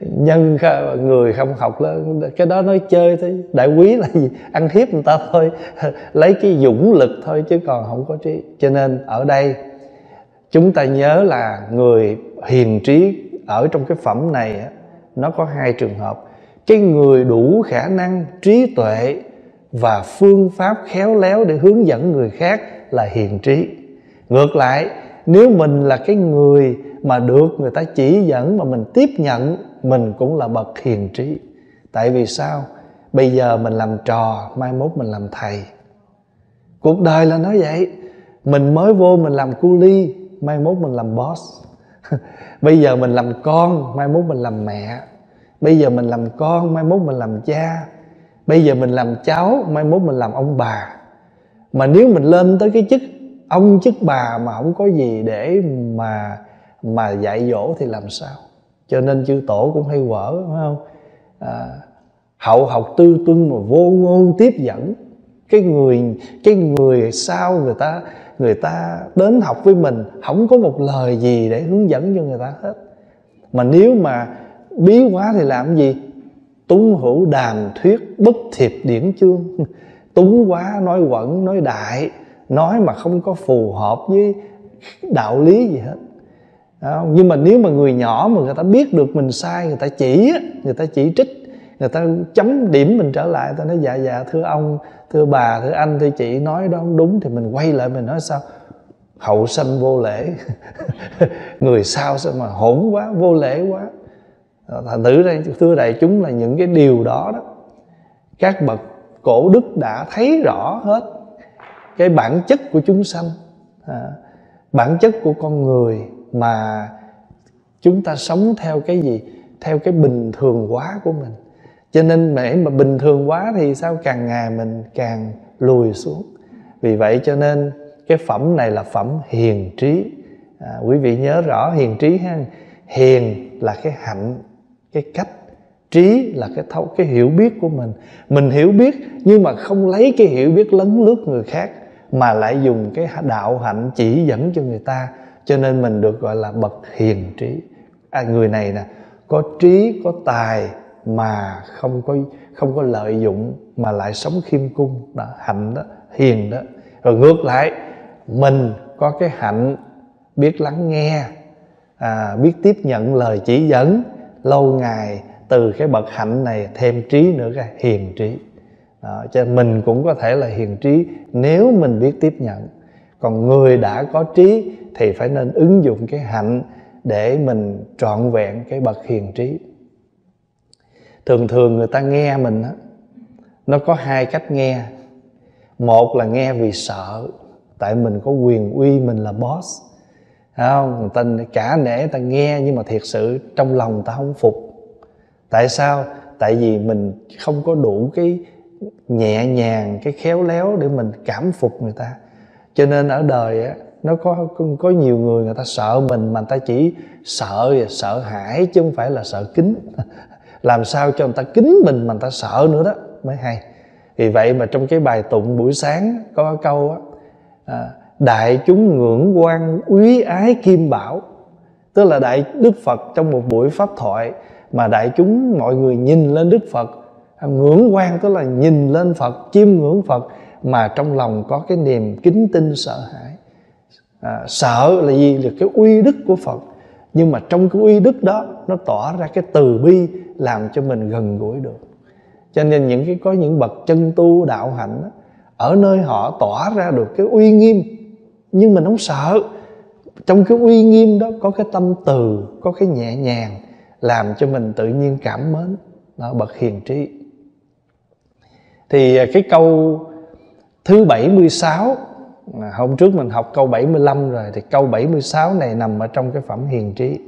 Nhân người không học lớn, cái đó nói chơi thôi. Đại quý là gì? Ăn hiếp người ta thôi. Lấy cái dũng lực thôi chứ còn không có trí. Cho nên ở đây, chúng ta nhớ là người hiền trí ở trong cái phẩm này nó có hai trường hợp. Cái người đủ khả năng, trí tuệ và phương pháp khéo léo để hướng dẫn người khác là hiền trí. Ngược lại nếu mình là cái người mà được người ta chỉ dẫn mà mình tiếp nhận mình cũng là bậc hiền trí tại vì sao bây giờ mình làm trò mai mốt mình làm thầy cuộc đời là nói vậy mình mới vô mình làm cu ly mai mốt mình làm boss bây giờ mình làm con mai mốt mình làm mẹ bây giờ mình làm con mai mốt mình làm cha bây giờ mình làm cháu mai mốt mình làm ông bà mà nếu mình lên tới cái chức ông chức bà mà không có gì để mà mà dạy dỗ thì làm sao? Cho nên chư tổ cũng hay vỡ, phải không? À, hậu học tư tuân mà vô ngôn tiếp dẫn. Cái người cái người sau người ta người ta đến học với mình không có một lời gì để hướng dẫn cho người ta hết. Mà nếu mà bí quá thì làm gì? Túng hữu đàm thuyết bất thiệp điển chương. Túng quá nói quẩn nói đại nói mà không có phù hợp với đạo lý gì hết. Đó. nhưng mà nếu mà người nhỏ mà người ta biết được mình sai, người ta chỉ người ta chỉ trích, người ta chấm điểm mình trở lại, ta nói dạ dạ thưa ông, thưa bà, thưa anh, thưa chị, nói đó không đúng thì mình quay lại mình nói sao? Hậu sanh vô lễ. Người sao sao mà hỗn quá, vô lễ quá. Thành thử đây, thưa đại chúng là những cái điều đó đó. Các bậc cổ đức đã thấy rõ hết cái bản chất của chúng sanh à, bản chất của con người mà chúng ta sống theo cái gì? Theo cái bình thường quá của mình. Cho nên mẹ mà bình thường quá thì sao? Càng ngày mình càng lùi xuống. Vì vậy cho nên cái phẩm này là phẩm hiền trí. À, quý vị nhớ rõ hiền trí ha. Hiền là cái hạnh cái cách. Trí là cái thấu cái hiểu biết của mình. Mình hiểu biết nhưng mà không lấy cái hiểu biết lấn lướt người khác mà lại dùng cái đạo hạnh chỉ dẫn cho người ta. Cho nên mình được gọi là bậc hiền trí. À, người này nè có trí có tài mà không có không có lợi dụng mà lại sống khiêm cung đó hạnh đó hiền đó. Rồi ngược lại mình có cái hạnh biết lắng nghe à, biết tiếp nhận lời chỉ dẫn lâu ngày từ cái bậc hạnh này thêm trí nữa cái hiền trí đó, cho nên mình cũng có thể là hiền trí nếu mình biết tiếp nhận. Còn người đã có trí thì phải nên ứng dụng cái hạnh để mình trọn vẹn cái bậc hiền trí. Thường thường người ta nghe mình đó, nó có hai cách nghe. Một là nghe vì sợ tại mình có quyền uy mình là boss. Không? Người ta cả nể ta nghe nhưng mà thiệt sự trong lòng ta không phục. Tại sao? Tại vì mình không có đủ cái nhẹ nhàng cái khéo léo để mình cảm phục người ta. Cho nên ở đời á nó có có nhiều người người ta sợ mình mà người ta chỉ sợ sợ hãi chứ không phải là sợ kính. Làm sao cho người ta kính mình mà người ta sợ nữa đó mới hay. Vì vậy mà trong cái bài tụng buổi sáng có câu á à, đại chúng ngưỡng quan úy ái kim bảo. Tức là đại đức phật trong một buổi pháp thoại mà đại chúng mọi người nhìn lên đức phật ngưỡng quan tức là nhìn lên phật chiêm ngưỡng phật mà trong lòng có cái niềm kính tin sợ hãi. À, sợ là gì? Là cái uy đức của phật. Nhưng mà trong cái uy đức đó nó tỏ ra cái từ bi làm cho mình gần gũi được. Cho nên những cái có những bậc chân tu đạo hạnh đó, ở nơi họ tỏa ra được cái uy nghiêm nhưng mình không sợ. Trong cái uy nghiêm đó có cái tâm từ có cái nhẹ nhàng làm cho mình tự nhiên cảm mến. Đó bậc hiền trí thì à, cái câu thứ 76 à, hôm trước mình học câu 75 rồi, thì câu 76 này nằm ở trong cái phẩm hiền trí.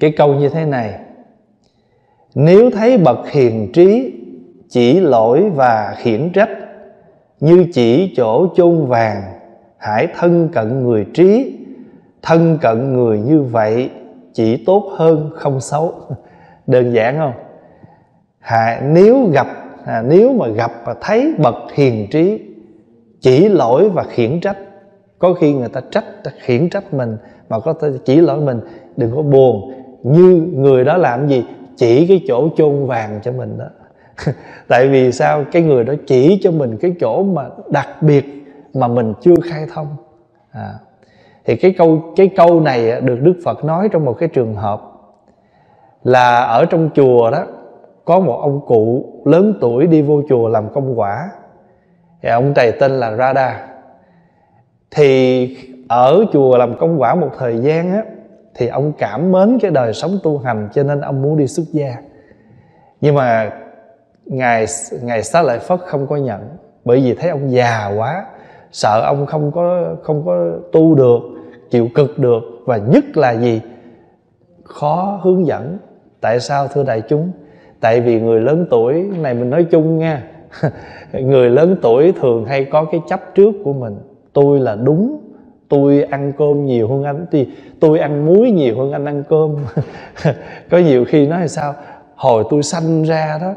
Cái câu như thế này, nếu thấy bậc hiền trí chỉ lỗi và khiển trách, như chỉ chỗ chôn vàng, hãy thân cận người trí, thân cận người như vậy chỉ tốt hơn không xấu. Đơn giản không? Hạ nếu gặp à, nếu mà gặp và thấy bậc hiền trí chỉ lỗi và khiển trách. Có khi người ta trách khiển trách mình mà có thể chỉ lỗi mình. Đừng có buồn. Như người đó làm gì? Chỉ cái chỗ chôn vàng cho mình đó. Tại vì sao? Cái người đó chỉ cho mình cái chỗ mà đặc biệt mà mình chưa khai thông. À. thì cái câu cái câu này à, được đức phật nói trong một cái trường hợp là ở trong chùa đó có một ông cụ lớn tuổi đi vô chùa làm công quả. Thì ông này tên là Radha. Thì ở chùa làm công quả một thời gian á, thì ông cảm mến cái đời sống tu hành cho nên ông muốn đi xuất gia. Nhưng mà ngài ngài xá lợi phất không có nhận, bởi vì thấy ông già quá, sợ ông không có không có tu được, chịu cực được, và nhất là gì? Khó hướng dẫn tại sao thưa đại chúng? Tại vì người lớn tuổi này mình nói chung nha người lớn tuổi thường hay có cái chấp trước của mình. Tôi là đúng tôi ăn cơm nhiều hơn anh thì tôi ăn muối nhiều hơn anh ăn cơm. Có nhiều khi nói là sao hồi tôi sanh ra đó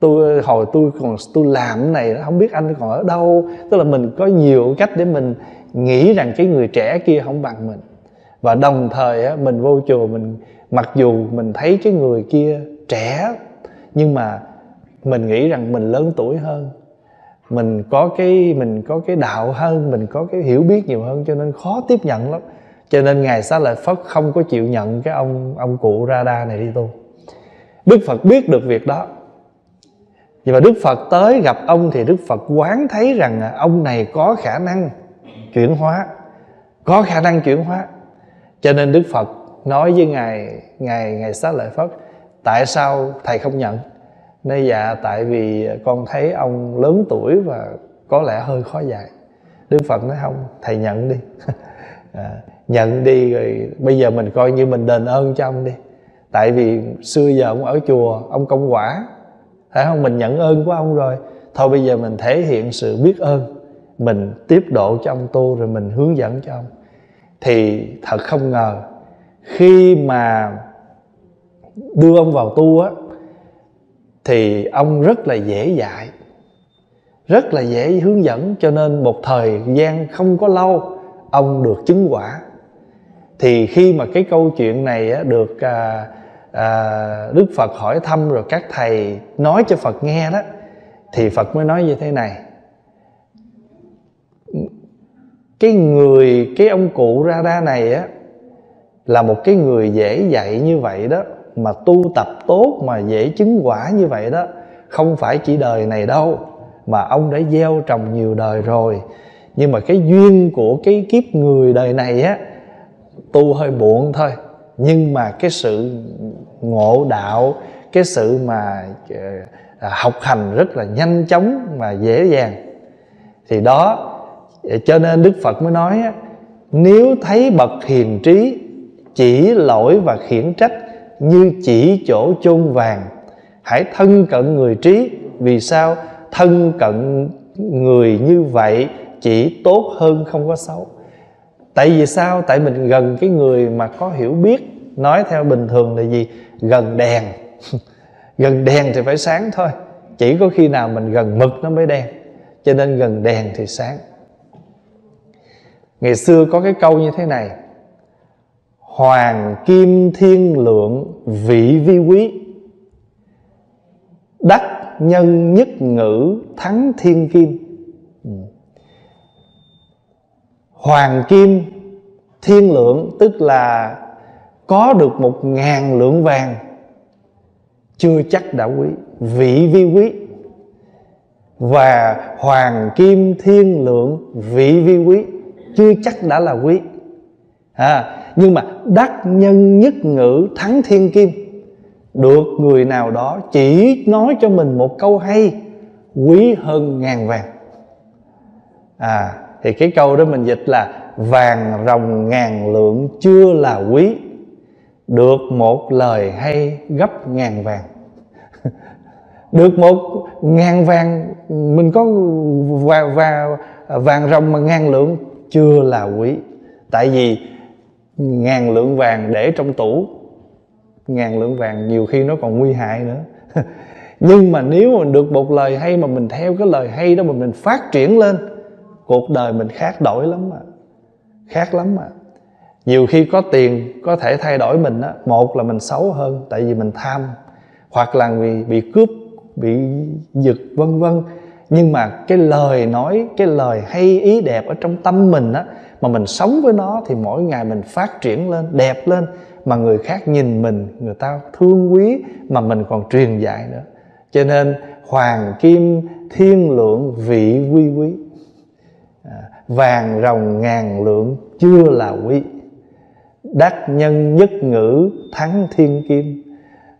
tôi hồi tôi còn tôi làm cái này không biết anh còn ở đâu. Tức là mình có nhiều cách để mình nghĩ rằng cái người trẻ kia không bằng mình. Và đồng thời á, mình vô chùa mình mặc dù mình thấy cái người kia trẻ nhưng mà mình nghĩ rằng mình lớn tuổi hơn, mình có cái, mình có cái đạo hơn, mình có cái hiểu biết nhiều hơn, cho nên khó tiếp nhận lắm. Cho nên ngài xá lợi phất không có chịu nhận cái ông ông cụ ra đa này đi tu. Đức phật biết được việc đó. Nhưng mà đức phật tới gặp ông thì đức phật quán thấy rằng à, ông này có khả năng chuyển hóa, có khả năng chuyển hóa. Cho nên đức phật nói với ngài ngài ngài xá lợi phất tại sao thầy không nhận? Nói dạ tại vì con thấy ông lớn tuổi và có lẽ hơi khó dạy. Đức phật nói không thầy nhận đi. À, nhận đi rồi bây giờ mình coi như mình đền ơn cho ông đi. Tại vì xưa giờ ông ở chùa ông công quả phải không? Mình nhận ơn của ông rồi. Thôi bây giờ mình thể hiện sự biết ơn mình tiếp độ cho ông tu rồi mình hướng dẫn cho ông. Thì thật không ngờ khi mà đưa ông vào tu á thì ông rất là dễ dạy rất là dễ hướng dẫn. Cho nên một thời gian không có lâu ông được chứng quả. Thì khi mà cái câu chuyện này á, được à, à, đức phật hỏi thăm rồi các thầy nói cho phật nghe đó thì phật mới nói như thế này. Cái người cái ông cụ ra ra này á là một cái người dễ dạy như vậy đó mà tu tập tốt mà dễ chứng quả như vậy đó, không phải chỉ đời này đâu, mà ông đã gieo trồng nhiều đời rồi. Nhưng mà cái duyên của cái kiếp người đời này á, tu hơi muộn thôi. Nhưng mà cái sự ngộ đạo, cái sự mà ờ, học hành rất là nhanh chóng mà dễ dàng. Thì đó cho nên đức phật mới nói nếu thấy bậc hiền trí, chỉ lỗi và khiển trách như chỉ chỗ chôn vàng. Hãy thân cận người trí, vì sao thân cận người như vậy chỉ tốt hơn không có xấu? Tại vì sao? Tại mình gần cái người mà có hiểu biết. Nói theo bình thường là gì? Gần đèn. Gần đèn thì phải sáng thôi. Chỉ có khi nào mình gần mực nó mới đen. Cho nên gần đèn thì sáng. Ngày xưa có cái câu như thế này hoàng kim thiên lượng vị vi quý. Đắc nhân nhất ngữ thắng thiên kim. Ừ. Hoàng kim thiên lượng tức là có được một ngàn lượng vàng chưa chắc đã quý vị vi quý. Và hoàng kim thiên lượng vị vi quý chưa chắc đã là quý. À, nhưng mà đắc nhân nhất ngữ thắng thiên kim. Được người nào đó chỉ nói cho mình một câu hay quý hơn ngàn vàng. À thì cái câu đó mình dịch là vàng rồng ngàn lượng chưa là quý. Được một lời hay gấp ngàn vàng. Được một ngàn vàng mình có và, và vàng rồng mà ngàn lượng chưa là quý. Tại vì ngàn lượng vàng để trong tủ. Ngàn lượng vàng nhiều khi nó còn nguy hại nữa. Nhưng mà nếu mình được một lời hay mà mình theo cái lời hay đó mà mình phát triển lên, cuộc đời mình khác đổi lắm mà. Khác lắm mà. Nhiều khi có tiền có thể thay đổi mình á, một là mình xấu hơn, tại vì mình tham, hoặc là vì, bị cướp, bị giật, vân vân. Nhưng mà cái lời nói, cái lời hay, ý đẹp ở trong tâm mình á mà mình sống với nó thì mỗi ngày mình phát triển lên đẹp lên mà người khác nhìn mình người ta thương quý mà mình còn truyền dạy nữa. Cho nên hoàng kim thiên lượng vị quy quý. À, vàng rồng ngàn lượng chưa là quý. Đắc nhân nhất ngữ thắng thiên kim.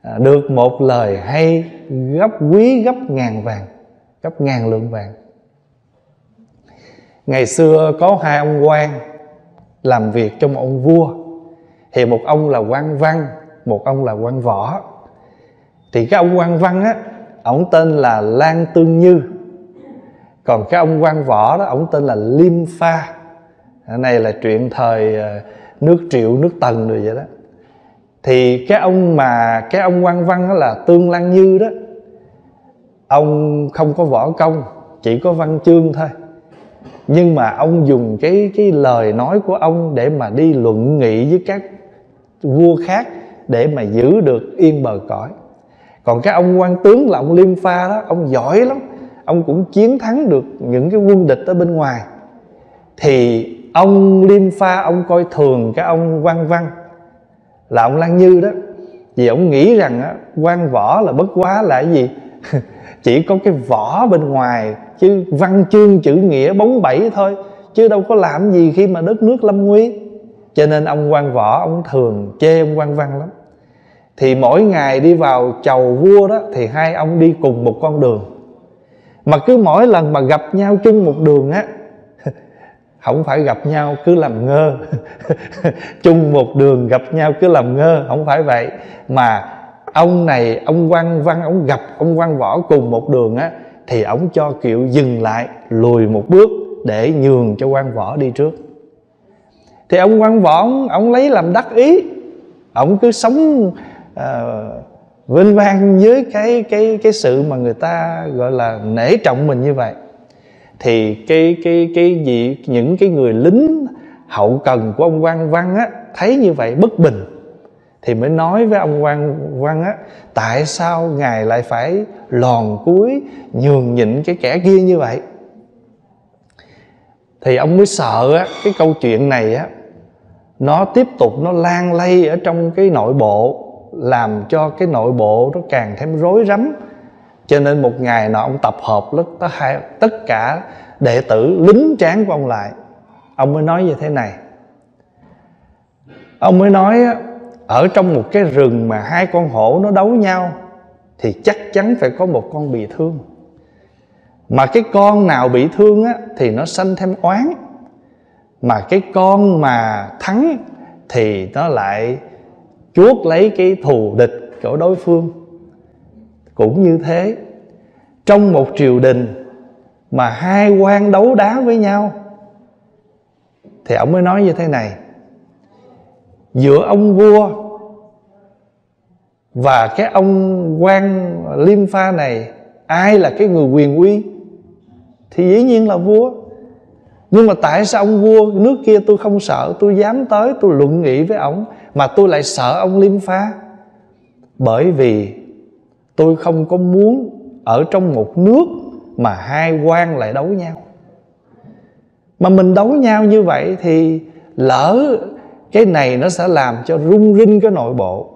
À, được một lời hay gấp quý gấp ngàn vàng gấp ngàn lượng vàng ngày xưa có hai ông quan làm việc cho một ông vua. Thì một ông là quan văn, một ông là quan võ. Thì cái ông quan văn á, ổng tên là lan tương như. Còn cái ông quan võ đó, ổng tên là liêm pha. Cái này là chuyện thời ờ, nước triệu, nước tần rồi vậy đó. Thì cái ông mà, cái ông quan văn đó là tương lan như đó. Ông không có võ công, chỉ có văn chương thôi nhưng mà ông dùng cái cái lời nói của ông để mà đi luận nghị với các vua khác để mà giữ được yên bờ cõi. Còn cái ông quan tướng là ông liêm pha đó ông giỏi lắm. Ông cũng chiến thắng được những cái quân địch ở bên ngoài. Thì ông liêm pha ông coi thường cái ông quan văn là ông lan như đó. Vì ông nghĩ rằng á, quan võ là bất quá là cái gì? Chỉ có cái võ bên ngoài chứ văn chương chữ nghĩa bóng bẩy thôi, chứ đâu có làm gì khi mà đất nước lâm nguy. Cho nên ông quan võ, ông thường chê ông quan văn lắm. Thì mỗi ngày đi vào chầu vua đó, thì hai ông đi cùng một con đường. Mà cứ mỗi lần mà gặp nhau chung một đường á, không phải gặp nhau cứ làm ngơ. Chung một đường gặp nhau cứ làm ngơ, không phải vậy. Mà ông này, ông quan văn, ông gặp ông quan võ cùng một đường á thì ông cho kiệu dừng lại lùi một bước để nhường cho quan võ đi trước. Thì ông quan võ ông, ông lấy làm đắc ý. Ông cứ sống uh, vinh vang với cái cái cái sự mà người ta gọi là nể trọng mình như vậy. Thì cái cái cái gì những cái người lính hậu cần của ông quan văn á thấy như vậy bất bình thì mới nói với ông quan văn á, tại sao ngài lại phải lòn cuối nhường nhịn cái kẻ kia như vậy? Thì ông mới sợ á, cái câu chuyện này á, nó tiếp tục nó lan lây ở trong cái nội bộ, làm cho cái nội bộ nó càng thêm rối rắm. Cho nên một ngày nọ ông tập hợp tất cả đệ tử lính tráng của ông lại. Ông mới nói như thế này. Ông mới nói ở trong một cái rừng mà hai con hổ nó đấu nhau thì chắc chắn phải có một con bị thương. Mà cái con nào bị thương á, thì nó sanh thêm oán. Mà cái con mà thắng thì nó lại chuốt lấy cái thù địch của đối phương. Cũng như thế trong một triều đình mà hai quan đấu đá với nhau thì ông mới nói như thế này giữa ông vua và cái ông quan liêm pha này, ai là cái người quyền uy thì dĩ nhiên là vua. Nhưng mà tại sao ông vua nước kia tôi không sợ, tôi dám tới, tôi luận nghị với ông mà tôi lại sợ ông liêm pha? Bởi vì tôi không có muốn ở trong một nước mà hai quan lại đấu nhau. Mà mình đấu nhau như vậy thì lỡ cái này nó sẽ làm cho rung rinh cái nội bộ,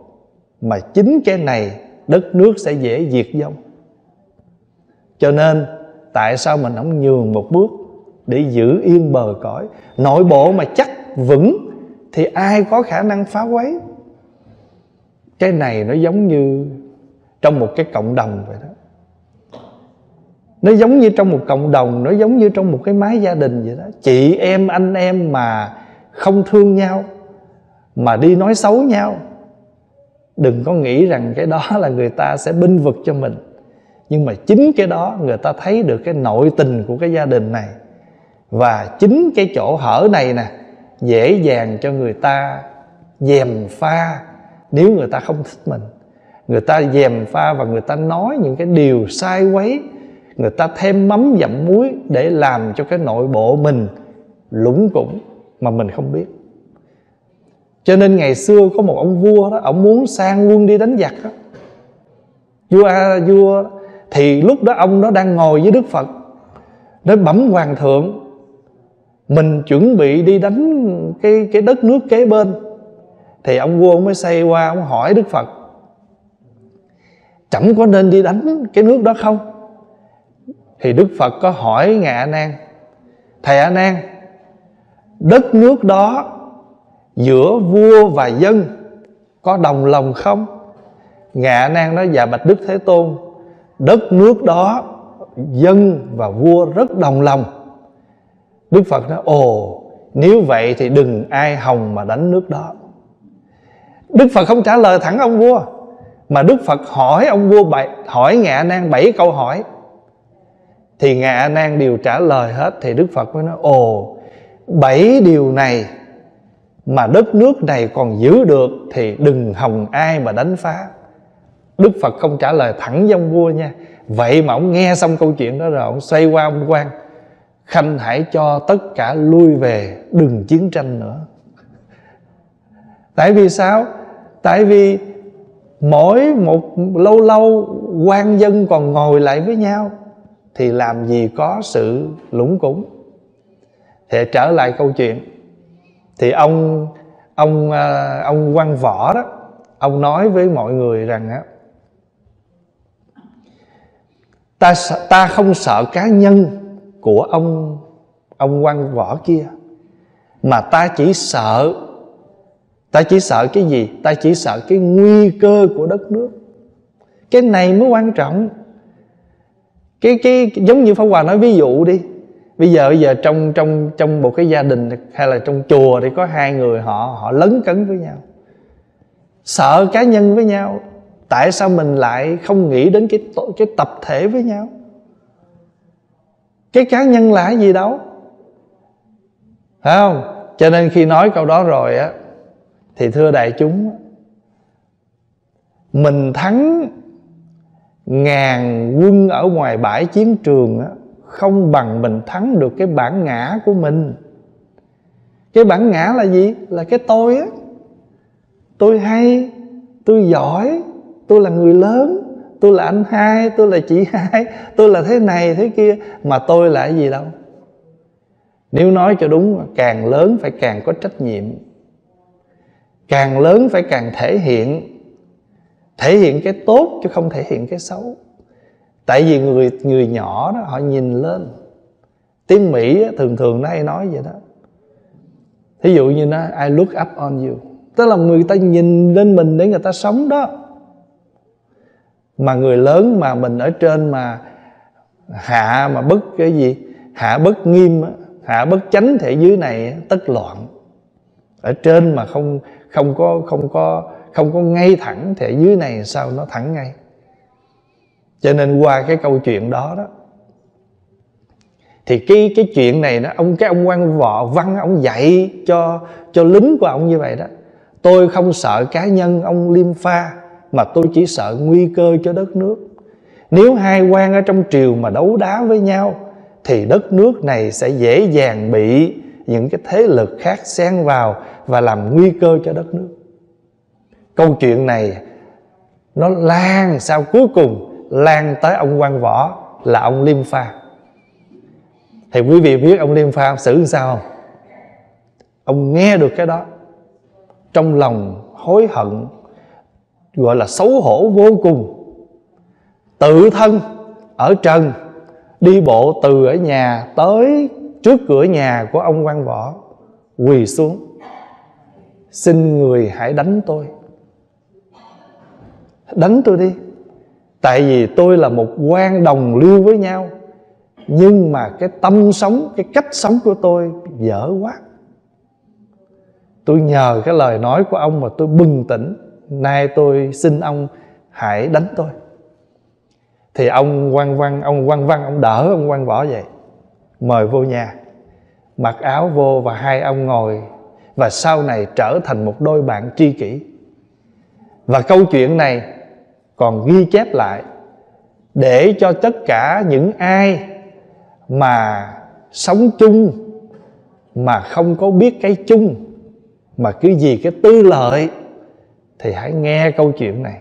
mà chính cái này đất nước sẽ dễ diệt vong cho nên, tại sao mình không nhường một bước để giữ yên bờ cõi? Nội bộ mà chắc vững thì ai có khả năng phá quấy? Cái này nó giống như trong một cái cộng đồng vậy đó. Nó giống như trong một cộng đồng, nó giống như trong một cái mái gia đình vậy đó. Chị em, anh em mà không thương nhau mà đi nói xấu nhau. Đừng có nghĩ rằng cái đó là người ta sẽ binh vực cho mình. Nhưng mà chính cái đó người ta thấy được cái nội tình của cái gia đình này. Và chính cái chỗ hở này nè, dễ dàng cho người ta dèm pha nếu người ta không thích mình. Người ta dèm pha và người ta nói những cái điều sai quấy. Người ta thêm mắm dặm muối để làm cho cái nội bộ mình lũng củng mà mình không biết cho nên ngày xưa có một ông vua đó, ông muốn sang quân đi đánh giặc đó vua vua thì lúc đó ông đó đang ngồi với đức phật nói bẩm hoàng thượng, mình chuẩn bị đi đánh cái cái đất nước kế bên. Thì ông vua ông mới xây qua, ông hỏi đức phật chẳng có nên đi đánh cái nước đó không? Thì đức phật có hỏi ngài a nan, thầy a nan, đất nước đó giữa vua và dân. Có đồng lòng không? Ngạ a nan nói dạ bạch đức thế tôn, đất nước đó, dân và vua rất đồng lòng. Đức phật nói, ồ, nếu vậy thì đừng ai hòng mà đánh nước đó. Đức phật không trả lời thẳng ông vua, mà đức phật hỏi ông vua bảy, hỏi ngạ a nan bảy câu hỏi. Thì ngạ a nan đều trả lời hết thì đức phật mới nói, ồ, bảy điều này mà đất nước này còn giữ được thì đừng hòng ai mà đánh phá. Đức phật không trả lời thẳng với ông vua nha. Vậy mà ông nghe xong câu chuyện đó rồi, ông xoay qua ông quan. Khanh hãy cho tất cả lui về, đừng chiến tranh nữa. Tại vì sao? Tại vì mỗi một lâu lâu quan dân còn ngồi lại với nhau, thì làm gì có sự lũng củng thì trở lại câu chuyện thì ông ông à, ông văn võ đó, ông nói với mọi người rằng á, ta ta không sợ cá nhân của ông ông quan võ kia, mà ta chỉ sợ, ta chỉ sợ cái gì? Ta chỉ sợ cái nguy cơ của đất nước. Cái này mới quan trọng. Cái cái, giống như pháp hòa nói, ví dụ đi bây giờ bây giờ trong trong trong một cái gia đình hay là trong chùa thì có hai người họ họ lấn cấn với nhau, sợ cá nhân với nhau. Tại sao mình lại không nghĩ đến cái cái tập thể với nhau? Cái cá nhân là gì đâu? Phải không? Cho nên khi nói câu đó rồi á, thì thưa đại chúng, mình thắng ngàn quân ở ngoài bãi chiến trường á không bằng mình thắng được cái bản ngã của mình. Cái bản ngã là gì? Là cái tôi á. Tôi hay, tôi giỏi, tôi là người lớn, tôi là anh hai, tôi là chị hai, tôi là thế này, thế kia, mà tôi là cái gì đâu. Nếu nói cho đúng, càng lớn phải càng có trách nhiệm. Càng lớn phải càng thể hiện thể hiện cái tốt chứ không thể hiện cái xấu tại vì người người nhỏ đó, họ nhìn lên. Tiếng mỹ thường thường nó hay nói vậy đó. Thí dụ như nó, I look up on you. Tức là người ta nhìn lên mình để người ta sống đó. Mà người lớn mà mình ở trên mà hạ, mà bất cái gì, hạ bất nghiêm hạ bất chánh thể dưới này tất loạn. Ở trên mà không không có không có không có ngay thẳng thể dưới này, sao nó thẳng ngay? Cho nên qua cái câu chuyện đó đó, thì cái cái chuyện này đó, ông, cái ông quan võ, văn ông dạy cho cho lính của ông như vậy đó. Tôi không sợ cá nhân ông liêm pha, mà tôi chỉ sợ nguy cơ cho đất nước. Nếu hai quan ở trong triều mà đấu đá với nhau, thì đất nước này sẽ dễ dàng bị những cái thế lực khác xen vào và làm nguy cơ cho đất nước. Câu chuyện này nó lan sao cuối cùng lan tới ông quan võ là ông liêm pha. Thì quý vị biết ông liêm pha xử làm sao không? Ông nghe được cái đó, trong lòng hối hận, gọi là xấu hổ vô cùng. Tự thân ở trần, đi bộ từ ở nhà tới trước cửa nhà của ông quan võ, quỳ xuống. Xin người hãy đánh tôi. Đánh tôi đi tại vì tôi là một quan đồng lưu với nhau, nhưng mà cái tâm sống, cái cách sống của tôi dở quá. Tôi nhờ cái lời nói của ông mà tôi bừng tỉnh. Nay tôi xin ông hãy đánh tôi. Thì ông quan văn ông quan văn ông đỡ ông quan võ vậy. Mời vô nhà, mặc áo vô và hai ông ngồi, và sau này trở thành một đôi bạn tri kỷ. Và câu chuyện này còn ghi chép lại để cho tất cả những ai mà sống chung mà không có biết cái chung, mà cứ gì cái tư lợi thì hãy nghe câu chuyện này.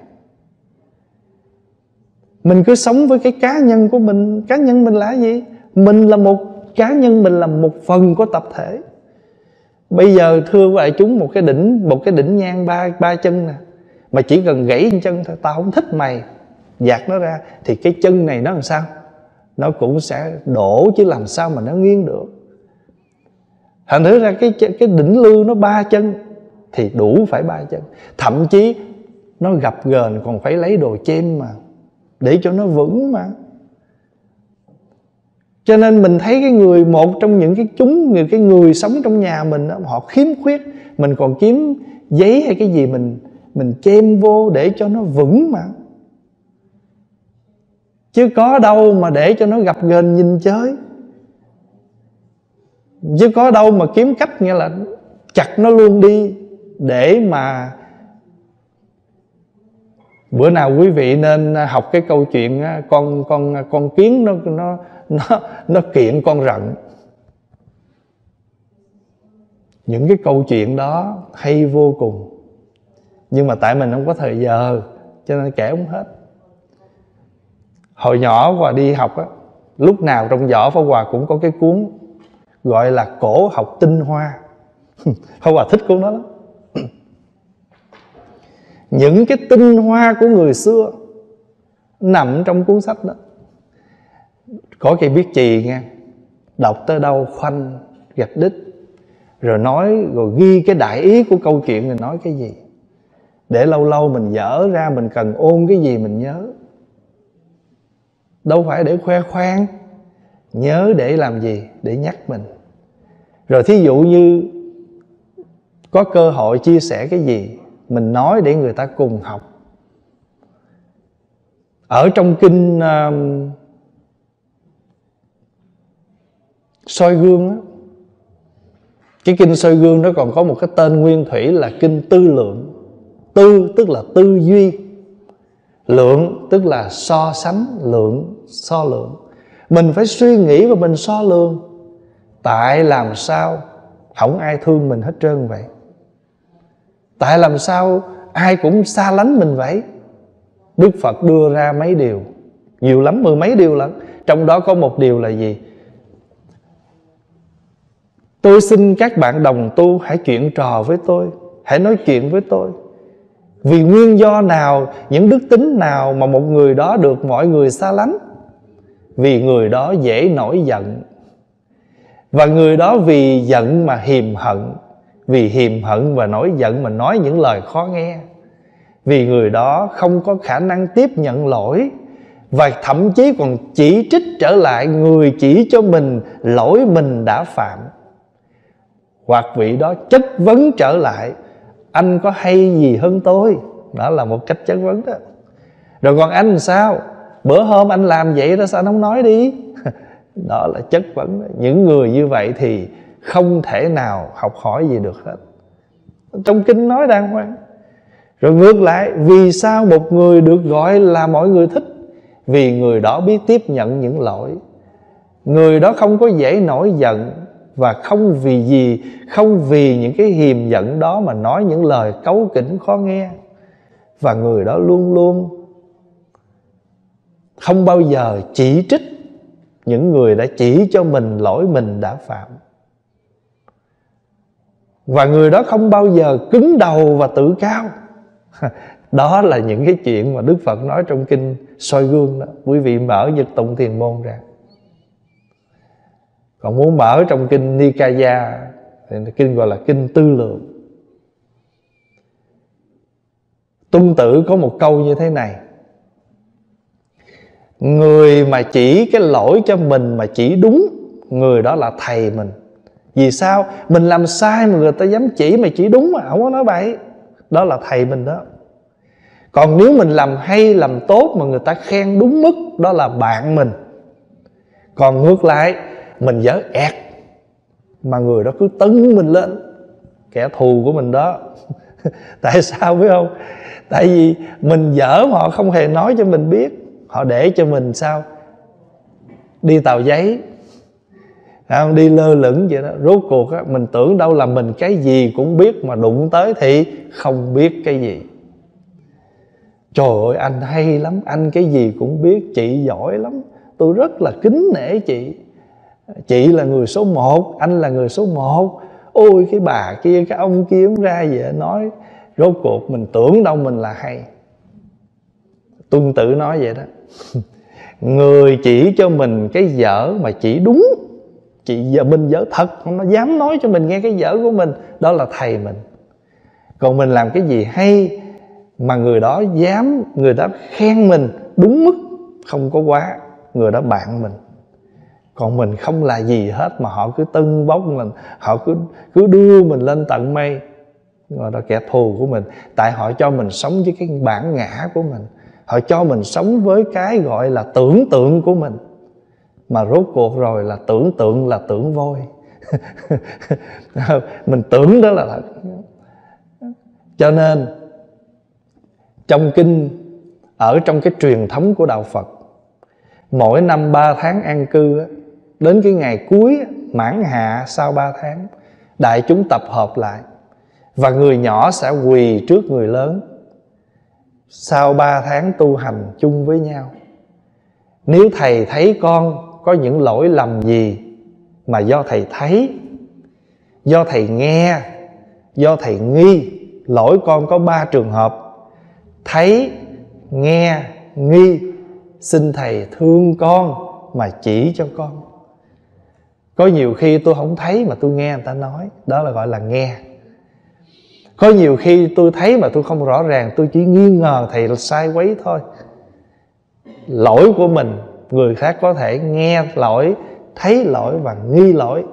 Mình cứ sống với cái cá nhân của mình. Cá nhân mình là gì? Mình là một, cá nhân mình là một phần của tập thể. Bây giờ thưa với đại chúng một cái đỉnh, một cái đỉnh nhang ba ba chân nè mà chỉ cần gãy chân thôi, tao không thích mày. Dạt nó ra, thì cái chân này nó làm sao? Nó cũng sẽ đổ chứ làm sao mà nó nghiêng được. Thành thử ra cái cái đỉnh lư nó ba chân, thì đủ phải ba chân. Thậm chí nó gặp gờn còn phải lấy đồ chêm mà, để cho nó vững mà. Cho nên mình thấy cái người, một trong những cái chúng, người, cái người sống trong nhà mình đó, họ khiếm khuyết. Mình còn kiếm giấy hay cái gì mình mình chêm vô để cho nó vững mà. Chứ có đâu mà để cho nó gặp gền nhìn chơi. Chứ có đâu mà kiếm cách, nghĩa là chặt nó luôn đi để mà bữa nào quý vị nên học cái câu chuyện con con con kiến nó nó nó nó kiện con rận. Những cái câu chuyện đó hay vô cùng nhưng mà tại mình không có thời giờ, cho nên kể không hết. Hồi nhỏ và đi học á, lúc nào trong giỏ phá hòa cũng có cái cuốn gọi là cổ học tinh hoa. Phá hòa thích cuốn đó lắm. Những cái tinh hoa của người xưa nằm trong cuốn sách đó. Có cái biết chì nghe, đọc tới đâu khoanh, gạch đích rồi nói, rồi ghi cái đại ý của câu chuyện, rồi nói cái gì để lâu lâu mình dở ra mình cần ôn cái gì mình nhớ. Đâu phải để khoe khoang nhớ để làm gì để nhắc mình. Rồi thí dụ như có cơ hội chia sẻ cái gì mình nói để người ta cùng học. Ở trong kinh uh, soi gương đó, cái kinh soi gương nó còn có một cái tên nguyên thủy là kinh tư lượng tư, tức là tư duy. Lượng, tức là so sánh, lượng, so lượng. Mình phải suy nghĩ và mình so lượng. Tại làm sao không ai thương mình hết trơn vậy? Tại làm sao ai cũng xa lánh mình vậy? Đức phật đưa ra mấy điều, nhiều lắm, mười mấy điều lắm trong đó có một điều là gì? Tôi xin các bạn đồng tu hãy chuyện trò với tôi, hãy nói chuyện với tôi vì nguyên do nào, những đức tính nào mà một người đó được mọi người xa lánh? Vì người đó dễ nổi giận. Và người đó vì giận mà hiềm hận. Vì hiềm hận và nổi giận mà nói những lời khó nghe. Vì người đó không có khả năng tiếp nhận lỗi. Và thậm chí còn chỉ trích trở lại người chỉ cho mình lỗi mình đã phạm. Hoặc vị đó chất vấn trở lại anh có hay gì hơn tôi? Đó là một cách chất vấn đó. Rồi còn anh sao? Bữa hôm anh làm vậy đó, sao anh không nói đi? Đó là chất vấn những người như vậy thì không thể nào học hỏi gì được hết. Trong kinh nói đàng hoàng. Rồi ngược lại, vì sao một người được gọi là mọi người thích? Vì người đó biết tiếp nhận những lỗi. Người đó không có dễ nổi giận và không vì gì, không vì những cái hiềm giận đó mà nói những lời cấu kỉnh khó nghe. Và người đó luôn luôn không bao giờ chỉ trích những người đã chỉ cho mình lỗi mình đã phạm. Và người đó không bao giờ cứng đầu và tự cao. Đó là những cái chuyện mà đức phật nói trong kinh soi gương đó. Quý vị mở nhật tụng thiền môn ra còn muốn mở trong kinh nikaya, thì kinh gọi là kinh tư lượng. Tung tử có một câu như thế này. Người mà chỉ cái lỗi cho mình mà chỉ đúng, người đó là thầy mình. Vì sao? Mình làm sai mà người ta dám chỉ mà chỉ đúng mà không có nói bậy. Đó là thầy mình đó. Còn nếu mình làm hay, làm tốt mà người ta khen đúng mức, đó là bạn mình. Còn ngược lại mình dở ẹt. Mà người đó cứ tấn mình lên. Kẻ thù của mình đó. Tại sao biết không? Tại vì mình dở mà họ không hề nói cho mình biết. Họ để cho mình sao? Đi tàu giấy. Không? Đi lơ lửng vậy đó. Rốt cuộc á, mình tưởng đâu là mình cái gì cũng biết mà đụng tới thì không biết cái gì. Trời ơi anh hay lắm. Anh cái gì cũng biết. Chị giỏi lắm. Tôi rất là kính nể chị chị là người số một, anh là người số một. Ôi, cái bà kia, cái ông kia ra vậy? Nói, rốt cuộc mình tưởng đâu mình là hay. Tuân tử nói vậy đó. Người chỉ cho mình cái dở mà chỉ đúng. Chị giờ mình dở thật nó dám nói cho mình nghe cái dở của mình. Đó là thầy mình. Còn mình làm cái gì hay mà người đó dám, người đó khen mình đúng mức, không có quá, người đó bạn mình còn mình không là gì hết mà họ cứ tưng bốc mình, họ cứ cứ đưa mình lên tận mây. Gọi là kẻ thù của mình. Tại họ cho mình sống với cái bản ngã của mình. Họ cho mình sống với cái gọi là tưởng tượng của mình. Mà rốt cuộc rồi là tưởng tượng là tưởng vôi. Mình tưởng đó là thật. Cho nên, trong kinh, ở trong cái truyền thống của đạo phật mỗi năm ba tháng an cư đến cái ngày cuối mãn hạ sau ba tháng, đại chúng tập hợp lại. Và người nhỏ sẽ quỳ trước người lớn. Sau ba tháng tu hành chung với nhau. Nếu thầy thấy con có những lỗi lầm gì mà do thầy thấy, do thầy nghe, do thầy nghi lỗi con có ba trường hợp, thấy, nghe, nghi xin thầy thương con mà chỉ cho con. Có nhiều khi tôi không thấy mà tôi nghe người ta nói, đó là gọi là nghe. Có nhiều khi tôi thấy mà tôi không rõ ràng, tôi chỉ nghi ngờ thầy là sai quấy thôi. Lỗi của mình, người khác có thể nghe lỗi, thấy lỗi và nghi lỗi.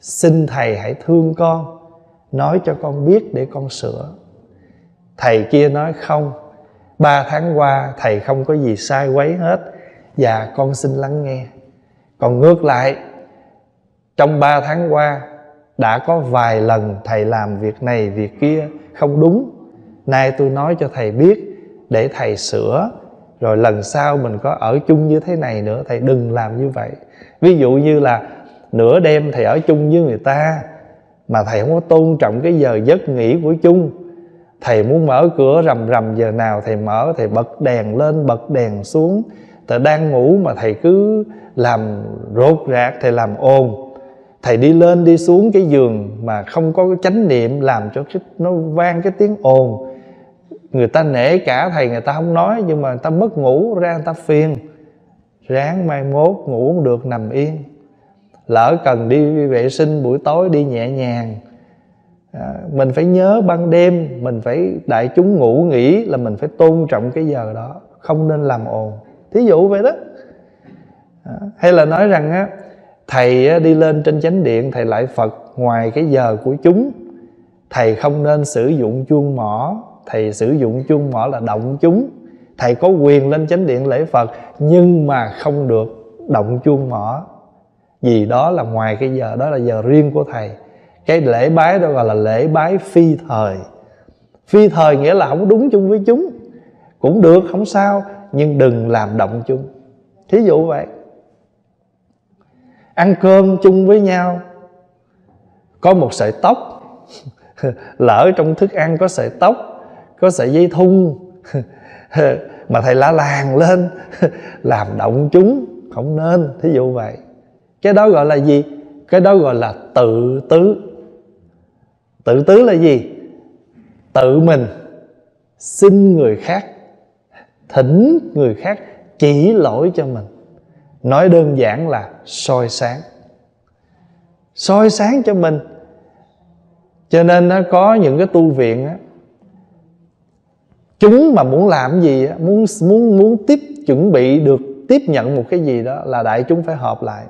Xin thầy hãy thương con, nói cho con biết để con sửa. Thầy kia nói không ba tháng qua, thầy không có gì sai quấy hết và con xin lắng nghe. Còn ngược lại, trong ba tháng qua, đã có vài lần thầy làm việc này, việc kia không đúng. Nay tôi nói cho thầy biết để thầy sửa, rồi lần sau mình có ở chung như thế này nữa, thầy đừng làm như vậy. Ví dụ như là nửa đêm thầy ở chung với người ta, mà thầy không có tôn trọng cái giờ giấc nghỉ của chung thầy muốn mở cửa rầm rầm giờ nào thầy mở? Thầy bật đèn lên bật đèn xuống. Thầy đang ngủ mà thầy cứ làm rốt rạc thầy làm ồn. Thầy đi lên đi xuống cái giường mà không có cái chánh niệm làm cho cái, nó vang cái tiếng ồn. Người ta nể cả thầy người ta không nói nhưng mà người ta mất ngủ ra người ta phiền. Ráng mai mốt ngủ không được nằm yên. Lỡ cần đi vệ sinh buổi tối đi nhẹ nhàng à, mình phải nhớ ban đêm mình phải đại chúng ngủ nghỉ là mình phải tôn trọng cái giờ đó không nên làm ồn. Thí dụ vậy đó. À, hay là nói rằng á thầy đi lên trên chánh điện thầy lại phật ngoài cái giờ của chúng. Thầy không nên sử dụng chuông mỏ thầy sử dụng chuông mỏ là động chúng. Thầy có quyền lên chánh điện lễ phật nhưng mà không được động chuông mỏ. Vì đó là ngoài cái giờ đó là giờ riêng của thầy cái lễ bái đó gọi là lễ bái phi thời. Phi thời nghĩa là không đúng chung với chúng. Cũng được, không sao, nhưng đừng làm động chung thí dụ vậy. Ăn cơm chung với nhau. Có một sợi tóc. Lỡ trong thức ăn có sợi tóc, có sợi dây thun. Mà thầy la làng lên. Làm động chúng. Không nên, thí dụ vậy. Cái đó gọi là gì? Cái đó gọi là tự tứ tự tứ là gì? Tự mình xin người khác, thỉnh người khác chỉ lỗi cho mình. Nói đơn giản là soi sáng. Soi sáng cho mình. Cho nên nó có những cái tu viện á, chúng mà muốn làm gì muốn muốn muốn tiếp chuẩn bị được tiếp nhận một cái gì đó là đại chúng phải họp lại.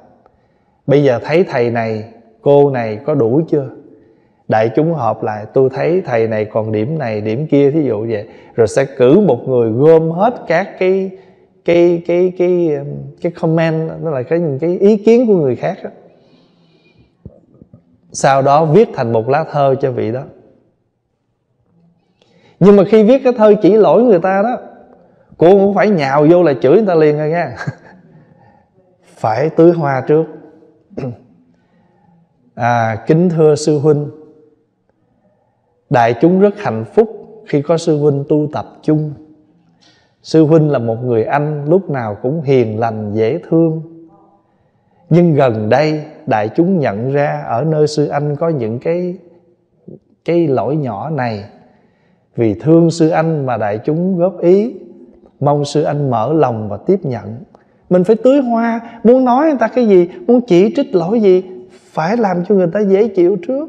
Bây giờ thấy thầy này, cô này có đủ chưa? Đại chúng họp lại, tôi thấy thầy này còn điểm này, điểm kia, thí dụ vậy. Rồi sẽ cử một người gom hết các cái cái cái cái cái comment, đó là cái cái ý kiến của người khác đó. sau đó viết thành một lá thơ cho vị đó. Nhưng mà khi viết cái thơ chỉ lỗi người ta đó, cô cũng phải nhào vô là chửi người ta liền rồi nha. Phải tưới hoa trước. À kính thưa sư huynh đại chúng rất hạnh phúc khi có sư huynh tu tập chung. Sư huynh là một người anh lúc nào cũng hiền lành, dễ thương. Nhưng gần đây, đại chúng nhận ra ở nơi sư anh có những cái cái lỗi nhỏ này. Vì thương sư anh mà đại chúng góp ý, mong sư anh mở lòng và tiếp nhận. Mình phải tưới hoa, muốn nói người ta cái gì, muốn chỉ trích lỗi gì, phải làm cho người ta dễ chịu trước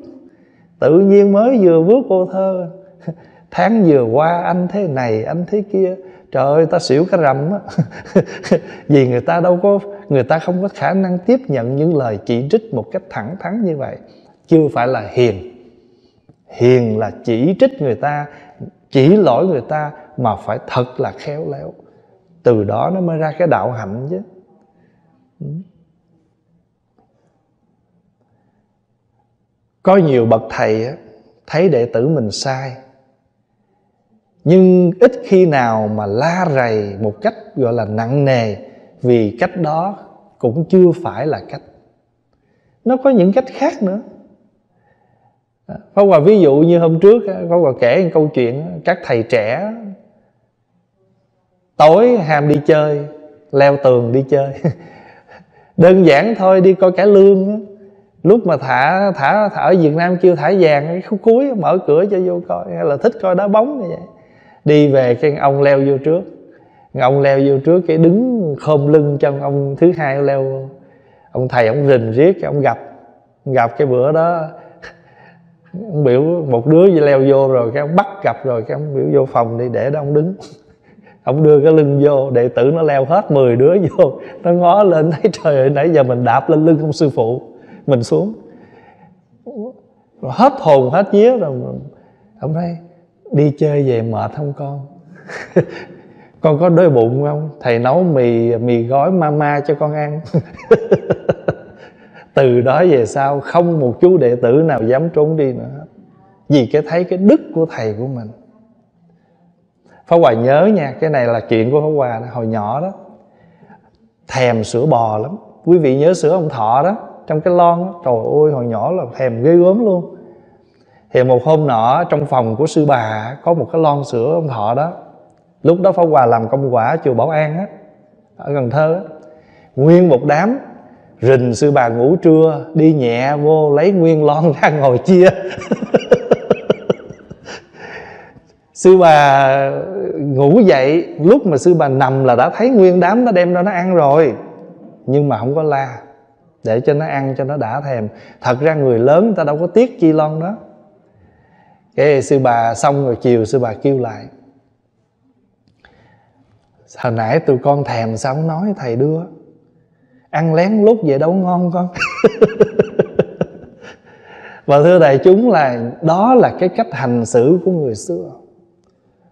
tự nhiên mới vừa bước cô thơ. Tháng vừa qua anh thế này, anh thế kia. Trời ơi, ta xỉu cái rầm á. Vì người ta đâu có, người ta không có khả năng tiếp nhận những lời chỉ trích một cách thẳng thắn như vậy. Chưa phải là hiền. Hiền là chỉ trích người ta, chỉ lỗi người ta mà phải thật là khéo léo. Từ đó nó mới ra cái đạo hạnh chứ. Ừ. có nhiều bậc thầy thấy đệ tử mình sai. Nhưng ít khi nào mà la rầy một cách, gọi là, nặng nề, vì cách đó cũng chưa phải là cách. Nó có những cách khác nữa. À, Pháp Hòa ví dụ như hôm trước Pháp Hòa kể một câu chuyện, các thầy trẻ tối ham đi chơi, leo tường đi chơi. Đơn giản thôi, đi coi cải lương lúc mà thả thả thả ở Việt Nam chưa thả vàng, cái khúc cuối mở cửa cho vô coi, hay là thích coi đá bóng như vậy. Đi về cái ông leo vô trước. Ông leo vô trước, cái đứng khom lưng chân ông thứ hai leo ông thầy, ông rình riết ông gặp gặp cái bữa đó. Ông biểu một đứa leo vô rồi, cái ông bắt gặp rồi, cái ông biểu vô phòng đi để đó ông đứng. Ông đưa cái lưng vô, đệ tử nó leo hết 10 đứa vô. Nó ngó lên, thấy trời ơi, nãy giờ mình đạp lên lưng ông sư phụ mình xuống. Rồi hết hồn hết vía rồi ông nói đi chơi về mệt không con? Con có đói bụng không? Thầy nấu mì mì gói mama cho con ăn. Từ đó về sau không một chú đệ tử nào dám trốn đi nữa. Vì cái thấy cái đức của thầy của mình. Pháp Hòa nhớ nha Cái này là chuyện của Pháp Hòa đó, hồi nhỏ đó. Thèm sữa bò lắm. Quý vị nhớ sữa ông Thọ đó. Trong cái lon đó Trời ơi, hồi nhỏ là thèm ghê gớm luôn. Thì một hôm nọ, trong phòng của sư bà Có một cái lon sữa ông Thọ đó. Lúc đó pháo Hòa làm công quả chùa Bảo An á, Ở Cần Thơ á. Nguyên một đám rình sư bà ngủ trưa, đi nhẹ vô lấy nguyên lon ra ngồi chia. Sư bà ngủ dậy, lúc mà sư bà nằm là đã thấy nguyên đám nó đem ra nó ăn rồi. Nhưng mà không có la để cho nó ăn cho nó đã thèm. Thật ra người lớn người ta đâu có tiếc chi lon đó. Cái sư bà xong rồi chiều sư bà kêu lại, hồi nãy tụi con thèm sao không nói thầy đưa? Ăn lén lút vậy đâu ngon con. Và thưa đại chúng là đó là cái cách hành xử của người xưa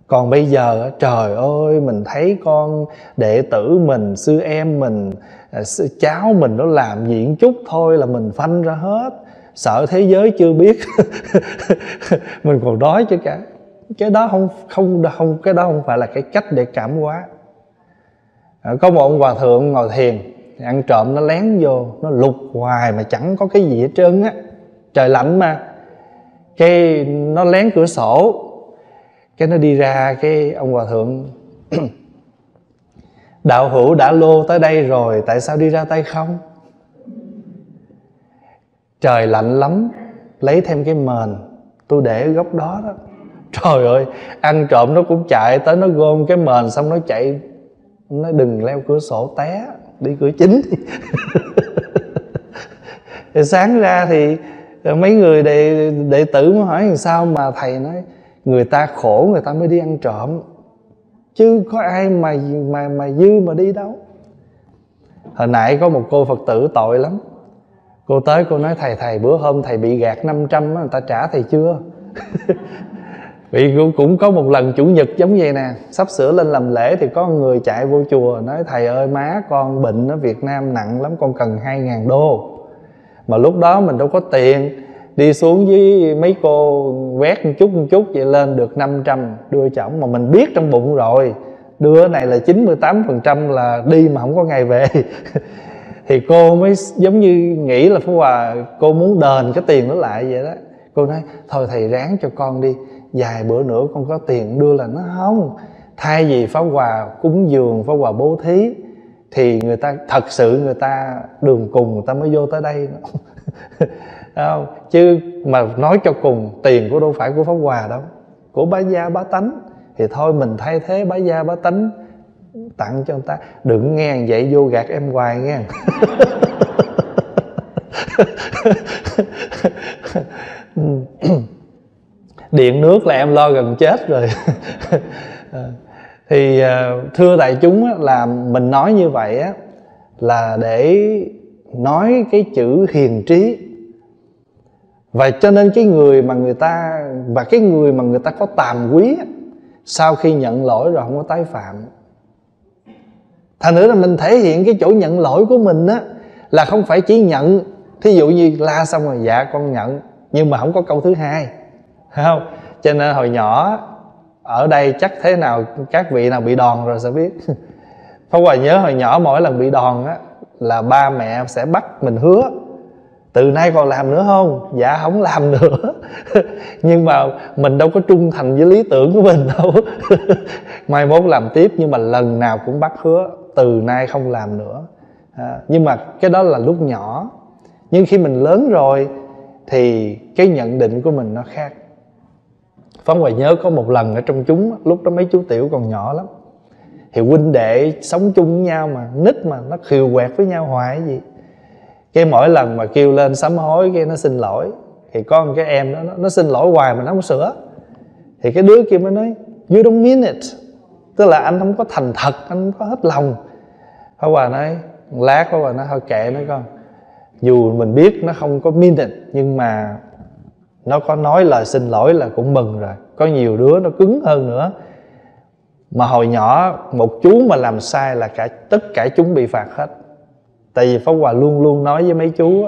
còn bây giờ, trời ơi, mình thấy con đệ tử mình, sư em mình à, sư, cháu mình nó làm diện chút thôi là mình phanh ra hết. Sợ thế giới chưa biết. Mình còn đói chứ cả. Cái đó không không không, cái đó không phải là cái cách để cảm hóa. À, có một ông hòa thượng ngồi thiền, ăn trộm nó lén vô, nó lục hoài mà chẳng có cái gì hết trơn á. Trời lạnh mà. Cái nó lén cửa sổ cái nó đi ra cái ông hòa thượng. Đạo hữu đã lô tới đây rồi, tại sao đi ra tay không? Trời lạnh lắm, lấy thêm cái mền, tôi để ở góc đó đó. Trời ơi, ăn trộm nó cũng chạy tới, nó gom cái mền xong nó chạy, nó đừng leo cửa sổ té, đi cửa chính. Thì sáng ra thì mấy người đệ đệ tử mới hỏi làm sao mà thầy nói người ta khổ, người ta mới đi ăn trộm. Chứ có ai mà mà mà dư mà đi đâu. Hồi nãy có một cô phật tử tội lắm. Cô tới, cô nói, thầy thầy, bữa hôm thầy bị gạt 500 á, người ta trả thầy chưa? Vì cũng có một lần chủ nhật giống vậy nè, sắp sửa lên làm lễ thì có người chạy vô chùa nói, thầy ơi, má con bệnh ở việt nam nặng lắm, con cần hai ngàn đô. Mà lúc đó mình đâu có tiền đi xuống với mấy cô quét một chút một chút vậy lên được 500 đưa cho ổng mà mình biết trong bụng rồi. Đưa này là 98% là đi mà không có ngày về. Thì cô mới giống như nghĩ là phú hòa, cô muốn đền cái tiền nó lại vậy đó. Cô nói, thôi thầy ráng cho con đi, vài bữa nữa con có tiền đưa là nó không thay vì pháo quà cúng dường pháo quà bố thí, thì người ta, thật sự người ta đường cùng người ta mới vô tới đây. không? chứ mà nói cho cùng, tiền của đâu phải của pháp hòa đâu. Của bá gia bá tánh. Thì thôi, mình thay thế bá gia bá tánh, tặng cho người ta. Đừng nghe vậy, vô gạt em hoài nghe. Điện nước là em lo gần chết rồi. Thì à, thưa đại chúng là mình nói như vậy là để nói cái chữ hiền trí và cho nên cái người mà người ta, và cái người mà người ta có tàm quý sau khi nhận lỗi rồi không có tái phạm. Thành nữa là mình thể hiện cái chỗ nhận lỗi của mình á, là không phải chỉ nhận, thí dụ như la xong rồi dạ con nhận. Nhưng mà không có câu thứ hai Thấy không? Cho nên hồi nhỏ, ở đây chắc thế nào, các vị nào bị đòn rồi sẽ biết. Phong Hòa nhớ hồi nhỏ mỗi lần bị đòn á, là ba mẹ sẽ bắt mình hứa từ nay còn làm nữa không? Dạ không làm nữa. Nhưng mà mình đâu có trung thành với lý tưởng của mình đâu. Mai mốt làm tiếp nhưng mà lần nào cũng bắt hứa từ nay không làm nữa. À, nhưng mà cái đó là lúc nhỏ. Nhưng khi mình lớn rồi thì cái nhận định của mình nó khác. Phóng Hoài nhớ có một lần ở trong chúng Lúc đó mấy chú Tiểu còn nhỏ lắm. Thì huynh đệ sống chung với nhau mà Nít mà nó khiều quẹt với nhau hoài gì? Cái mỗi lần mà kêu lên sám hối cái nó xin lỗi thì có một cái em đó nó, nó xin lỗi hoài mà nó không sửa. Thì cái đứa kia mới nói you don't mean it. Tức là anh không có thành thật anh không có hết lòng. Pháp Hòa nói lát Pháp Hòa nói thôi kệ nó con. Dù mình biết nó không có mean it nhưng mà nó có nói lời xin lỗi là cũng mừng rồi. Có nhiều đứa nó cứng hơn nữa. Mà hồi nhỏ một chú mà làm sai là cả tất cả chúng bị phạt hết tại vì pháp hòa luôn luôn nói với mấy chú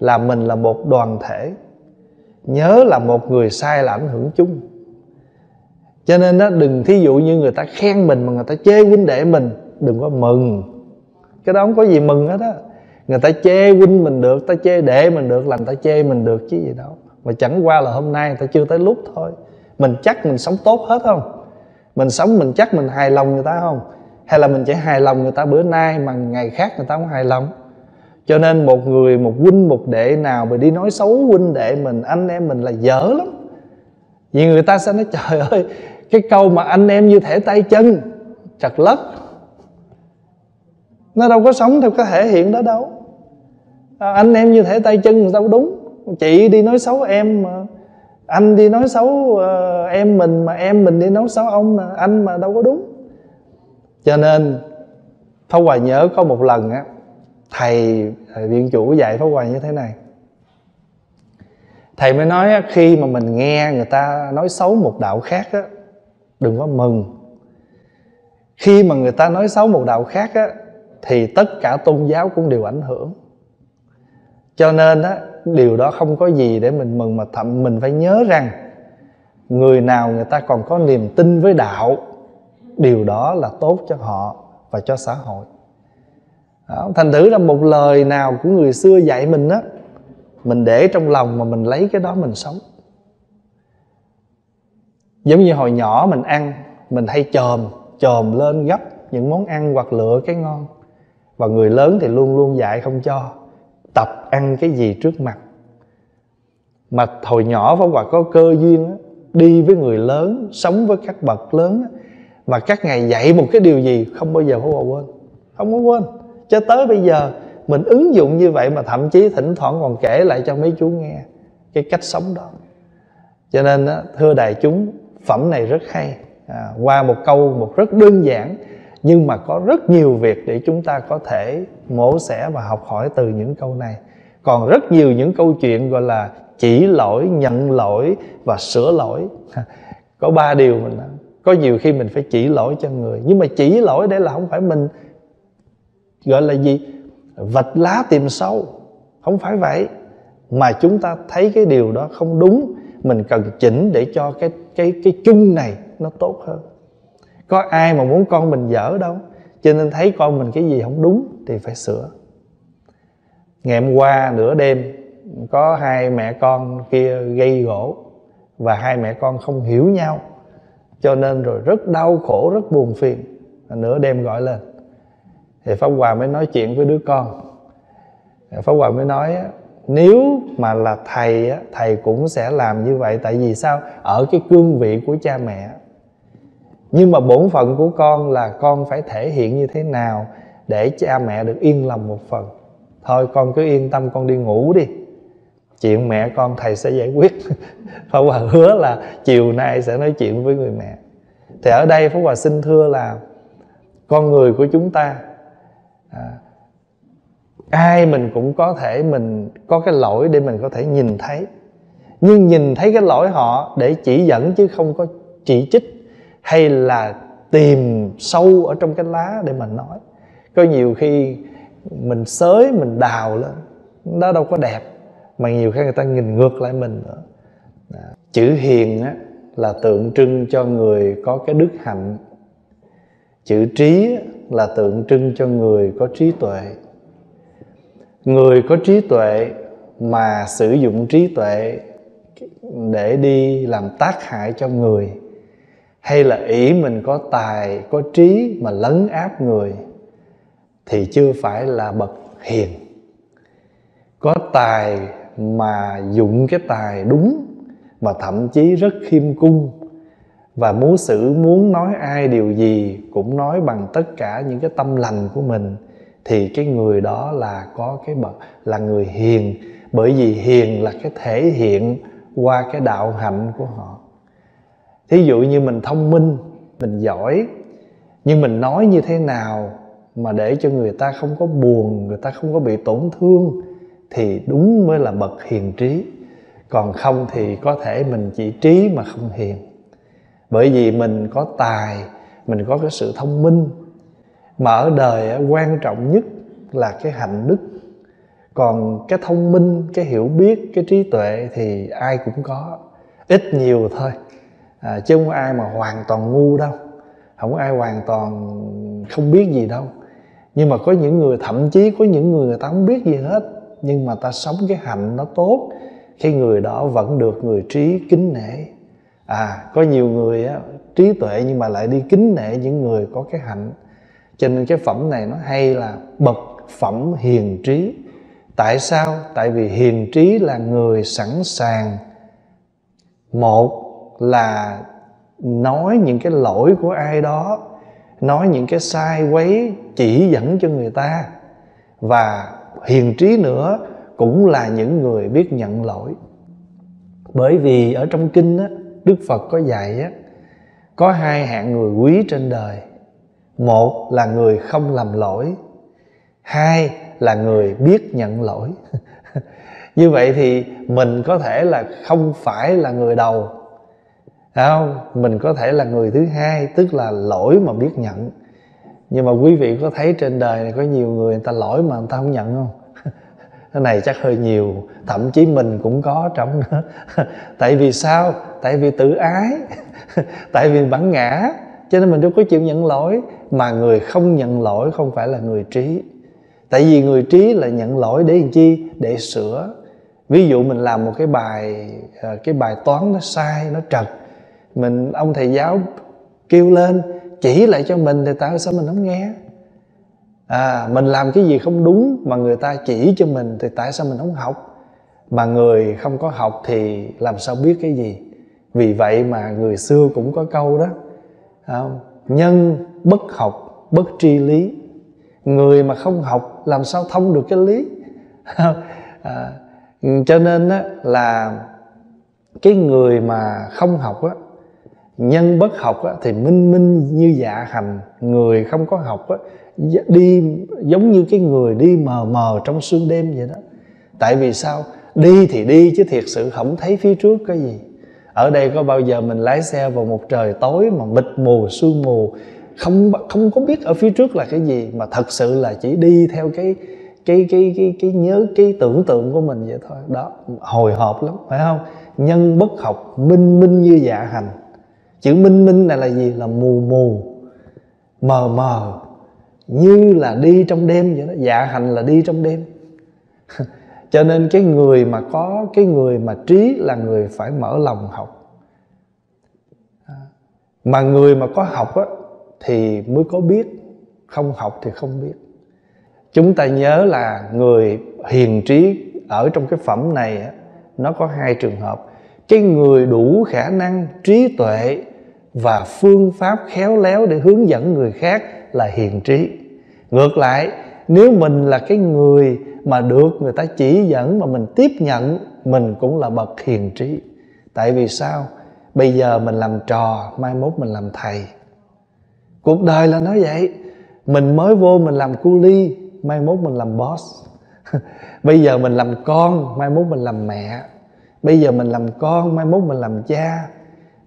là mình là một đoàn thể. Nhớ là một người sai là ảnh hưởng chung. Cho nên đó đừng thí dụ như người ta khen mình mà người ta chê huynh đệ mình, đừng có mừng. Cái đó không có gì mừng hết á. Người ta chê huynh mình được ta chê đệ mình được là người ta chê mình được chứ gì đâu. Mà chẳng qua là hôm nay người ta chưa tới lúc thôi. Mình chắc mình sống tốt hết không? Mình sống mình chắc mình hài lòng người ta không? Hay là mình chỉ hài lòng người ta bữa nay mà ngày khác người ta không hài lòng? Cho nên một người một huynh một đệ nào mà đi nói xấu huynh đệ mình anh em mình là dở lắm. Vì người ta sẽ nói trời ơi cái câu mà anh em như thể tay chân chặt lất. Nó đâu có sống theo cái thể hiện đó đâu. À, anh em như thể tay chân đâu đúng? Chị đi nói xấu em mà anh đi nói xấu uh, em mình mà em mình đi nói xấu ông mà anh mà đâu có đúng cho nên Pháp Hòa nhớ có một lần á thầy, thầy viện chủ dạy Pháp Hòa như thế này. Thầy mới nói á, khi mà mình nghe người ta nói xấu một đạo khác á đừng có mừng. Khi mà người ta nói xấu một đạo khác á thì tất cả tôn giáo cũng đều ảnh hưởng. Cho nên á điều đó không có gì để mình mừng mà thậm mình phải nhớ rằng người nào người ta còn có niềm tin với đạo điều đó là tốt cho họ và cho xã hội. Đó, thành thử ra một lời nào của người xưa dạy mình á mình để trong lòng mà mình lấy cái đó mình sống. Giống như hồi nhỏ mình ăn mình hay chồm chồm lên gấp những món ăn hoặc lựa cái ngon. Và người lớn thì luôn luôn dạy không cho tập ăn cái gì trước mặt. Mà hồi nhỏ Pháp Hòa có cơ duyên đi với người lớn sống với các bậc lớn á, mà các ngài dạy một cái điều gì không bao giờ Pháp Hòa quên. Không có quên. Cho tới bây giờ mình ứng dụng như vậy mà thậm chí thỉnh thoảng còn kể lại cho mấy chú nghe cái cách sống đó. Cho nên đó thưa đại chúng phẩm này rất hay. À, qua một câu một rất đơn giản nhưng mà có rất nhiều việc để chúng ta có thể mổ xẻ và học hỏi từ những câu này. Còn rất nhiều những câu chuyện gọi là chỉ lỗi nhận lỗi và sửa lỗi. Có ba điều mình có nhiều khi mình phải chỉ lỗi cho người. Nhưng mà chỉ lỗi để là không phải mình, gọi là gì? Vạch lá tìm sâu. Không phải vậy mà chúng ta thấy cái điều đó không đúng, mình cần chỉnh để cho cái cái cái chung này nó tốt hơn. Có ai mà muốn con mình dở đâu. Cho nên thấy con mình cái gì không đúng thì phải sửa. Ngày hôm qua nửa đêm, có hai mẹ con kia gây gỗ và hai mẹ con không hiểu nhau cho nên rồi rất đau khổ, rất buồn phiền. Nửa đêm gọi lên. Thì pháp hòa mới nói chuyện với đứa con. Pháp hòa mới nói nếu mà là thầy thầy cũng sẽ làm như vậy. Tại vì sao? Ở cái cương vị của cha mẹ. Nhưng mà bổn phận của con là con phải thể hiện như thế nào để cha mẹ được yên lòng một phần? Thôi con cứ yên tâm, con đi ngủ đi chuyện mẹ con thầy sẽ giải quyết. Pháp Hòa hứa là chiều nay sẽ nói chuyện với người mẹ. Thì ở đây Pháp Hòa xin thưa là con người của chúng ta à, ai mình cũng có thể mình có cái lỗi để mình có thể nhìn thấy. Nhưng nhìn thấy cái lỗi họ để chỉ dẫn chứ không có chỉ trích hay là tìm sâu ở trong cái lá để mình nói. Có nhiều khi mình xới mình đào lên nó đâu có đẹp mà nhiều khi người ta nhìn ngược lại mình nữa. Chữ hiền á, là tượng trưng cho người có cái đức hạnh. Chữ trí là tượng trưng cho người có trí tuệ. Người có trí tuệ mà sử dụng trí tuệ để đi làm tác hại cho người hay là ý mình có tài có trí mà lấn áp người thì chưa phải là bậc hiền. Có tài mà dụng cái tài đúng mà thậm chí rất khiêm cung. Và muốn xử, muốn nói ai điều gì cũng nói bằng tất cả những cái tâm lành của mình, thì cái người đó là có cái bậc, là người hiền. Bởi vì hiền là cái thể hiện qua cái đạo hạnh của họ. Thí dụ như mình thông minh, mình giỏi, nhưng mình nói như thế nào mà để cho người ta không có buồn, người ta không có bị tổn thương thì đúng mới là bậc hiền trí. Còn không thì có thể mình chỉ trí mà không hiền. Bởi vì mình có tài mình có cái sự thông minh mà ở đời quan trọng nhất là cái hạnh đức. Còn cái thông minh cái hiểu biết cái trí tuệ thì ai cũng có ít nhiều thôi. À, chứ không có ai mà hoàn toàn ngu đâu. Không có ai hoàn toàn không biết gì đâu. Nhưng mà có những người thậm chí có những người người ta không biết gì hết nhưng mà ta sống cái hạnh nó tốt khi người đó vẫn được người trí kính nể. À có nhiều người á, trí tuệ nhưng mà lại đi kính nể những người có cái hạnh. Cho nên cái phẩm này nó hay là bậc phẩm hiền trí. Tại sao? Tại vì hiền trí là người sẵn sàng. Một là nói những cái lỗi của ai đó nói những cái sai quấy chỉ dẫn cho người ta. Và hiền trí nữa cũng là những người biết nhận lỗi. Bởi vì ở trong kinh á, đức phật có dạy á, có hai hạng người quý trên đời. Một là người không làm lỗi hai là người biết nhận lỗi. Như vậy thì mình có thể là không phải là người đầu không? Mình có thể là người thứ hai tức là lỗi mà biết nhận nhưng mà quý vị có thấy trên đời này có nhiều người người ta lỗi mà người ta không nhận không? Cái này chắc hơi nhiều, thậm chí mình cũng có trong nữa tại vì sao? Tại vì tự ái, tại vì bản ngã. Cho nên mình đâu có chịu nhận lỗi, mà người không nhận lỗi không phải là người trí. Tại vì người trí là nhận lỗi để làm chi? Để sửa. Ví dụ mình làm một cái bài ờ, cái bài toán nó sai, nó trật, mình, ông thầy giáo kêu lên chỉ lại cho mình thì tại sao mình không nghe? À mình làm cái gì không đúng mà người ta chỉ cho mình thì tại sao mình không học? Mà người không có học thì làm sao biết cái gì? Vì vậy mà người xưa cũng có câu đó không? nhân bất học bất tri lý. Người mà không học làm sao thông được cái lý? À, cho nên á, là cái người mà không học á nhân bất học á, thì minh minh như dạ hành người không có học á, dạ, đi giống như cái người đi mờ mờ trong sương đêm vậy đó. Tại vì sao? Đi thì đi chứ thiệt sự không thấy phía trước cái gì. Ở đây có bao giờ mình lái xe vào một trời tối mà mịt mù sương mù không không có biết ở phía trước là cái gì mà thật sự là chỉ đi theo cái cái cái cái cái nhớ cái tưởng tượng của mình vậy thôi. Đó hồi hộp lắm phải không? Nhân bất học minh minh như dạ hành chữ minh minh này là gì? Là mù mù mờ mờ như là đi trong đêm vậy đó dạ hành là đi trong đêm. Cho nên cái người mà có cái người mà trí là người phải mở lòng học. Mà người mà có học á thì mới có biết không học thì không biết. Chúng ta nhớ là người hiền trí ở trong cái phẩm này á, nó có hai trường hợp. Cái người đủ khả năng trí tuệ và phương pháp khéo léo để hướng dẫn người khác là hiền trí. Ngược lại, nếu mình là cái người mà được người ta chỉ dẫn mà mình tiếp nhận, mình cũng là bậc hiền trí. Tại vì sao? Bây giờ mình làm trò, mai mốt mình làm thầy. Cuộc đời là nói vậy. Mình mới vô mình làm cu ly, mai mốt mình làm boss. Bây giờ mình làm con, mai mốt mình làm mẹ. Bây giờ mình làm con, mai mốt mình làm cha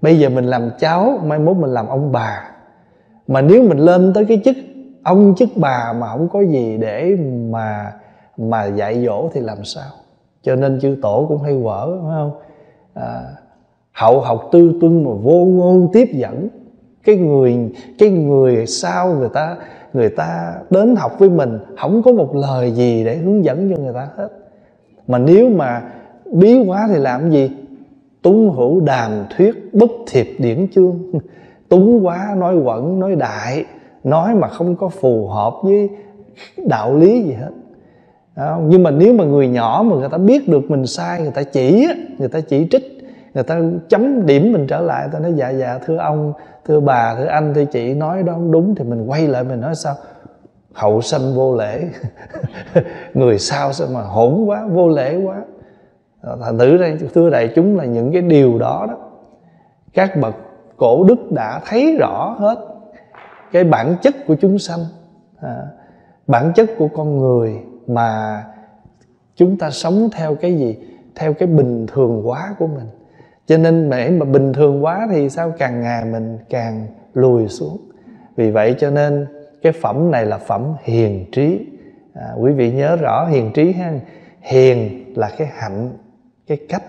bây giờ mình làm cháu mai mốt mình làm ông bà. Mà nếu mình lên tới cái chức ông chức bà mà không có gì để mà mà dạy dỗ thì làm sao? Cho nên chư tổ cũng hay quở phải không? À, hậu học tư tuân mà vô ngôn tiếp dẫn. Cái người cái người sau người ta người ta đến học với mình không có một lời gì để hướng dẫn cho người ta hết. Mà nếu mà bí quá thì làm gì? Túng hữu đàm thuyết bất thiệp điển chương. Túng quá nói quẩn, nói đại, nói mà không có phù hợp với đạo lý gì hết. Nhưng mà nếu mà người nhỏ mà người ta biết được mình sai, người ta chỉ người ta chỉ trích, người ta chấm điểm mình trở lại, ta nói dạ dạ thưa ông, thưa bà, thưa anh, thưa chị, nói đó không đúng thì mình quay lại mình nói sao? Hậu sanh vô lễ. Người sao sao mà hỗn quá, vô lễ quá. Ờ, thành thử đây thưa đại chúng là những cái điều đó đó các bậc cổ đức đã thấy rõ hết cái bản chất của chúng sanh à, bản chất của con người mà chúng ta sống theo cái gì theo cái bình thường quá của mình. Cho nên mà mà bình thường quá thì sao? Càng ngày mình càng lùi xuống. Vì vậy cho nên cái phẩm này là phẩm hiền trí. À, quý vị nhớ rõ hiền trí ha. Hiền là cái hạnh cái cách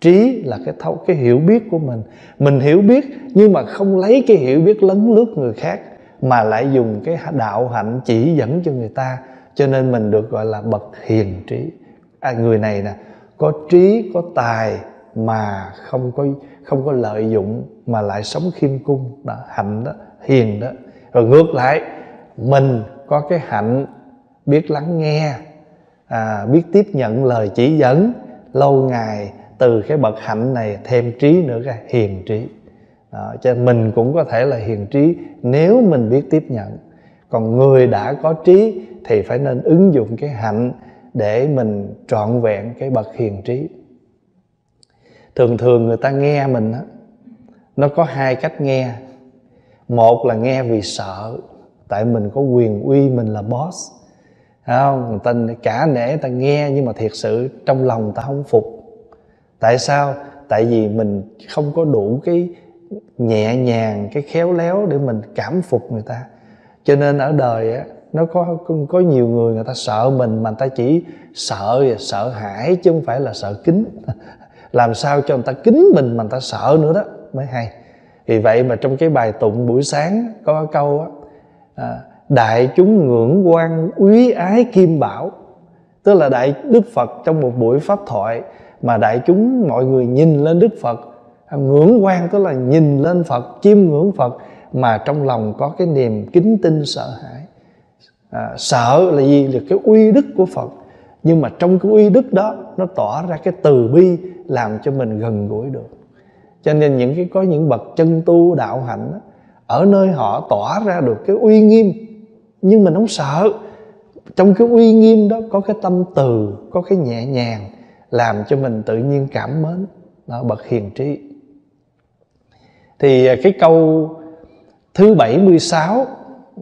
trí là cái thấu cái hiểu biết của mình. Mình hiểu biết nhưng mà không lấy cái hiểu biết lấn lướt người khác mà lại dùng cái đạo hạnh chỉ dẫn cho người ta. Cho nên mình được gọi là bậc hiền trí. À, người này nè có trí có tài mà không có không có lợi dụng mà lại sống khiêm cung đó hạnh đó hiền đó. Rồi ngược lại mình có cái hạnh biết lắng nghe à, biết tiếp nhận lời chỉ dẫn lâu ngày từ cái bậc hạnh này thêm trí nữa cái hiền trí. Đó, cho nên mình cũng có thể là hiền trí nếu mình biết tiếp nhận. Còn người đã có trí thì phải nên ứng dụng cái hạnh để mình trọn vẹn cái bậc hiền trí. Thường thường người ta nghe mình đó, nó có hai cách nghe. Một là nghe vì sợ tại mình có quyền uy mình là boss không người ta cả nể ta nghe nhưng mà thiệt sự trong lòng ta không phục. Tại sao? Tại vì mình không có đủ cái nhẹ nhàng cái khéo léo để mình cảm phục người ta. Cho nên ở đời á nó có có nhiều người người ta sợ mình mà người ta chỉ sợ sợ hãi chứ không phải là sợ kính. Làm sao cho người ta kính mình mà người ta sợ nữa đó mới hay. Vì vậy mà trong cái bài tụng buổi sáng có câu á à, đại chúng ngưỡng quan úy ái kim bảo. Tức là đại đức phật trong một buổi pháp thoại mà đại chúng mọi người nhìn lên đức phật. Ngưỡng quan tức là nhìn lên phật chiêm ngưỡng phật mà trong lòng có cái niềm kính tin sợ hãi. À, sợ là gì? Là cái uy đức của phật. Nhưng mà trong cái uy đức đó nó tỏ ra cái từ bi làm cho mình gần gũi được. Cho nên những cái có những bậc chân tu đạo hạnh đó, ở nơi họ tỏa ra được cái uy nghiêm nhưng mình không sợ. Trong cái uy nghiêm đó có cái tâm từ, có cái nhẹ nhàng làm cho mình tự nhiên cảm mến. Đó, bậc hiền trí. Thì à, cái câu thứ 76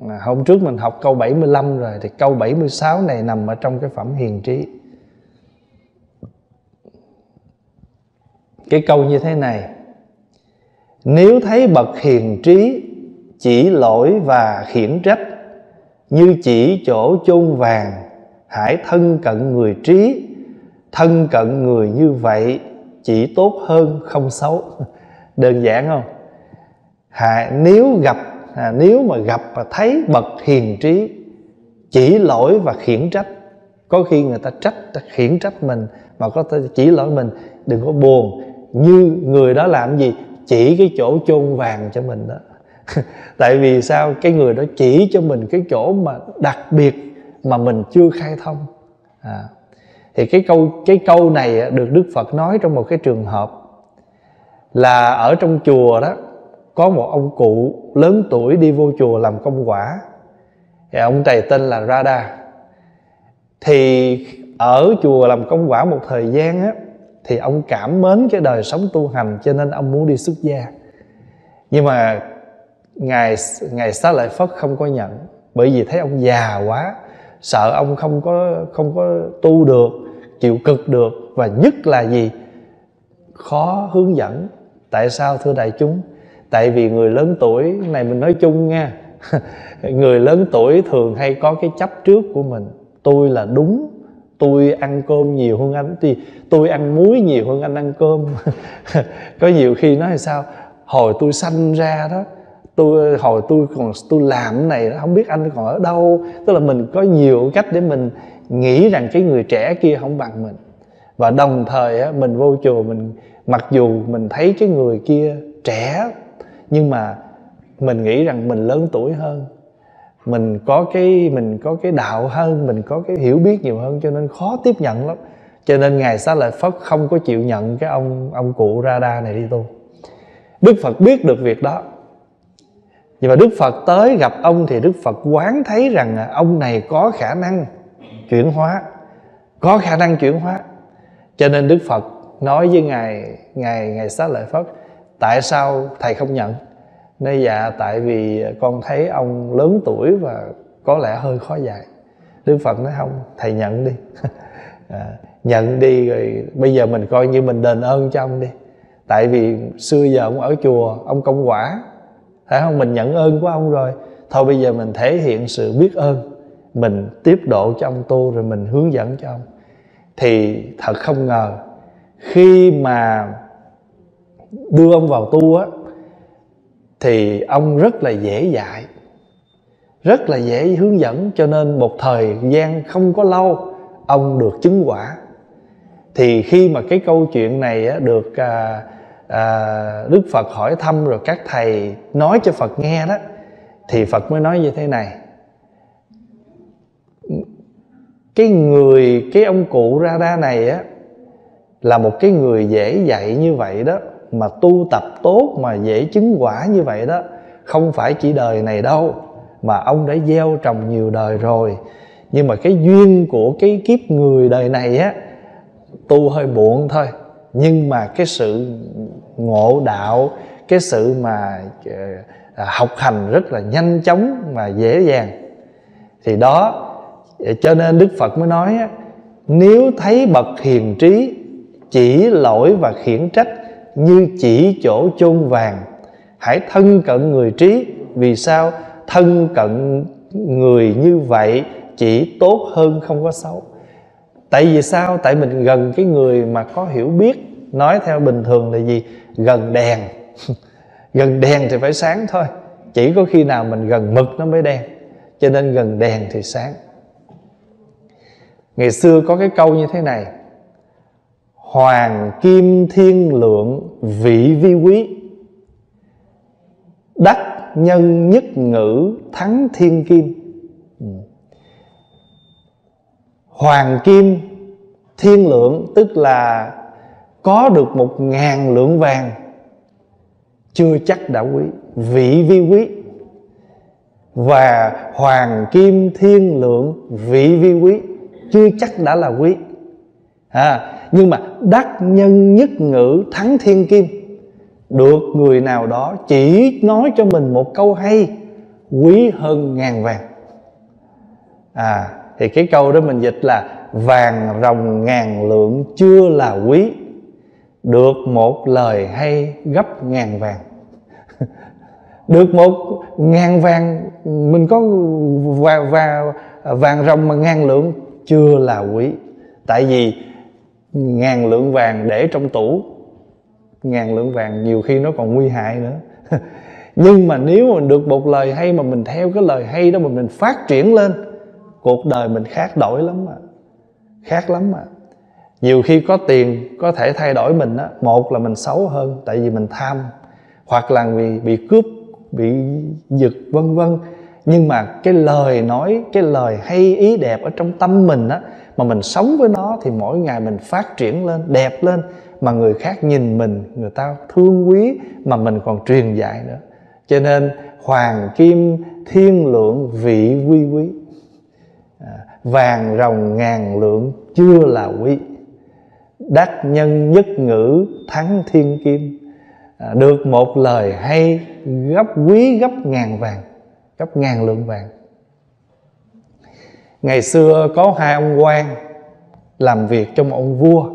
à, hôm trước mình học câu 75 rồi, thì câu 76 này nằm ở trong cái phẩm hiền trí. Cái câu như thế này. Nếu thấy bậc hiền trí chỉ lỗi và khiển trách như chỉ chỗ chôn vàng hãy thân cận người trí. Thân cận người như vậy chỉ tốt hơn không xấu. Đơn giản không? À, nếu gặp à, nếu mà gặp và thấy bậc hiền trí chỉ lỗi và khiển trách. Có khi người ta trách khiển trách mình mà có thể chỉ lỗi mình. Đừng có buồn. Như người đó làm gì chỉ cái chỗ chôn vàng cho mình đó. tại vì sao? Cái người đó chỉ cho mình cái chỗ mà đặc biệt mà mình chưa khai thông. À. thì cái câu cái câu này được đức phật nói trong một cái trường hợp là ở trong chùa đó, có một ông cụ lớn tuổi đi vô chùa làm công quả. Thì ông này tên là Rada thì ở chùa làm công quả một thời gian á, thì ông cảm mến cái đời sống tu hành cho nên ông muốn đi xuất gia. Nhưng mà ngài ngài xá lợi phất không có nhận, bởi vì thấy ông già quá, sợ ông không có không có tu được, chịu cực được, và nhất là gì? Khó hướng dẫn. Tại sao, thưa đại chúng? Tại vì người lớn tuổi, này mình nói chung nha, người lớn tuổi thường hay có cái chấp trước của mình. Tôi là đúng, tôi ăn cơm nhiều hơn anh, thì tôi ăn muối nhiều hơn anh ăn cơm. Có nhiều khi nói là sao? Hồi tôi sanh ra đó tôi hồi tôi còn tôi làm cái này không biết anh còn ở đâu. Tức là mình có nhiều cách để mình nghĩ rằng cái người trẻ kia không bằng mình. Và đồng thời á, mình vô chùa mình mặc dù mình thấy cái người kia trẻ nhưng mà mình nghĩ rằng mình lớn tuổi hơn. Mình có cái mình có cái đạo hơn mình có cái hiểu biết nhiều hơn cho nên khó tiếp nhận lắm. Cho nên ngài xá lợi phất không có chịu nhận cái ông ông cụ ra đa này đi tu. Đức phật biết được việc đó nhưng mà đức phật tới gặp ông thì đức phật quán thấy rằng à, ông này có khả năng chuyển hóa có khả năng chuyển hóa. Cho nên đức phật nói với ngài ngài ngài xá lợi phất tại sao thầy không nhận? Nói dạ tại vì con thấy ông lớn tuổi và có lẽ hơi khó dạy. Đức phật nói không thầy nhận đi. À, nhận đi rồi bây giờ mình coi như mình đền ơn cho ông đi. Tại vì xưa giờ ông ở chùa ông công quả phải không mình nhận ơn của ông rồi. Thôi bây giờ mình thể hiện sự biết ơn. Mình tiếp độ cho ông tu rồi mình hướng dẫn cho ông. Thì thật không ngờ khi mà đưa ông vào tu á thì ông rất là dễ dạy rất là dễ hướng dẫn. Cho nên một thời gian không có lâu ông được chứng quả. Thì khi mà cái câu chuyện này á, được à, à, đức phật hỏi thăm rồi các thầy nói cho phật nghe đó thì phật mới nói như thế này. Cái người cái ông cụ ra ra này á là một cái người dễ dạy như vậy đó mà tu tập tốt mà dễ chứng quả như vậy đó không phải chỉ đời này đâu mà ông đã gieo trồng nhiều đời rồi. Nhưng mà cái duyên của cái kiếp người đời này á tu hơi buồn thôi nhưng mà cái sự ngộ đạo, cái sự mà ờ, ờ, học hành rất là nhanh chóng mà dễ dàng, thì đó ờ, cho nên đức phật mới nói nếu thấy bậc hiền trí chỉ lỗi và khiển trách như chỉ chỗ chôn vàng, hãy thân cận người trí. Vì sao? Thân cận người như vậy chỉ tốt hơn không có xấu tại vì sao? Tại mình gần cái người mà có hiểu biết, nói theo bình thường là gì? Gần đèn. Gần đèn thì phải sáng thôi. Chỉ có khi nào mình gần mực nó mới đen. Cho nên gần đèn thì sáng. Ngày xưa có cái câu như thế này. Hoàng kim thiên lượng vị vi quý. Đắc nhân nhất ngữ thắng thiên kim. Hoàng kim thiên lượng tức là có được một ngàn lượng vàng chưa chắc đã quý vị vi quý. Và hoàng kim thiên lượng vị vi quý chưa chắc đã là quý. À, nhưng mà đắc nhân nhất ngữ thắng thiên kim được người nào đó chỉ nói cho mình một câu hay quý hơn ngàn vàng. À thì cái câu đó mình dịch là vàng rồng ngàn lượng chưa là quý. Được một lời hay gấp ngàn vàng. Được một ngàn vàng mình có và, và vàng rồng mà ngàn lượng chưa là quý. Tại vì ngàn lượng vàng để trong tủ ngàn lượng vàng nhiều khi nó còn nguy hại nữa. Nhưng mà nếu mình được một lời hay mà mình theo cái lời hay đó mà mình phát triển lên cuộc đời mình khác đổi lắm mà. Khác lắm mà. Nhiều khi có tiền, có thể thay đổi mình á, một là mình xấu hơn, tại vì mình tham, hoặc là vì, bị cướp, bị giật, vân vân. Nhưng mà cái lời nói, cái lời hay, ý đẹp ở trong tâm mình á, mà mình sống với nó thì mỗi ngày mình phát triển lên, đẹp lên, mà người khác nhìn mình, người ta thương quý, mà mình còn truyền dạy nữa. Cho nên, hoàng, kim, thiên, lượng, vị, quy, quý vàng rồng ngàn lượng chưa là quý. Đắc nhân nhất ngữ thắng thiên kim. À, được một lời hay gấp quý gấp ngàn vàng gấp ngàn lượng vàng. Ngày xưa có hai ông quan làm việc cho một ông vua.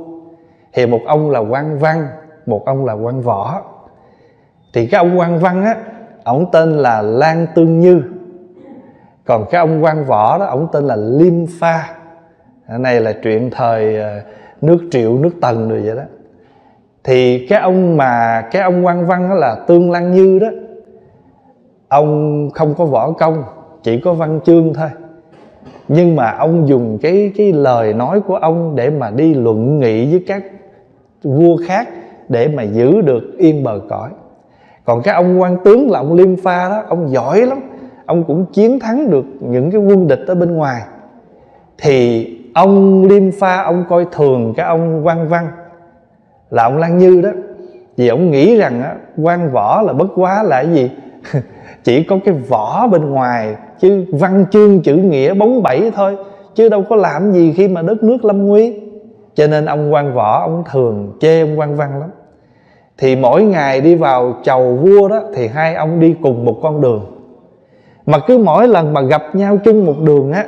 Thì một ông là quan văn một ông là quan võ. Thì cái ông quan văn á ổng tên là lan tương như còn cái ông quan võ đó, ông tên là liêm pha. Cái này là chuyện thời ờ, nước triệu, nước tần rồi vậy đó. Thì cái ông mà, cái ông quan văn đó là tương lăng như đó. Ông không có võ công, chỉ có văn chương thôi. Nhưng mà ông dùng cái cái lời nói của ông để mà đi luận nghị với các vua khác để mà giữ được yên bờ cõi. Còn cái ông quan tướng là ông liêm pha đó, ông giỏi lắm ông cũng chiến thắng được những cái quân địch ở bên ngoài. Thì ông liêm pha, ông coi thường cái ông quan văn là ông lan như đó. Vì ông nghĩ rằng á quan võ là bất quá là cái gì? Chỉ có cái võ bên ngoài, chứ văn chương chữ nghĩa bóng bẩy thôi, chứ đâu có làm gì khi mà đất nước lâm nguy. Cho nên ông quan võ, ông thường chê ông quan văn lắm. Thì mỗi ngày đi vào chầu vua đó, thì hai ông đi cùng một con đường mà cứ mỗi lần mà gặp nhau chung một đường á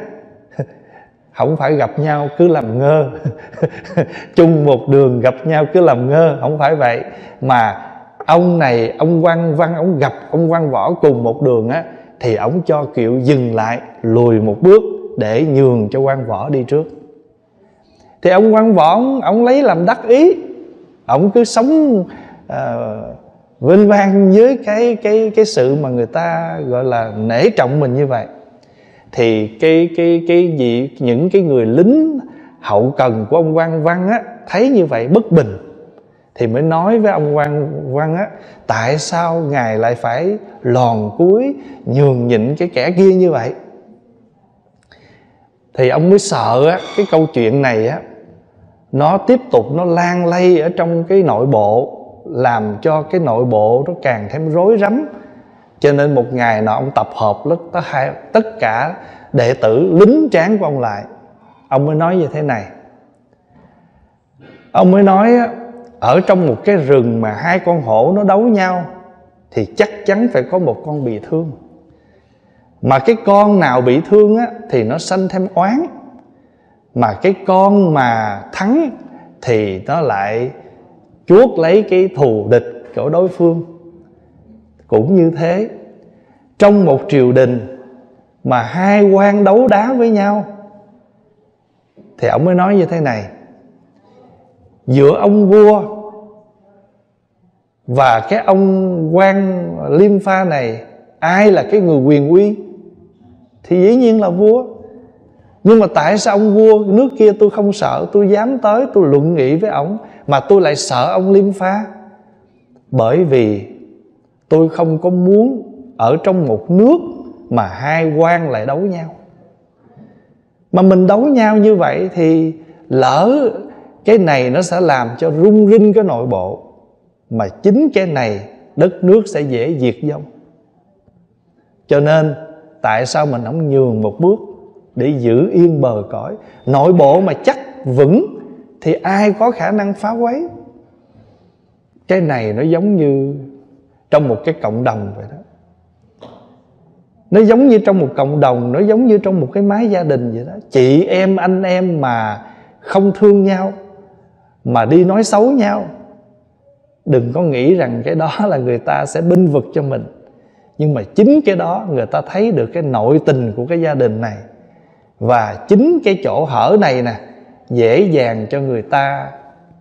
không phải gặp nhau cứ làm ngơ. Chung một đường gặp nhau cứ làm ngơ không phải vậy. Mà ông này ông quan văn ông gặp ông quan võ cùng một đường á thì ông cho kiệu dừng lại lùi một bước để nhường cho quan võ đi trước. Thì ông quan võ ông, ông lấy làm đắc ý. Ông cứ sống uh, vinh vang với cái cái cái sự mà người ta, gọi là, nể trọng mình như vậy. Thì cái cái cái gì, những cái người lính hậu cần của ông quan văn á, thấy như vậy bất bình, thì mới nói với ông quan văn á, tại sao ngài lại phải lòn cuối nhường nhịn cái kẻ kia như vậy? Thì ông mới sợ á, cái câu chuyện này á, nó tiếp tục, nó lan lây ở trong cái nội bộ làm cho cái nội bộ nó càng thêm rối rắm. Cho nên một ngày nọ ông tập hợp tất cả đệ tử lính tráng của ông lại. Ông mới nói như thế này. Ông mới nói ở trong một cái rừng mà hai con hổ nó đấu nhau thì chắc chắn phải có một con bị thương. Mà cái con nào bị thương á, thì nó sanh thêm oán. Mà cái con mà thắng thì nó lại chuốt lấy cái thù địch của đối phương. Cũng như thế, trong một triều đình mà hai quan đấu đá với nhau, thì ông mới nói như thế này. Giữa ông vua và cái ông quan liêm pha này, ai là cái người quyền uy? Thì dĩ nhiên là vua. Nhưng mà tại sao ông vua nước kia tôi không sợ, tôi dám tới, tôi luận nghị với ông? Mà tôi lại sợ ông liêm pha bởi vì tôi không có muốn ở trong một nước mà hai quan lại đấu nhau. Mà mình đấu nhau như vậy thì lỡ cái này nó sẽ làm cho rung rinh cái nội bộ, mà chính cái này đất nước sẽ dễ diệt vong cho nên, tại sao mình không nhường một bước để giữ yên bờ cõi? Nội bộ mà chắc vững thì ai có khả năng phá quấy? Cái này nó giống như trong một cái cộng đồng vậy đó. Nó giống như trong một cộng đồng, nó giống như trong một cái mái gia đình vậy đó. Chị em, anh em mà không thương nhau, mà đi nói xấu nhau, đừng có nghĩ rằng cái đó là người ta sẽ binh vực cho mình. Nhưng mà chính cái đó người ta thấy được cái nội tình của cái gia đình này. Và chính cái chỗ hở này nè dễ dàng cho người ta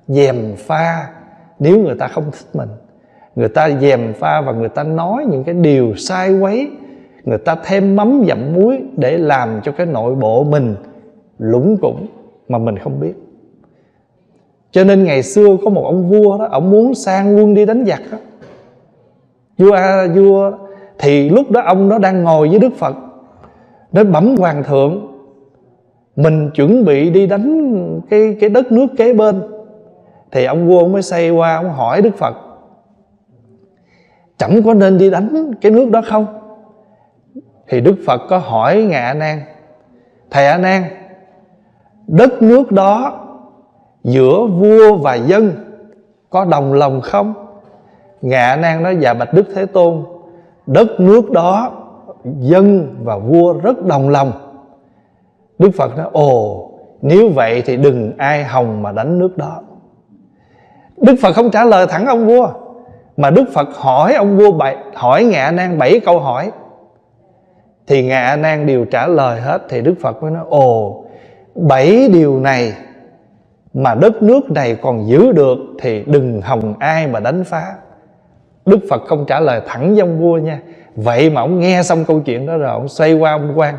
dèm pha nếu người ta không thích mình. Người ta dèm pha và người ta nói những cái điều sai quấy. Người ta thêm mắm dặm muối để làm cho cái nội bộ mình lũng củng mà mình không biết. Cho nên ngày xưa có một ông vua đó, ông muốn sang quân đi đánh giặc đó vua vua, thì lúc đó ông đó đang ngồi với đức phật. Nó bẩm hoàng thượng mình chuẩn bị đi đánh cái cái đất nước kế bên. Thì ông vua ông mới xây qua, ông hỏi đức phật, chẳng có nên đi đánh cái nước đó không? Thì đức phật có hỏi ngài a nan, thầy a nan, đất nước đó giữa vua và dân có đồng lòng không? Ngài a nan nói dạ bạch đức thế tôn, đất nước đó dân và vua rất đồng lòng đức phật nói, ồ, nếu vậy thì đừng ai hòng mà đánh nước đó. Đức phật không trả lời thẳng ông vua, mà đức phật hỏi ông vua bảy, hỏi ngạ nan bảy câu hỏi. Thì Ngạ Nang nan đều trả lời hết, thì đức phật mới nói, ồ, bảy điều này mà đất nước này còn giữ được thì đừng hòng ai mà đánh phá. Đức phật không trả lời thẳng với ông vua nha. Vậy mà ông nghe xong câu chuyện đó rồi, ông xoay qua ông quan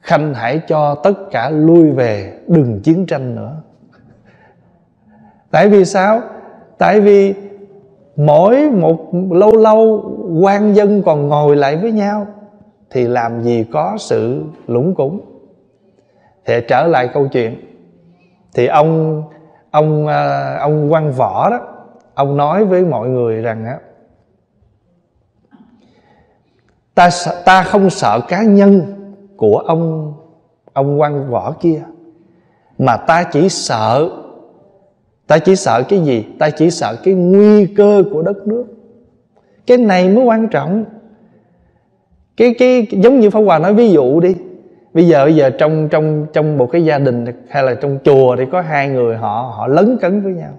khanh hãy cho tất cả lui về, đừng chiến tranh nữa. Tại vì sao? Tại vì mỗi một lâu lâu quan dân còn ngồi lại với nhau, thì làm gì có sự lũng cúng. thì trở lại câu chuyện. Thì ông ông à, ông quan võ đó, ông nói với mọi người rằng á, ta ta không sợ cá nhân của ông ông quan võ kia. Mà ta chỉ sợ, ta chỉ sợ cái gì? Ta chỉ sợ cái nguy cơ của đất nước. Cái này mới quan trọng. Cái cái, giống như pháp hòa nói, ví dụ đi. Bây giờ bây giờ trong trong trong một cái gia đình hay là trong chùa thì có hai người, họ họ lấn cấn với nhau.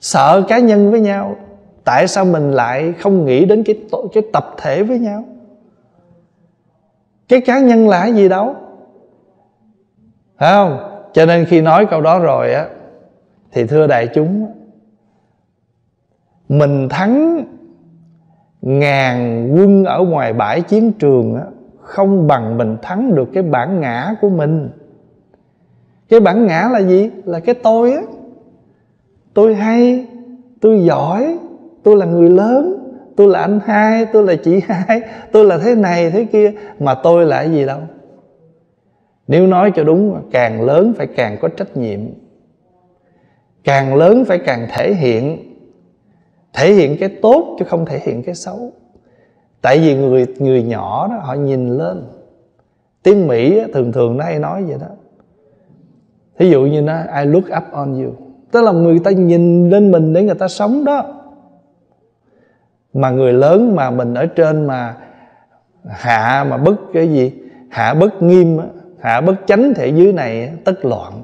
Sợ cá nhân với nhau. Tại sao mình lại không nghĩ đến cái cái tập thể với nhau? Cái cá nhân là gì đâu? Phải không? Cho nên khi nói câu đó rồi á thì thưa đại chúng mình thắng ngàn quân ở ngoài bãi chiến trường á, không bằng mình thắng được cái bản ngã của mình. Cái bản ngã là gì? Là cái tôi á. Tôi hay tôi giỏi tôi là người lớn tôi là anh hai, tôi là chị hai, tôi là thế này, thế kia, mà tôi là cái gì đâu? Nếu nói cho đúng, càng lớn phải càng có trách nhiệm. Càng lớn phải càng thể hiện. Thể hiện cái tốt chứ không thể hiện cái xấu. Tại vì người người nhỏ đó, họ nhìn lên. Tiếng mỹ thường thường nó hay nói vậy đó. Thí dụ như nó, I look up on you. Tức là người ta nhìn lên mình để người ta sống đó mà người lớn mà mình ở trên mà hạ mà bất cái gì, hạ bất nghiêm hạ bất chánh thể dưới này tất loạn.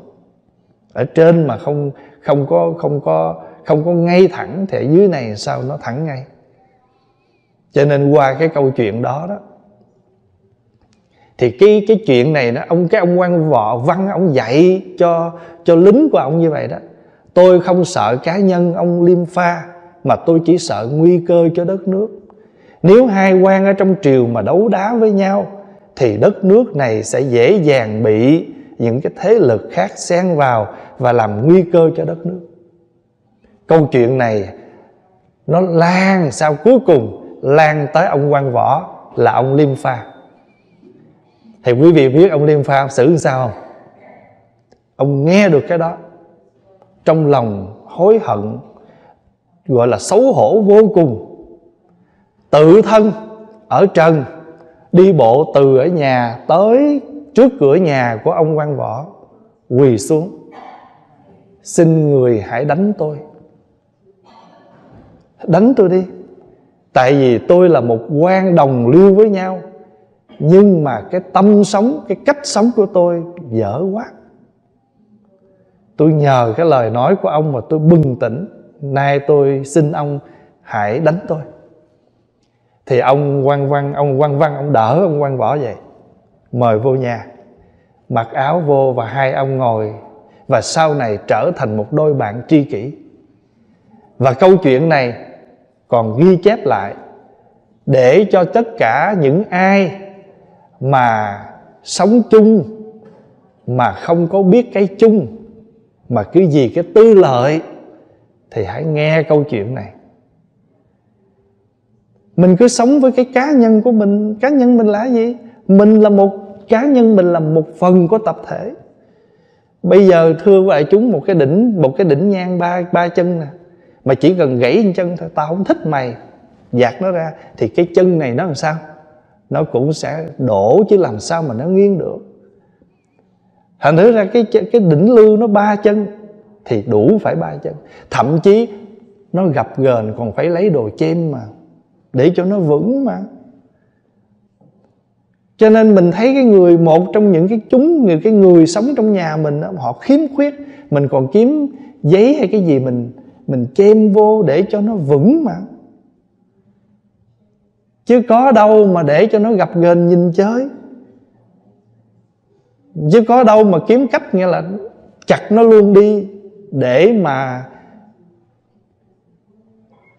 Ở trên mà không không có không có không có ngay thẳng thể dưới này sao nó thẳng ngay? Cho nên qua cái câu chuyện đó đó, thì cái cái chuyện này đó, ông, cái ông quan võ văn, ông dạy cho cho lính của ông như vậy đó. Tôi không sợ cá nhân ông liêm pha mà tôi chỉ sợ nguy cơ cho đất nước. Nếu hai quan ở trong triều mà đấu đá với nhau, thì đất nước này sẽ dễ dàng bị những cái thế lực khác xen vào và làm nguy cơ cho đất nước. Câu chuyện này, nó lan sao cuối cùng, lan tới ông quan võ là ông liêm pha. Thì quý vị biết ông liêm pha xử làm sao không? Ông nghe được cái đó, trong lòng hối hận gọi là xấu hổ vô cùng. Tự thân ở trần, đi bộ từ ở nhà tới trước cửa nhà của ông quan võ, quỳ xuống. Xin người hãy đánh tôi. Đánh tôi đi. Tại vì tôi là một quan đồng lưu với nhau, nhưng mà cái tâm sống, cái cách sống của tôi dở quá. Tôi nhờ cái lời nói của ông mà tôi bừng tỉnh nay tôi xin ông hãy đánh tôi. Thì ông quan văn ông quan văn ông đỡ ông quan võ vậy. Mời vô nhà, mặc áo vô và hai ông ngồi, và sau này trở thành một đôi bạn tri kỷ. Và câu chuyện này còn ghi chép lại để cho tất cả những ai mà sống chung, mà không có biết cái chung, mà cứ gì cái tư lợi thì hãy nghe câu chuyện này. Mình cứ sống với cái cá nhân của mình. Cá nhân mình là gì? Mình là một, cá nhân mình là một phần của tập thể. Bây giờ thưa với đại chúng một cái đỉnh, một cái đỉnh nhang ba ba chân nè, mà chỉ cần gãy một chân thôi, tao không thích mày. Dạt nó ra, thì cái chân này nó làm sao? Nó cũng sẽ đổ chứ làm sao mà nó nghiêng được. Thành thử ra cái cái đỉnh lư nó ba chân thì đủ phải ba chân thậm chí nó gặp gờn còn phải lấy đồ chêm mà, để cho nó vững mà. Cho nên mình thấy cái người, một trong những cái chúng, người, cái người sống trong nhà mình họ khiếm khuyết. Mình còn kiếm giấy hay cái gì mình mình chêm vô để cho nó vững mà. Chứ có đâu mà để cho nó gặp gền nhìn chơi. Chứ có đâu mà kiếm cách, nghĩa là chặt nó luôn đi để mà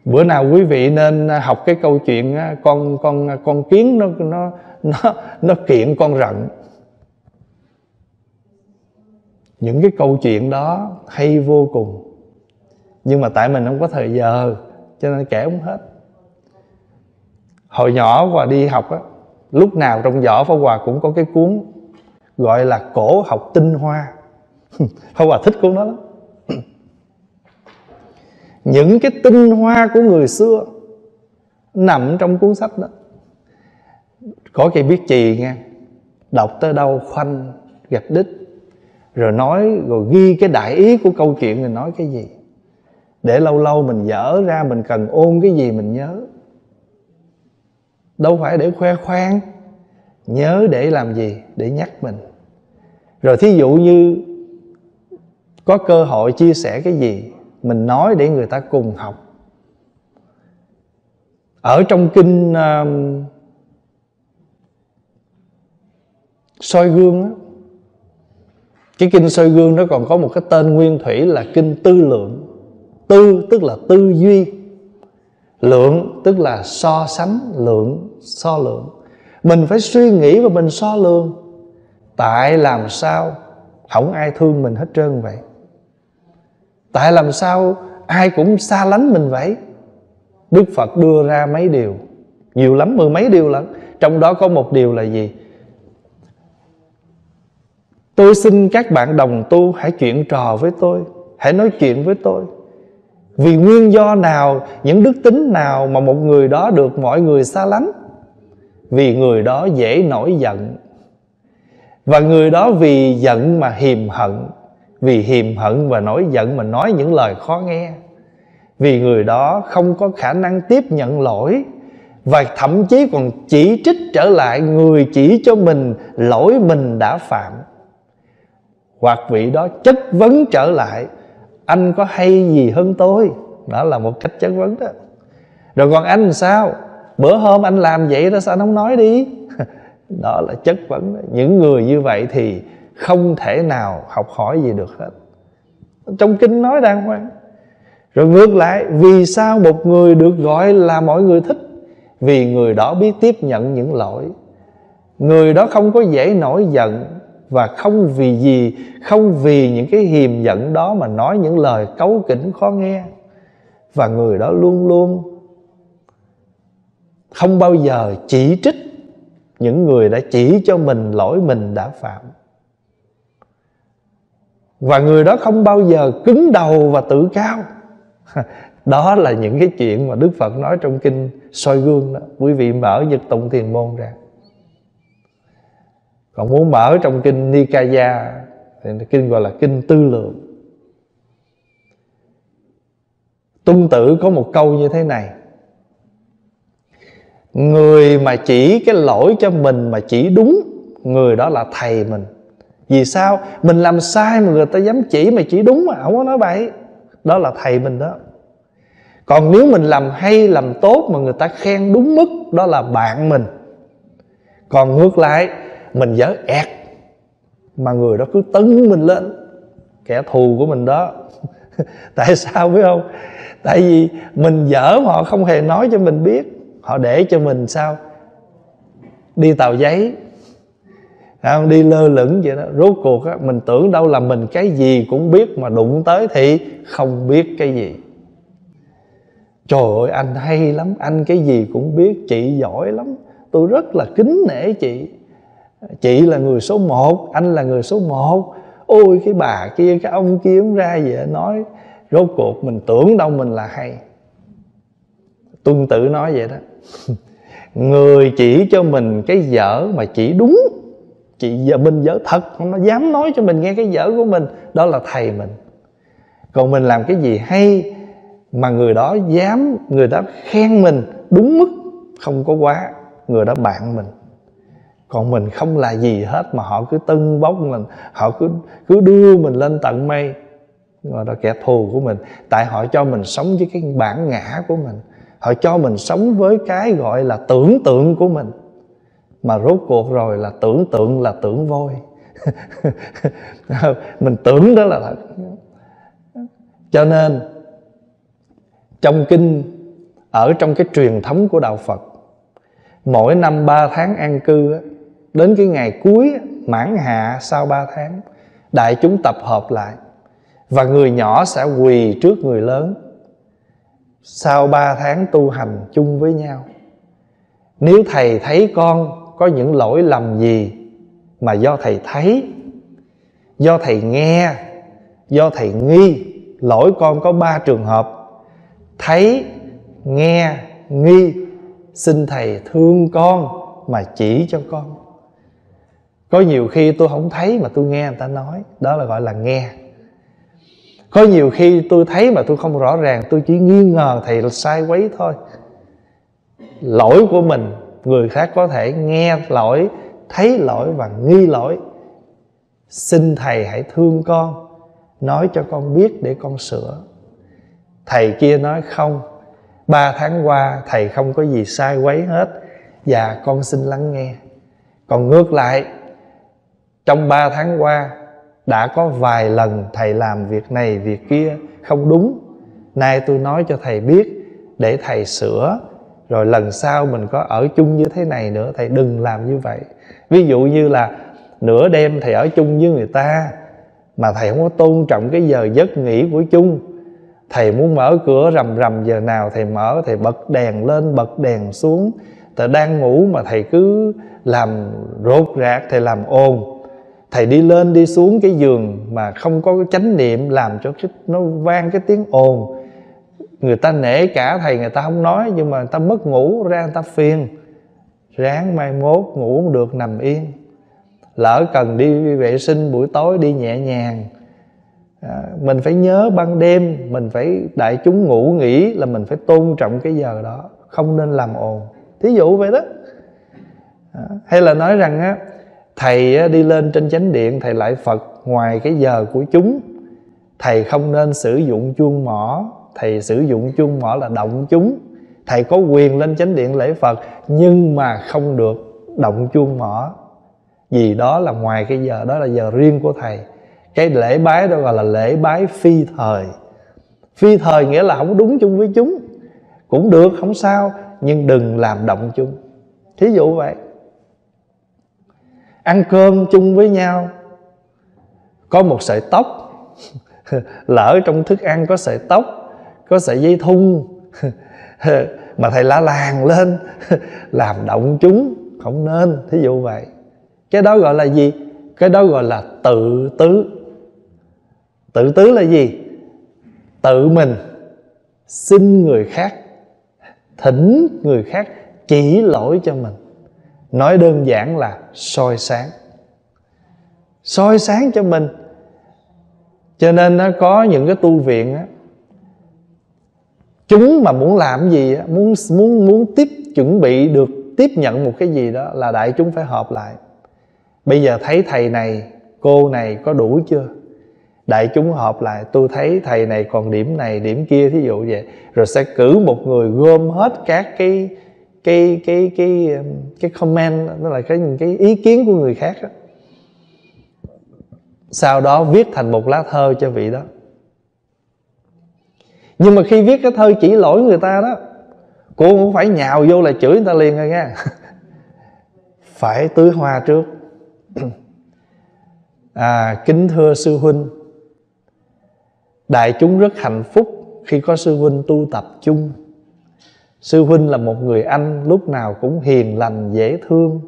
bữa nào quý vị nên học cái câu chuyện à, con con à, con kiến nó nó nó nó kiện con rận. Những cái câu chuyện đó hay vô cùng. Nhưng mà tại mình không có thời giờ, cho nên kể không hết. Hồi nhỏ và đi học á, lúc nào trong giỏ phó hòa cũng có cái cuốn gọi là cổ học tinh hoa. Phó hòa thích cuốn đó lắm những cái tinh hoa của người xưa nằm trong cuốn sách đó. Có cái biết chì nghe, đọc tới đâu khoanh gạch đích rồi nói rồi ghi cái đại ý của câu chuyện rồi nói cái gì. Để lâu lâu mình dở ra mình cần ôn cái gì mình nhớ. Đâu phải để khoe khoang nhớ để làm gì để nhắc mình. Rồi thí dụ như có cơ hội chia sẻ cái gì mình nói để người ta cùng học. Ở trong kinh uh, soi gương á cái kinh soi gương nó còn có một cái tên nguyên thủy là kinh tư lượng. Tư tức là tư duy lượng tức là so sánh lượng so lượng. Mình phải suy nghĩ và mình so lượng. Tại làm sao? Không ai thương mình hết trơn vậy tại làm sao ai cũng xa lánh mình vậy? Đức phật đưa ra mấy điều, nhiều lắm, mười mấy điều lắm trong đó có một điều là gì? Tôi xin các bạn đồng tu hãy chuyện trò với tôi, hãy nói chuyện với tôi. Vì nguyên do nào, những đức tính nào mà một người đó được mọi người xa lánh? Vì người đó dễ nổi giận. Và người đó vì giận mà hiềm hận vì hiềm hận và nổi giận mà nói những lời khó nghe. Vì người đó không có khả năng tiếp nhận lỗi và thậm chí còn chỉ trích trở lại người chỉ cho mình lỗi mình đã phạm. Hoặc vị đó chất vấn trở lại, anh có hay gì hơn tôi? Đó là một cách chất vấn đó. Rồi còn anh sao? Bữa hôm anh làm vậy đó, sao anh không nói đi? Đó là chất vấn đó. những người như vậy thì không thể nào học hỏi gì được hết. Trong kinh nói đàng hoàng. Rồi ngược lại, vì sao một người được gọi là mọi người thích? Vì người đó biết tiếp nhận những lỗi. Người đó không có dễ nổi giận và không vì gì, không vì những cái hiềm giận đó mà nói những lời cấu kỉnh khó nghe. Và người đó luôn luôn không bao giờ chỉ trích những người đã chỉ cho mình lỗi mình đã phạm và người đó không bao giờ cứng đầu và tự cao. Đó là những cái chuyện mà đức phật nói trong kinh soi gương đó. Quý vị mở nhật tụng thiền môn ra. Còn muốn mở trong kinh nikaya, thì kinh gọi là kinh tư lượng. Tung tử có một câu như thế này. Người mà chỉ cái lỗi cho mình mà chỉ đúng, người đó là thầy mình vì sao? Mình làm sai mà người ta dám chỉ mà chỉ đúng mà không có nói bậy. Đó là thầy mình đó. Còn nếu mình làm hay, làm tốt mà người ta khen đúng mức, đó là bạn mình. Còn ngược lại, mình dở ẹt mà người đó cứ tấn mình lên. Kẻ thù của mình đó. Tại sao biết không? Tại vì mình dở mà họ không hề nói cho mình biết. Họ để cho mình sao? Đi tàu giấy không đi lơ lửng vậy đó. Rốt cuộc á, mình tưởng đâu là mình cái gì cũng biết mà đụng tới thì không biết cái gì. Trời ơi anh hay lắm anh cái gì cũng biết chị giỏi lắm. Tôi rất là kính nể chị. Chị là người số một anh là người số một. Ôi cái bà kia cái ông kia ông ra vậy nói rốt cuộc mình tưởng đâu mình là hay. Tuân tử nói vậy đó. Người chỉ cho mình cái dở mà chỉ đúng chị giờ minh dở thật, không nó dám nói cho mình nghe cái dở của mình. Đó là thầy mình. Còn mình làm cái gì hay mà người đó dám, người đó khen mình đúng mức, không có quá, người đó bạn mình. Còn mình không là gì hết mà họ cứ tưng bốc mình, họ cứ cứ đưa mình lên tận mây. Gọi đó kẻ thù của mình. Tại họ cho mình sống với cái bản ngã của mình. Họ cho mình sống với cái gọi là tưởng tượng của mình mà rốt cuộc rồi là tưởng tượng là tưởng vôi mình tưởng đó là thật. Cho nên, trong kinh, ở trong cái truyền thống của đạo phật, mỗi năm ba tháng an cư đến cái ngày cuối mãn hạ sau ba tháng, đại chúng tập hợp lại. Và người nhỏ sẽ quỳ trước người lớn. Sau ba tháng tu hành chung với nhau. Nếu thầy thấy con có những lỗi lầm gì mà do thầy thấy, do thầy nghe, do thầy nghi lỗi con có ba trường hợp. Thấy, nghe, nghi, xin thầy thương con mà chỉ cho con. Có nhiều khi tôi không thấy mà tôi nghe người ta nói, đó là gọi là nghe. Có nhiều khi tôi thấy mà tôi không rõ ràng, tôi chỉ nghi ngờ thầy là sai quấy thôi. Lỗi của mình người khác có thể nghe lỗi, thấy lỗi và nghi lỗi. Xin thầy hãy thương con, nói cho con biết để con sửa. Thầy kia nói không. Ba tháng qua, thầy không có gì sai quấy hết, và con xin lắng nghe. Còn ngược lại, trong ba tháng qua, đã có vài lần thầy làm việc này, việc kia không đúng. Nay tôi nói cho thầy biết để thầy sửa rồi lần sau mình có ở chung như thế này nữa, thầy đừng làm như vậy. Ví dụ như là nửa đêm thầy ở chung với người ta, mà thầy không có tôn trọng cái giờ giấc nghỉ của chung. Thầy muốn mở cửa rầm rầm giờ nào thầy mở, thầy bật đèn lên, bật đèn xuống. Thầy đang ngủ mà thầy cứ làm rốt rạc, thầy làm ồn. Thầy đi lên đi xuống cái giường mà không có cái chánh niệm làm cho cái nó vang cái tiếng ồn người ta nể cả thầy người ta không nói nhưng mà người ta mất ngủ ra người ta phiền. Ráng mai mốt ngủ không được nằm yên. Lỡ cần đi vệ sinh buổi tối đi nhẹ nhàng. À, mình phải nhớ ban đêm mình phải đại chúng ngủ nghỉ là mình phải tôn trọng cái giờ đó không nên làm ồn. Thí dụ vậy đó. À, hay là nói rằng á thầy đi lên trên chánh điện thầy lại phật ngoài cái giờ của chúng. Thầy không nên sử dụng chuông mỏ thầy sử dụng chuông mỏ là động chúng. Thầy có quyền lên chánh điện lễ phật, nhưng mà không được động chuông mỏ vì đó là ngoài cái giờ, đó là giờ riêng của thầy. Cái lễ bái đó gọi là lễ bái phi thời. Phi thời nghĩa là không đúng chung với chúng. Cũng được, không sao, nhưng đừng làm động chung. Thí dụ vậy. Ăn cơm chung với nhau. Có một sợi tóc. Lỡ trong thức ăn có sợi tóc có sợi dây thun. Mà thầy la làng lên, làm động chúng. Không nên, thí dụ vậy. Cái đó gọi là gì? Cái đó gọi là tự tứ. Tự tứ là gì? Tự mình xin người khác, thỉnh người khác chỉ lỗi cho mình. Nói đơn giản là soi sáng. Soi sáng cho mình. Cho nên nó có những cái tu viện á chúng mà muốn làm gì muốn muốn muốn tiếp chuẩn bị được tiếp nhận một cái gì đó là đại chúng phải họp lại. Bây giờ thấy thầy này, cô này có đủ chưa? Đại chúng họp lại, tôi thấy thầy này còn điểm này, điểm kia, thí dụ vậy. Rồi sẽ cử một người gom hết các cái cái cái cái cái comment đó là cái cái ý kiến của người khác đó. sau đó viết thành một lá thơ cho vị đó nhưng mà khi viết cái thơ chỉ lỗi người ta đó, cô cũng phải nhào vô là chửi người ta liền rồi nha. Phải tưới hoa trước. À kính thưa sư huynh, đại chúng rất hạnh phúc khi có sư huynh tu tập chung. Sư huynh là một người anh, lúc nào cũng hiền lành, dễ thương.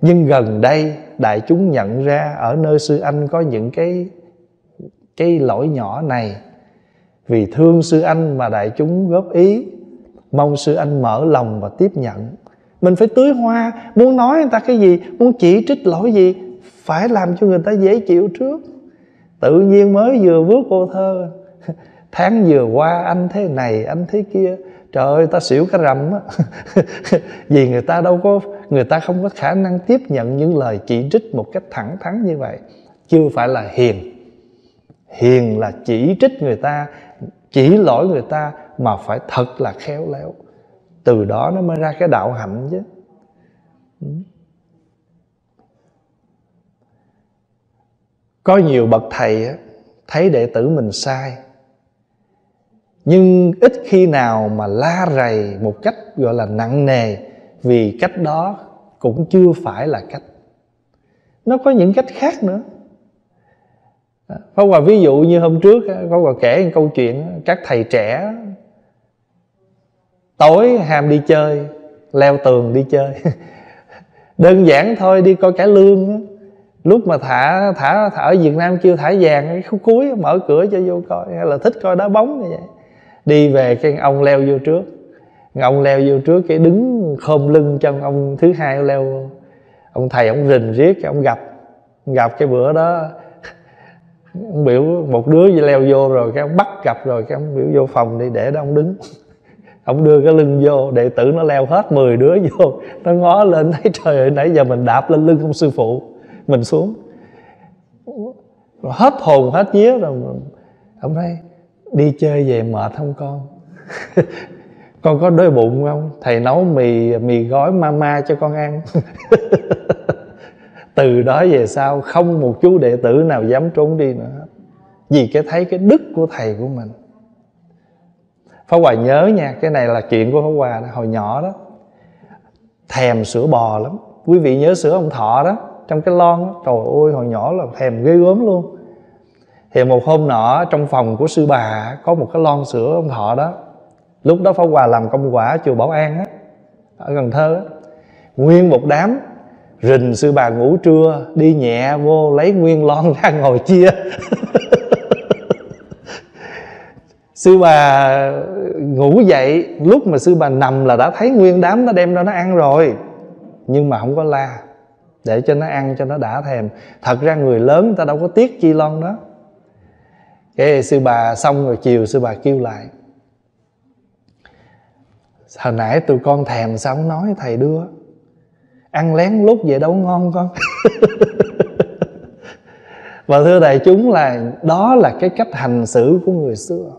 Nhưng gần đây, đại chúng nhận ra ở nơi sư anh có những cái cái lỗi nhỏ này vì thương sư anh mà đại chúng góp ý, mong sư anh mở lòng và tiếp nhận. Mình phải tưới hoa, muốn nói người ta cái gì, muốn chỉ trích lỗi gì, phải làm cho người ta dễ chịu trước. Tự nhiên mới vừa bước cô thơ, tháng vừa qua anh thế này, anh thế kia. Trời ơi, ta xỉu cái rầm á. Vì người ta đâu có, người ta không có khả năng tiếp nhận những lời chỉ trích một cách thẳng thắn như vậy. Chưa phải là hiền. Hiền là chỉ trích người ta chỉ lỗi người ta mà phải thật là khéo léo. Từ đó nó mới ra cái đạo hạnh chứ. Ừ. Có nhiều bậc thầy thấy đệ tử mình sai. Nhưng ít khi nào mà la rầy một cách, gọi là, nặng nề, vì cách đó cũng chưa phải là cách. Nó có những cách khác nữa. Pháp Hòa ví dụ như hôm trước Pháp Hòa kể một câu chuyện Các thầy trẻ Tối ham đi chơi Leo tường đi chơi. Đơn giản thôi đi coi cải lương Lúc mà thả thả, thả ở Việt Nam kêu thả vàng cái khúc cuối mở cửa cho vô coi hay là thích coi đá bóng như vậy. Đi về cái ông leo vô trước. Ông leo vô trước cái đứng khom lưng cho ông thứ hai leo ông thầy ông rình riết cái ông gặp gặp cái bữa đó ông biểu, một đứa leo vô rồi cái ông bắt gặp rồi, cái ông biểu vô phòng đi để đó ông đứng. Ông đưa cái lưng vô, đệ tử nó leo hết 10 đứa vô. Nó ngó lên, thấy trời ơi, nãy giờ mình đạp lên lưng ông sư phụ, mình xuống. Rồi hết hồn, hết vía rồi ông nói, đi chơi về mệt không con? Con có đói bụng không? Thầy nấu mì mì gói mama cho con ăn từ đó về sau không một chú đệ tử nào dám trốn đi nữa. Vì cái thấy cái đức của thầy của mình. Pháp Hòa nhớ nha Cái này là chuyện của Pháp Hòa đó, hồi nhỏ đó. Thèm sữa bò lắm. Quý vị nhớ sữa ông Thọ đó Trong cái lon đó. Trời ơi hồi nhỏ là thèm ghê gớm luôn. Thì một hôm nọ trong phòng của sư bà có một cái lon sữa ông thọ đó. Lúc đó pháp hòa làm công quả chùa bảo an á ở cần thơ á. Nguyên một đám rình sư bà ngủ trưa, đi nhẹ vô lấy nguyên lon ra ngồi chia. Sư bà ngủ dậy, lúc mà sư bà nằm là đã thấy nguyên đám nó đem ra nó ăn rồi. Nhưng mà không có la, để cho nó ăn cho nó đã thèm. Thật ra người lớn ta đâu có tiếc chi lon đó. Cái sư bà xong rồi, chiều sư bà kêu lại. Hồi nãy tụi con thèm sao không nói, thầy đưa ăn lén lút vậy đâu ngon con. Và thưa đại chúng là đó là cái cách hành xử của người xưa.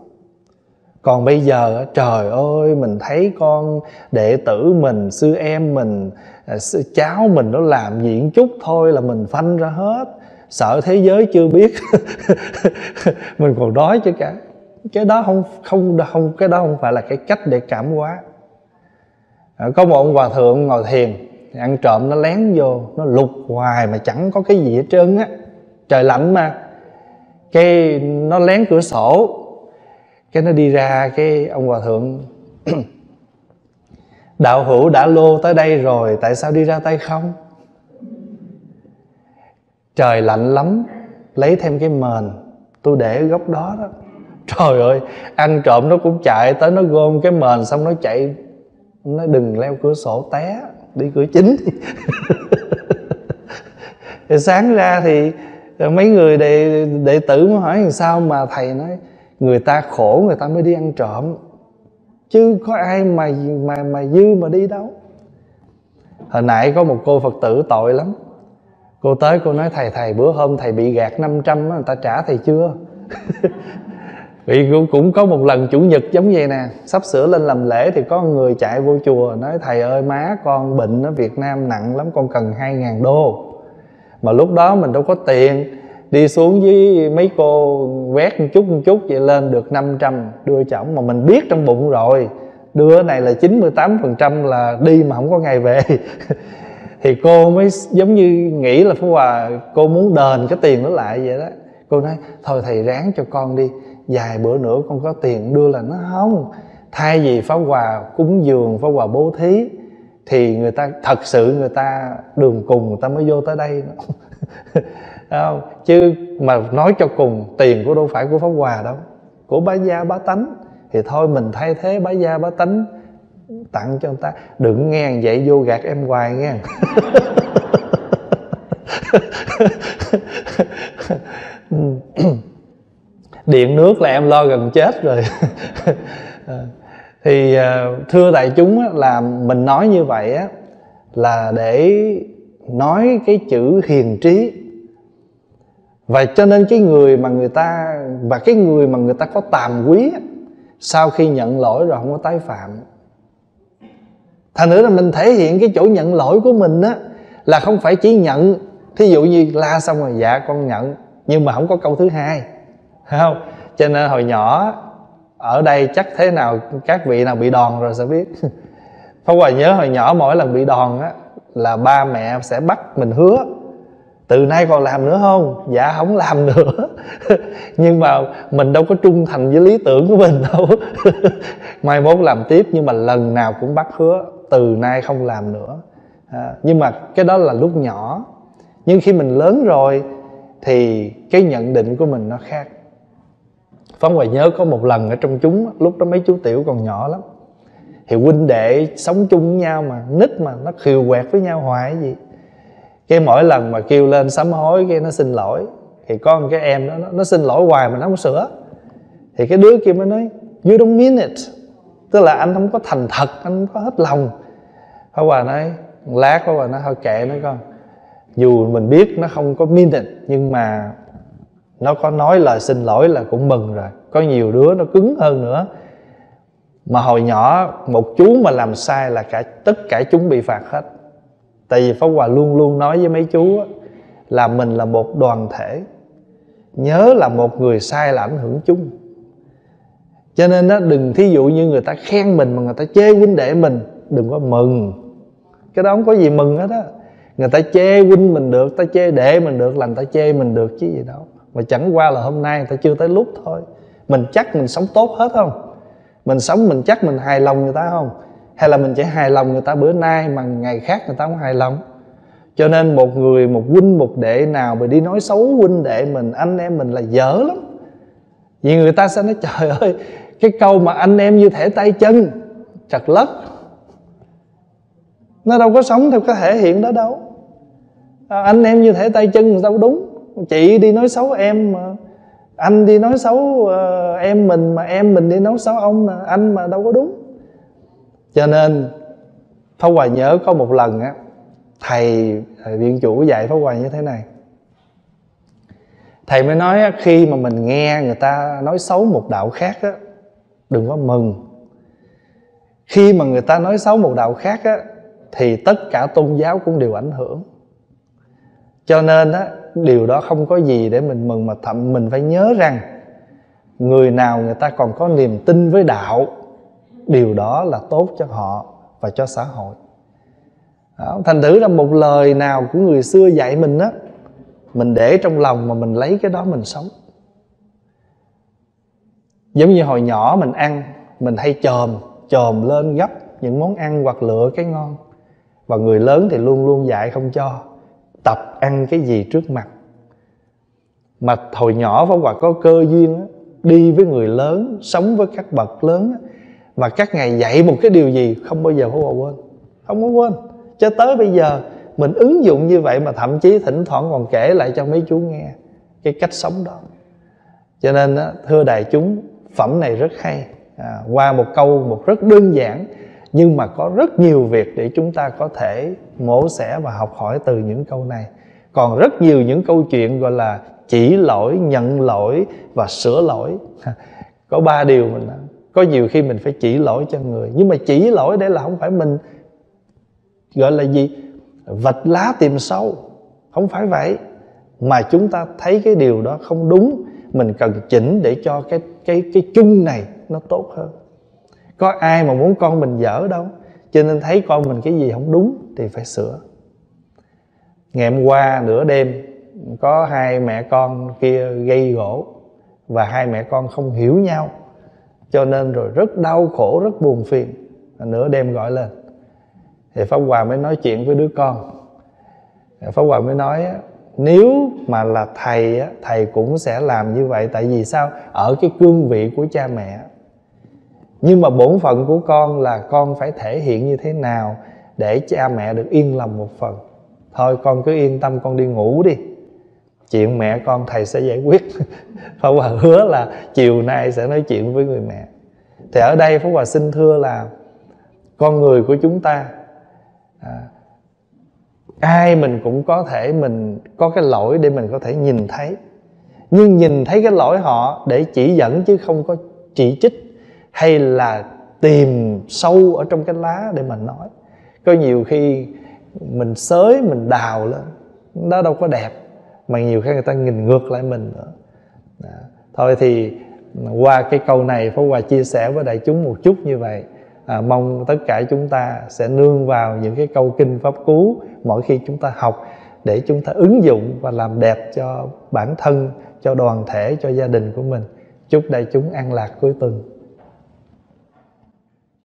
Còn bây giờ, trời ơi, mình thấy con đệ tử mình, sư em mình à, sư, cháu mình nó làm diện chút thôi là mình phanh ra hết. Sợ thế giới chưa biết. Mình còn đói chứ cả. Cái đó không không không, cái đó không phải là cái cách để cảm hóa. À, có một ông hòa thượng ngồi thiền ăn trộm nó lén vô, nó lục hoài mà chẳng có cái gì hết trơn á. Trời lạnh mà. Cái nó lén cửa sổ, cái nó đi ra cái ông hòa thượng. Đạo hữu đã lô tới đây rồi, tại sao đi ra tay không? Trời lạnh lắm, lấy thêm cái mền, tôi để ở góc đó đó. Trời ơi, ăn trộm nó cũng chạy tới, nó gom cái mền xong nó chạy, nó đừng leo cửa sổ té đi cửa chính thì sáng ra thì mấy người đệ đệ tử mới hỏi làm sao mà thầy nói, người ta khổ, người ta mới đi ăn trộm. Chứ có ai mà mà mà dư mà đi đâu. Hồi nãy có một cô phật tử tội lắm. Cô tới cô nói, thầy thầy, bữa hôm thầy bị gạt 500 trăm người ta trả thầy chưa? vì cũng, có một lần chủ nhật giống vậy nè sắp sửa lên làm lễ thì có người chạy vô chùa nói thầy ơi má con bệnh ở việt nam nặng lắm con cần hai ngàn đô. Mà lúc đó mình đâu có tiền đi xuống với mấy cô quét một chút một chút vậy lên được 500 đưa chồng mà mình biết trong bụng rồi đưa này là 98% là đi mà không có ngày về. Thì cô mới giống như nghĩ là phú hòa cô muốn đền cái tiền đó lại vậy đó. Cô nói thôi thầy ráng cho con đi vài bữa nữa con có tiền đưa là nó không? Thay vì pháo hòa cúng dường pháo hòa bố thí, thì người ta, thật sự người ta, đường cùng người ta mới vô tới đây. Không? chứ mà nói cho cùng, tiền của đâu phải của pháp hòa đâu. Của bá gia bá tánh. Thì thôi mình thay thế bá gia bá tánh, tặng cho người ta. Đừng nghe vậy vô gạt em hoài nghe. Ừ điện nước là em lo gần chết rồi. Ờ, thì ờ, thưa đại chúng là mình nói như vậy là để nói cái chữ hiền trí. Và cho nên cái người mà người ta, và cái người mà người ta có tàm quý sau khi nhận lỗi rồi không có tái phạm. Thành nữa là mình thể hiện cái chỗ nhận lỗi của mình á, là không phải chỉ nhận, thí dụ như la xong rồi dạ con nhận. Nhưng mà không có câu thứ hai phải không? Cho nên hồi nhỏ ở đây chắc thế nào các vị nào bị đòn rồi sẽ biết. Pháp Hòa nhớ hồi nhỏ mỗi lần bị đòn á là ba mẹ sẽ bắt mình hứa từ nay còn làm nữa không? Dạ không làm nữa. Nhưng mà mình đâu có trung thành với lý tưởng của mình đâu. Mai mốt làm tiếp nhưng mà lần nào cũng bắt hứa từ nay không làm nữa. À, nhưng mà cái đó là lúc nhỏ. Nhưng khi mình lớn rồi thì cái nhận định của mình nó khác. Phóng Hoài nhớ có một lần ở trong chúng Lúc đó mấy chú tiểu còn nhỏ lắm. Thì huynh đệ sống chung với nhau mà Nít mà nó khiều quẹt với nhau hoài gì. Cái mỗi lần mà kêu lên sám hối Cái nó xin lỗi. Thì con cái em đó Nó, nó xin lỗi hoài mà nó không sửa. Thì cái đứa kia mới nói You don't mean it. Tức là anh không có thành thật Anh không có hết lòng. Phong Hòa nói Lát phong Hòa nói thôi kệ nó con. Dù mình biết nó không có mean it Nhưng mà nó có nói lời xin lỗi là cũng mừng rồi. Có nhiều đứa nó cứng hơn nữa. Mà hồi nhỏ, một chú mà làm sai là cả, tất cả chúng bị phạt hết. Tại vì pháp hòa luôn luôn nói với mấy chú là mình là một đoàn thể. Nhớ là một người sai là ảnh hưởng chung. Cho nên đó đừng thí dụ như người ta khen mình mà người ta chê huynh đệ mình, đừng có mừng. Cái đó không có gì mừng hết á. Người ta chê huynh mình được, ta chê đệ mình được, là người ta chê mình được chứ gì đâu mà chẳng qua là hôm nay người ta chưa tới lúc thôi. Mình chắc mình sống tốt hết không? Mình sống mình chắc mình hài lòng người ta không? Hay là mình chỉ hài lòng người ta bữa nay mà ngày khác người ta không hài lòng? Cho nên một người một huynh một đệ nào mà đi nói xấu huynh đệ mình anh em mình là dở lắm. Vì người ta sẽ nói trời ơi cái câu mà anh em như thể tay chân chặt lất. Nó đâu có sống theo cái thể hiện đó đâu. À, anh em như thể tay chân đâu đúng? Chị đi nói xấu em mà. Anh đi nói xấu uh, em mình mà em mình đi nói xấu ông mà anh mà đâu có đúng. Cho nên Pháp Hòa nhớ có một lần á thầy, thầy viện chủ dạy Pháp Hòa như thế này. Thầy mới nói á, khi mà mình nghe người ta nói xấu một đạo khác á đừng có mừng. Khi mà người ta nói xấu một đạo khác á thì tất cả tôn giáo cũng đều ảnh hưởng. Cho nên á điều đó không có gì để mình mừng mà thậm mình phải nhớ rằng người nào người ta còn có niềm tin với đạo điều đó là tốt cho họ và cho xã hội. Đó, thành thử ra một lời nào của người xưa dạy mình á mình để trong lòng mà mình lấy cái đó mình sống. Giống như hồi nhỏ mình ăn mình hay chồm chồm lên gấp những món ăn hoặc lựa cái ngon. Và người lớn thì luôn luôn dạy không cho ăn cái gì trước mặt. Mà hồi nhỏ Pháp Hòa có cơ duyên đi với người lớn sống với các bậc lớn á, mà các ngày dạy một cái điều gì không bao giờ Pháp Hòa quên. Không có quên. Cho tới bây giờ mình ứng dụng như vậy mà thậm chí thỉnh thoảng còn kể lại cho mấy chú nghe cái cách sống đó. Cho nên thưa đại chúng phẩm này rất hay. À, qua một câu một rất đơn giản nhưng mà có rất nhiều việc để chúng ta có thể mổ xẻ và học hỏi từ những câu này còn rất nhiều những câu chuyện gọi là chỉ lỗi, nhận lỗi và sửa lỗi. Có ba điều mình có nhiều khi mình phải chỉ lỗi cho người. Nhưng mà chỉ lỗi để là không phải mình gọi là gì? Vạch lá tìm sâu. Không phải vậy. Mà chúng ta thấy cái điều đó không đúng, mình cần chỉnh để cho cái cái cái chung này nó tốt hơn. Có ai mà muốn con mình dở đâu. Cho nên thấy con mình cái gì không đúng thì phải sửa ngày hôm qua nửa đêm, có hai mẹ con kia gây gỗ và hai mẹ con không hiểu nhau. Cho nên rồi rất đau khổ, rất buồn phiền. Nửa đêm gọi lên. Thì pháp hòa mới nói chuyện với đứa con. Pháp hòa mới nói nếu mà là thầy thầy cũng sẽ làm như vậy. Tại vì sao? Ở cái cương vị của cha mẹ. Nhưng mà bổn phận của con là con phải thể hiện như thế nào để cha mẹ được yên lòng một phần? Thôi con cứ yên tâm con đi ngủ đi. Chuyện mẹ con thầy sẽ giải quyết. Pháp Hòa hứa là chiều nay sẽ nói chuyện với người mẹ. Thì ở đây Pháp Hòa xin thưa là con người của chúng ta à, ai mình cũng có thể mình có cái lỗi để mình có thể nhìn thấy. Nhưng nhìn thấy cái lỗi họ để chỉ dẫn chứ không có chỉ trích hay là tìm sâu ở trong cái lá để mà nói. Có nhiều khi mình xới mình đào lên nó đâu có đẹp mà nhiều khi người ta nhìn ngược lại mình nữa. Đó. thôi thì qua cái câu này Pháp Hòa chia sẻ với đại chúng một chút như vậy. À, mong tất cả chúng ta sẽ nương vào những cái câu kinh pháp cú mỗi khi chúng ta học để chúng ta ứng dụng và làm đẹp cho bản thân cho đoàn thể cho gia đình của mình. Chúc đại chúng an lạc cuối tuần.